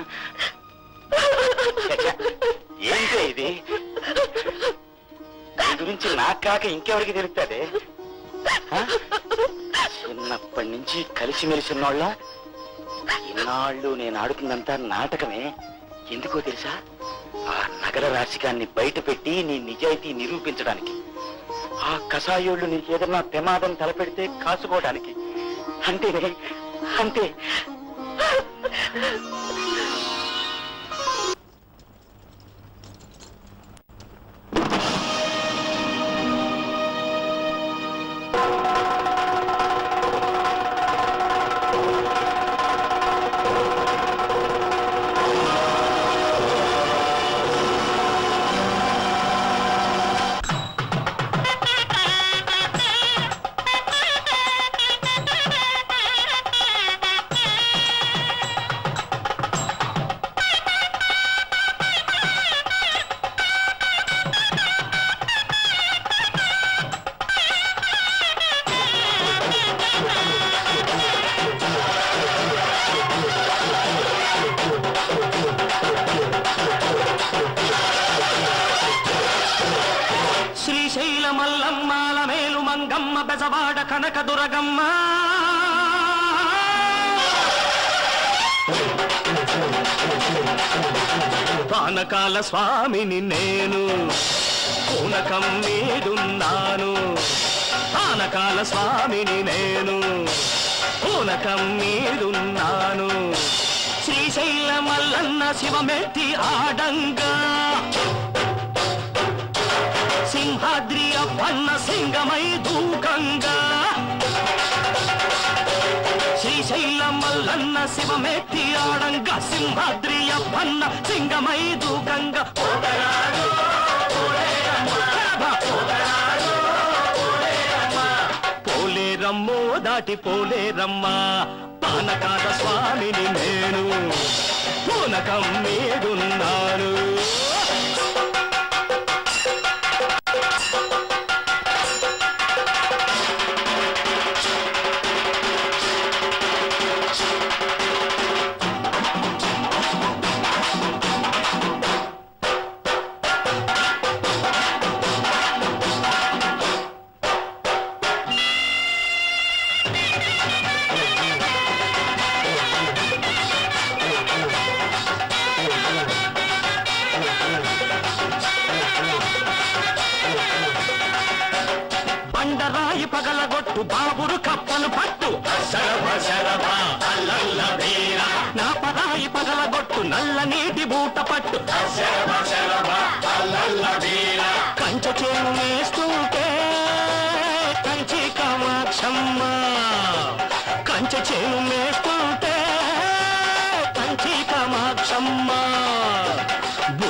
ఇది? గురించి నాకు కాక ఇంకెవరికి తెలుస్తుంది? చిన్నప్పటి నుంచి కలిసిమెలిసి ఉన్నోళ్ళ? ఇన్నాళ్ళు నేను ఆడుతుందంతా నాటకమే ఎందుకో తెలుసా? ఆ నగర రాశికాన్ని బయట పెట్టి నీ నిజాయితీ నిరూపించడానికి. ఆ కషాయోళ్ళు నీకు ఏదన్నా ప్రమాదం తలపెడితే కాసుకోవడానికి. అంటేనే అంతే శివమేటి శివమెత్తి ఆడంగా సింహాద్రి అప్పన్న సింగమై దూకంగా. పోతరాజు, పోలేరమ్మో దాటి పోలేరమ్మా పానకాల స్వామిని నేను పూనకం మీదున్నాను.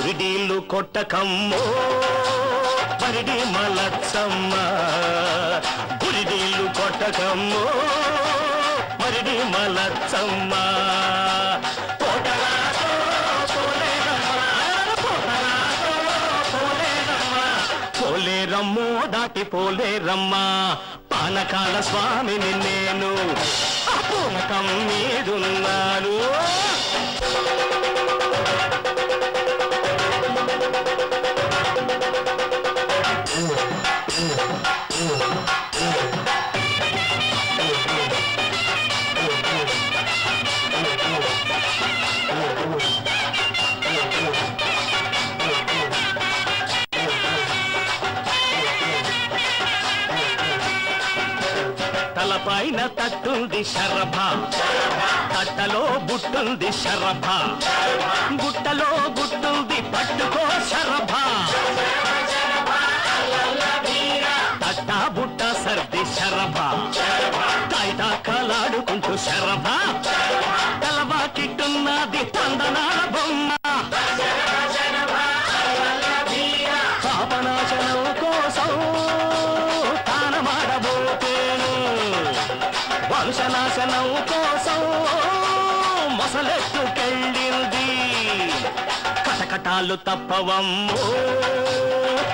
పరిడీలు కొట్టకమ్మో పరిడి మలచ్చమ్మ బురిడీళ్ళు కొట్టకమ్మో పరిడి మలచ్చమ్మ పోలే రమ్మో దాటి పోలేరమ్మ. పోలేరమ్మో దాటి పోలేరమ్మా. పానకాల స్వామిని నేను పూనకం మీదున్నాను. Ooh. Ooh. Ooh. తట్టుంది శరభ. తట్టలో బుట్టుంది శరభ. గుట్టలో గుట్టుంది పట్టుకో శరభ. తట్ట బుట్ట సర్ది శరభ. కటకటాలు తప్పవమ్మో.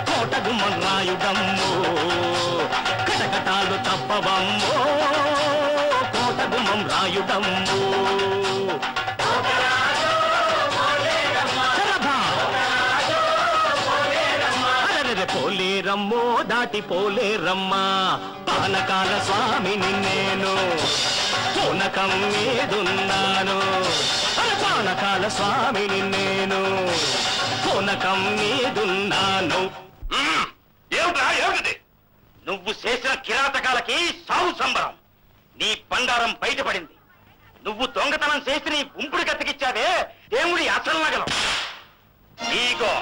కోటగు మర్రాయుడమ్మో. కటకటాలు తప్పవమ్మో. కోటగు మమ్రాయుడమ్మో శరభా అరెరెరె పోలేరమ్మో దాటి పోలేరమ్మా. పానకాల స్వామిని నేను. పూనకం మీదున్నాను. పానకాల స్వామిని నేను. కొనకం మీదున్నాను. ఏమిటా ఏమిటిది? నువ్వు చేసిన కిరాతకాలకి సాగు సంబరం. నీ బండారం బయటపడింది. నువ్వు దొంగతనం చేసి నీ గుంపుడు కత్తికిచ్చావే దేవుడి అసలు నగలం నీకో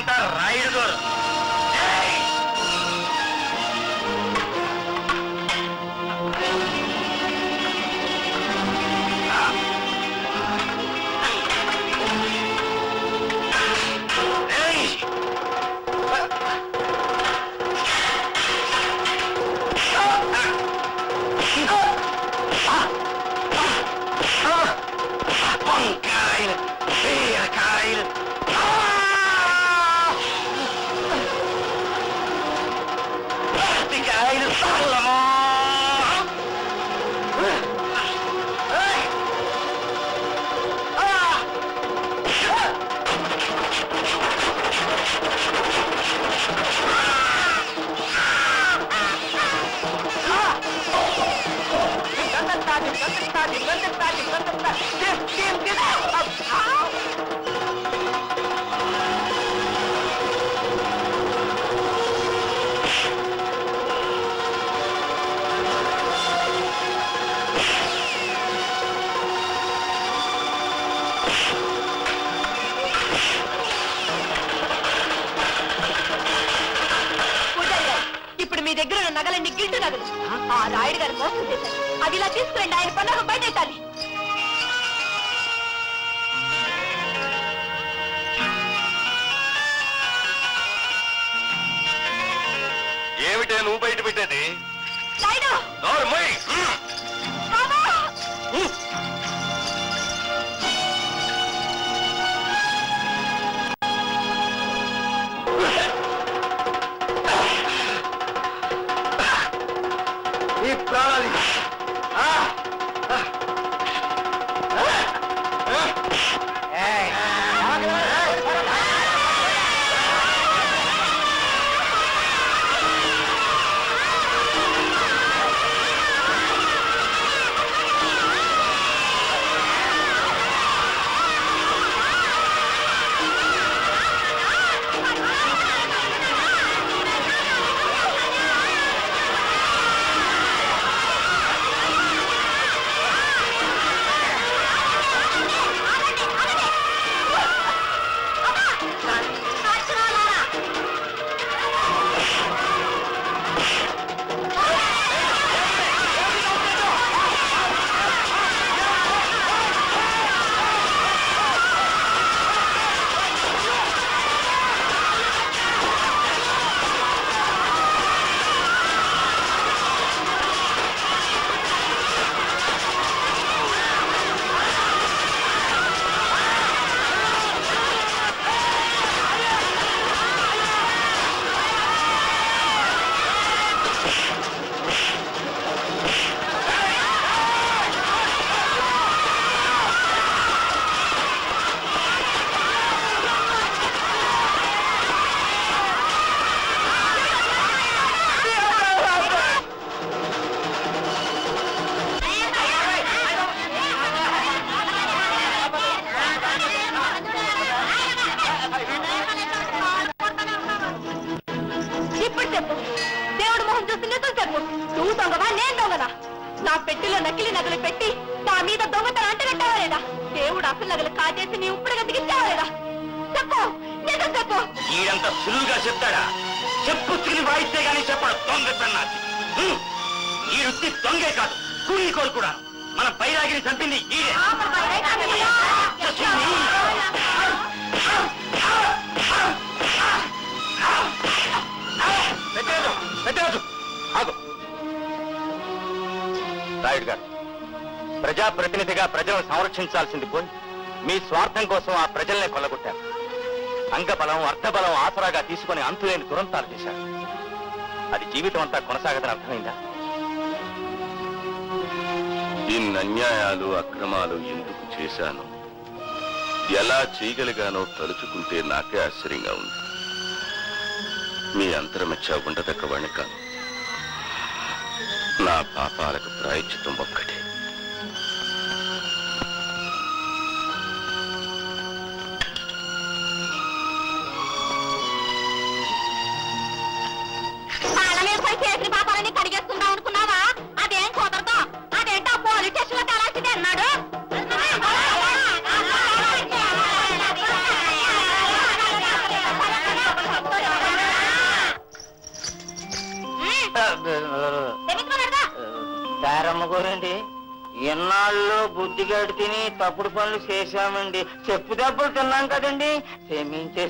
ఇప్పుడేమంటారు రాయుడు రాయుడు గారు మోసం చేశారు అవి ఇలా తీసుకురండి ఆయన పనులకు బయటెట్టాలి ఏమిటే నువ్వు బయట పెట్టేది? రక్షించాల్సింది పోయి మీ స్వార్థం కోసం ఆ ప్రజల్నే కొల్లగొట్టారు. అంగబలం అర్థబలం ఆసరాగా తీసుకుని అంతులేని దురంతాలు చేశారు. అది జీవితం అంతా కొనసాగదని అర్థమైందా? ఇన్ని అన్యాయాలు అక్రమాలు ఎందుకు చేశాను? ఎలా చేయగలిగానో తలుచుకుంటే నాకే ఆశ్చర్యంగా ఉంది. మీ అంతరమచ్చ ఉండదగ్గవాణ్ణి కాదు. నా పాపాలకు ప్రాయచితం ఒక్క తిని తప్పుడు పనులు చేశామండి. చెప్పు దెబ్బలు తిన్నాం కదండి. క్షమించే